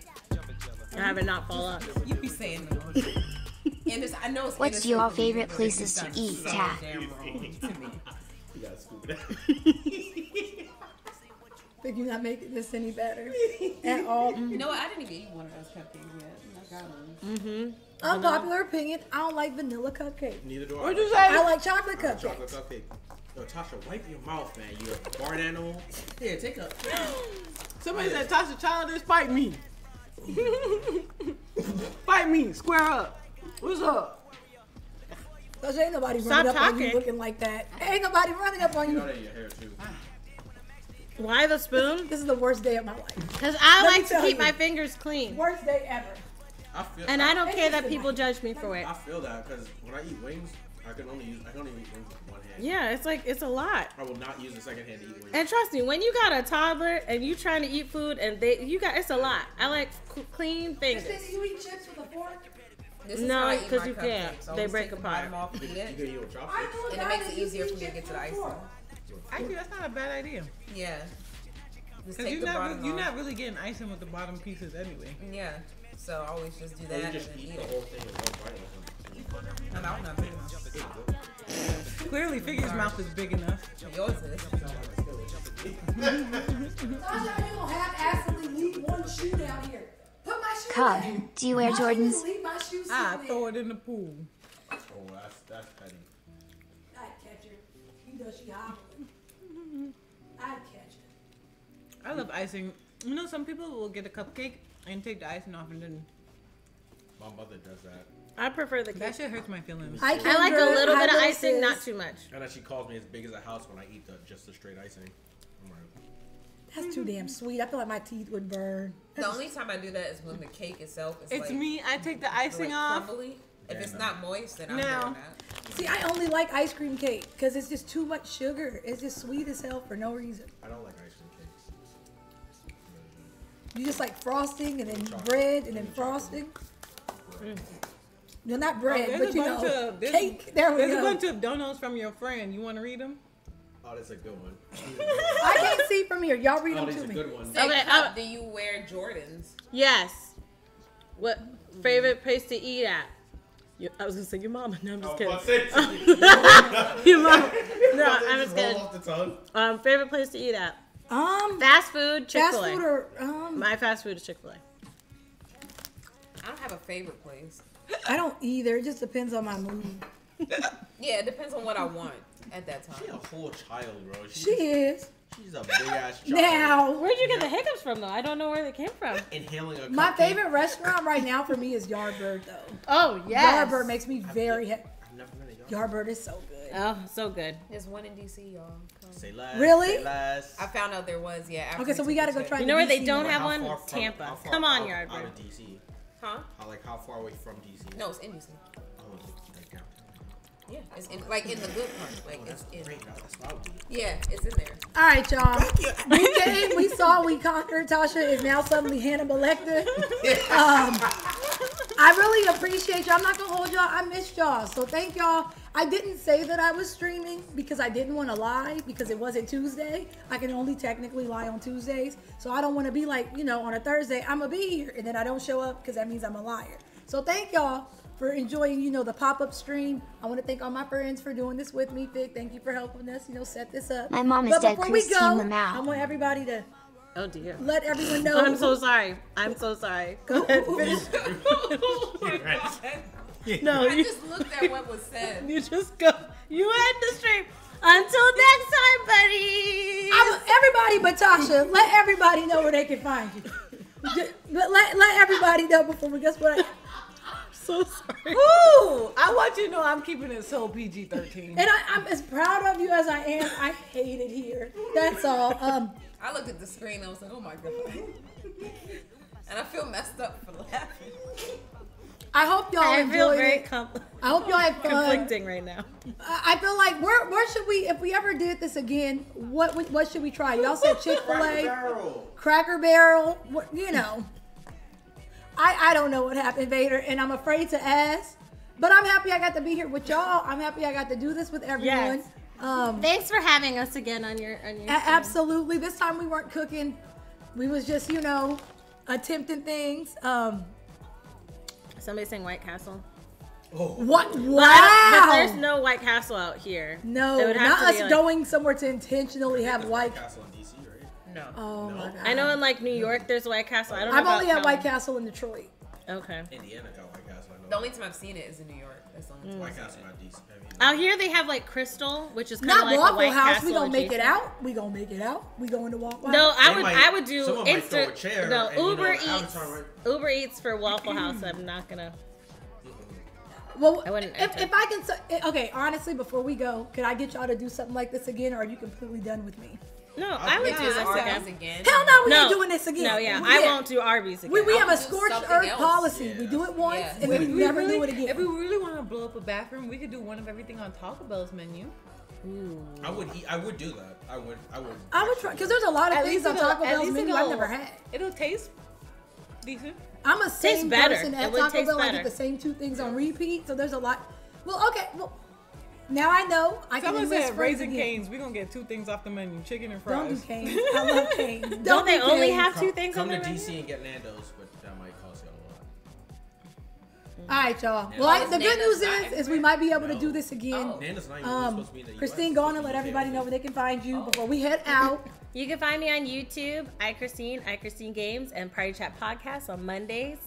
and have it not fall out. You be saying the most. And it's, I know it's What's innocent your for favorite places to eat, so Tat? damn wrong to me. You gotta scoop it out. Think you're not making this any better at all. You know what? I didn't even eat one of those cupcakes yet. I got one. Mm-hmm. Unpopular opinion, I don't like vanilla cupcake. Neither do I. What'd you say? I like chocolate Chocolate cupcakes. cupcake. Yo, Tasha, wipe your mouth, man. You are a barn animal. Here, take a. Somebody said Tasha Childish, fight me. fight me, square up. What's up? Cause ain't nobody Stop running up on you looking like that. Ain't nobody running up on You you. know that in too. Why the spoon? This is the worst day of my life. Because I Let like to keep you. my fingers clean. Worst day ever. I feel, And I don't care that people knife. judge me for it. I feel that because when I eat wings, I can only use I can only eat wings with one hand. Yeah, it's like it's a lot. I will not use the second hand to eat wings. And trust me, when you got a toddler and you trying to eat food and they you got it's a lot. I like clean fingers. You eat chips with a fork? This is No, how I eat 'cause my you cupcakes. can't. I They always break apart. bottom off and eat you it. can eat with I chopsticks. And it makes it easier for me to get to the with a icing. fork. Actually, that's not a bad idea. Yeah. Because you're not, bottom re- you're off. not really getting icing with the bottom pieces anyway. Yeah. So I always just do that you and just then eat eat the whole thing in one bite. And I'm not big enough. Clearly, Figure's mouth is big enough. Yours is. Tasha, you gonna have absolutely leave one shoe down here. Put my shoe Cub, down. do you wear Why don't you Jordans? Leave my shoe ah, I sitting throw there? it in the pool. Oh, that's that's petty. I'd catch her. You know she hobbling. I'd catch her. I love icing. You know, some people will get a cupcake and take the icing off, and then My mother does that. I prefer the cake. that cake. shit hurts my feelings. I, I like a little bit of icing, not too much. And then she calls me as big as a house when I eat the just the straight icing. I'm like, That's too damn mm-hmm. sweet. I feel like my teeth would burn. The only time I do that is when the cake itself is It's like, me. I take the like icing off. crumbly. If Yeah, it's no. not moist, then I'm Now- doing that. See, I only like ice cream cake because it's just too much sugar. It's just sweet as hell for no reason. I don't like ice cream cakes. You just like frosting and then bread and then frosting. No, not oh, bread, There's but you know, of there's, cake. There we there's a bunch of donuts from your friend. You want to read them? Oh, that's a good one. I can't see from here. Y'all read oh, them to are me. good ones. Say, Okay, Cup, uh, do you wear Jordans? Yes. What favorite place to eat at? Your, I was gonna say your mama. No, I'm just I kidding. was about to say- your mama. No, I'm just kidding. off the tongue. Um, favorite place to eat at? Um, Fast food, Chick fast Fil food A. or um, My fast food is Chick Fil A. I don't have a favorite place. I don't either. It just depends on my mood. Yeah, it depends on what I want at that time. She a whole child, bro. She, She is she's a big ass child. now. Where'd you get the hiccups from though? I don't know where they came from. inhaling a My cupcake. favorite restaurant right now for me is Yardbird though. Oh yes. Yardbird makes me very happy. I've never been a yard. Yardbird is so good. Oh, so good. There's one in DC, y'all. Come. Say less. Really? Say less. I found out there was, yeah. Okay, so we gotta go try. You know where they don't have one? from- Tampa. Come on, Yardbird. Out of DC. Huh? How like how far away from DC? No, it's in DC. Yeah, it's in, like in the good part. Like it's in. Great, no, that's what I would do. Yeah, it's in there. All right, y'all. We came, we saw, we conquered. Tasha is now suddenly Hannibal Lecter. Um, I really appreciate y'all. I'm not gonna hold y'all. I missed y'all, so thank y'all. I didn't say that I was streaming because I didn't want to lie because it wasn't Tuesday. I can only technically lie on Tuesdays, so I don't want to be like you know on a Thursday I'm gonna be here and then I don't show up because that means I'm a liar. So thank y'all for enjoying, you know, the pop-up stream. I want to thank all my friends for doing this with me. Fig, thank you for helping us, you know, set this up. My mom is But dead, before we Christene go, Lamau. I want everybody to Oh dear. let everyone know. I'm so sorry. I'm so sorry. Go ahead. Finish. no, I you, just looked at what was said. you just go. You end the stream. Until next time, buddy. I'm- everybody but Tasha, let everybody know where they can find you. Just- Let, let, let everybody know before we guess what I, so sorry. Ooh, I want you to know I'm keeping it so PG-13. and I, I'm as proud of you as I am. I hate it here. That's all. Um, I looked at the screen and I was like, oh my god. and I feel messed up for laughing. I hope y'all I feel very it. com- I hope y'all had fun. conflicting right now. I I feel like where where should we if we ever did this again? What what should we try? Y'all said Chick Fil Cracker A, Barrel. Cracker Barrel. What, you know, I I don't know what happened, Vader, and I'm afraid to ask. But I'm happy I got to be here with y'all. I'm happy I got to do this with everyone. Yes. Um, Thanks for having us again on your on your. a- absolutely. This time we weren't cooking. We was just you know attempting things. Um, Somebody saying White Castle. what? But, Wow. I but there's no White Castle out here. no, It would have not us like- going somewhere to intentionally have white. Castle in DC, right? No. Oh my god. I know in like New York there's White Castle. I don't know. I've only had White Castle in Detroit. Okay. Indiana got White Castle. I know. The only time I've seen it is in New York. That's the only mm. time White I've seen Castle it. not DC. Out here they have like Krystal, which is kind of Not like a Waffle White House. Castle. We gonna make it out. We gonna make it out. We going to Waffle House. No, I They would might- I would do someone might throw a chair No, and, you know, Uber Avatar Eats. Uber Eats for Waffle House. I'm not gonna. Well, I wouldn't if, if I can, okay, honestly, before we go, could I get y'all to do something like this again, or are you completely done with me? No, I would Yeah, do this Arby's again. again. Hell no, we No. ain't doing this again. No, yeah, We- I won't do Arby's again. We, we have a scorched earth else. policy. We do it once Yeah. and then we, we never really, do it again. If we really want to blow up a bathroom, we could do one of everything on Taco Bell's menu. Ooh. I would eat. I would do that. I would. I would. I would try because there's a lot of At things least on Taco Bell's menu I've never had. It'll taste decent. I'm a same person It at Taco Bell. I get the same two things on repeat, so there's a lot. Well, okay. Well, now I know I can Someone enlist said friends Raising again. Canes. We're gonna get two things off the menu: chicken and fries. Don't do canes. I love canes. Don't, Don't they only canes. have two Come, things come on to their DC menu? and get Nando's, but that might cost you a lot. All right, y'all. Well, I, the good news is, is we might be able to do this again. Nando's not even Um, supposed to be in the US. Christene, go on and let everybody know where they can find you before we head out. You can find me on YouTube, Ay Christene, Ay Christene Games, and Party Chat Podcast on Mondays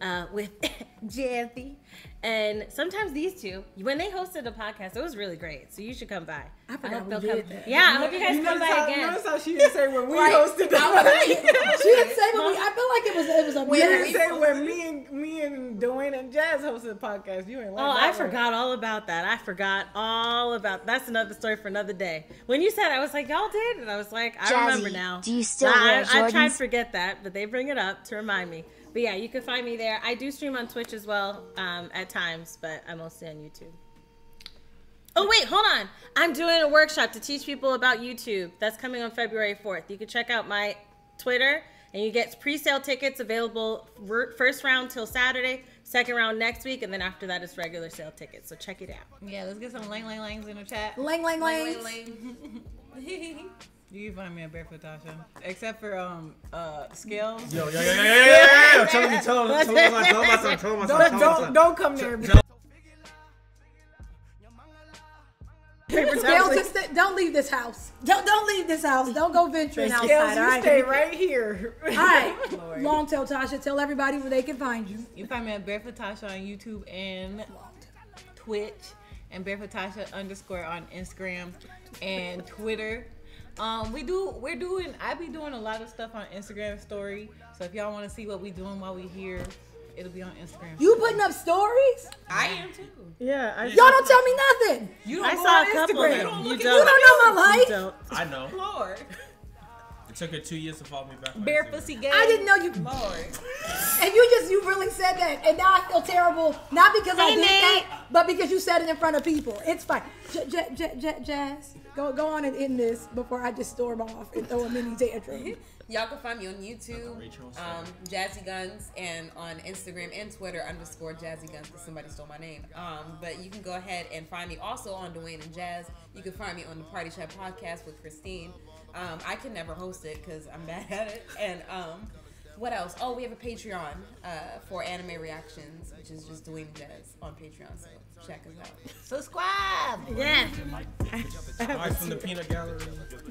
uh, with Jazzy. And sometimes these two, when they hosted a podcast, it was really great. So you should come by. I forgot hope we they'll did come. that. Yeah, I hope you guys come notice by how, again. notice how she didn't say when we Right. hosted the she didn't say, but we, I feel like it was it was a We didn't say when me and me and Dwayne and Jazz hosted the podcast. You ain't like Oh, that I one. forgot all about that. I forgot all about. That's another story for another day. When you said, I was like, y'all did, and I was like, I Jazzy, remember now. do you still I, wear I, I tried to forget that, but they bring it up to remind me. But yeah, you can find me there. I do stream on Twitch as well um, at times, but I'm mostly on YouTube. Oh wait, hold on. I'm doing a workshop to teach people about YouTube. That's coming on February 4th. You can check out my Twitter and you get pre-sale tickets available first round till Saturday, second round next week, and then after that it's regular sale tickets. So check it out. Yeah, let's get some lang lang langs in the chat. Lang lang lang. You can find me at Barefoot Tasha, except for um uh scales. Yo, yo, yo, yo, yo, yo, yo, yo, tell me, tell me, tell me, my- tell my son, tell my son, Don't tell my don't son. don't come there. Scales, just stay- don't leave this house. Don't don't leave this house. Don't go venturing outside. Scales, all you right? stay right here. All right. Long tail Tasha, tell everybody where they can find you. You can find me at Barefoot Tasha on YouTube and Twitch, and Barefoot Tasha underscore on Instagram and Twitter. Um, we do we're doing I be doing a lot of stuff on Instagram story. So if y'all want to see what we doing while we here, it'll be on Instagram. You putting up stories? I am too. Yeah, I Y'all don't tell me nothing. You don't go saw on a couple Instagram. of them. You You don't. don't know my You life. don't. I know. Lord. It took her two years to follow me back. on Bare pussy gay. I didn't know you. Lord. And you just you really said that, and now I feel terrible. Not because I did Nate. that, but because you said it in front of people. It's fine. J- j- j- j- Jazz, go go on and end this before I just storm off and throw a mini tantrum. Y'all can find me on YouTube, um, Jazzy Guns, and on Instagram and Twitter underscore Jazzy Guns because somebody stole my name. Um, but you can go ahead and find me also on Dwayne and Jazz. You can find me on the Party Chat podcast with Christene. Um, I can never host it because I'm bad at it. And um, what else? Oh, we have a Patreon uh, for anime reactions, which is just Dwayne and Jazz on Patreon. So check us out. Subscribe. Yeah. Live from the peanut gallery.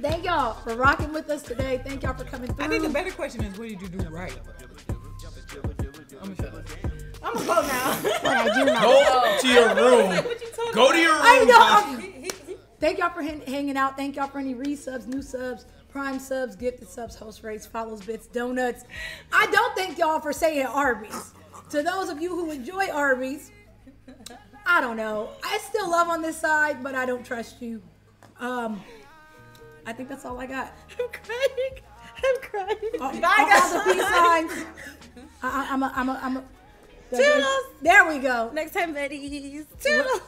Thank y'all for rocking with us today. Thank y'all for coming through. I think the better question is what did you do right? I'm gonna shut up. I'm gonna go now. What I do know. Go to your room. Go to your room. I know. Thank y'all for hang- hanging out. Thank y'all for any resubs, new subs, prime subs, gifted subs, host rates, follows, bits, donuts. I don't thank y'all for saying Arby's. To those of you who enjoy Arby's, I don't know. I still love on this side, but I don't trust you. Um, I think that's all I got. I'm crying. I'm crying. All, all, all the peace signs. I, I'm a, I'm a, I'm a. Toodles. There we go. Next time, buddies.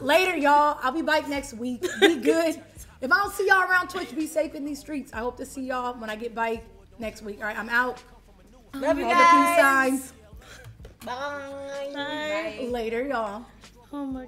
Later, y'all. I'll be back next week. Be good. if I don't see y'all around Twitch, be safe in these streets. I hope to see y'all when I get back next week. All right, I'm out. Love you All the peace guys. signs. Bye. Bye. Later, y'all. Oh my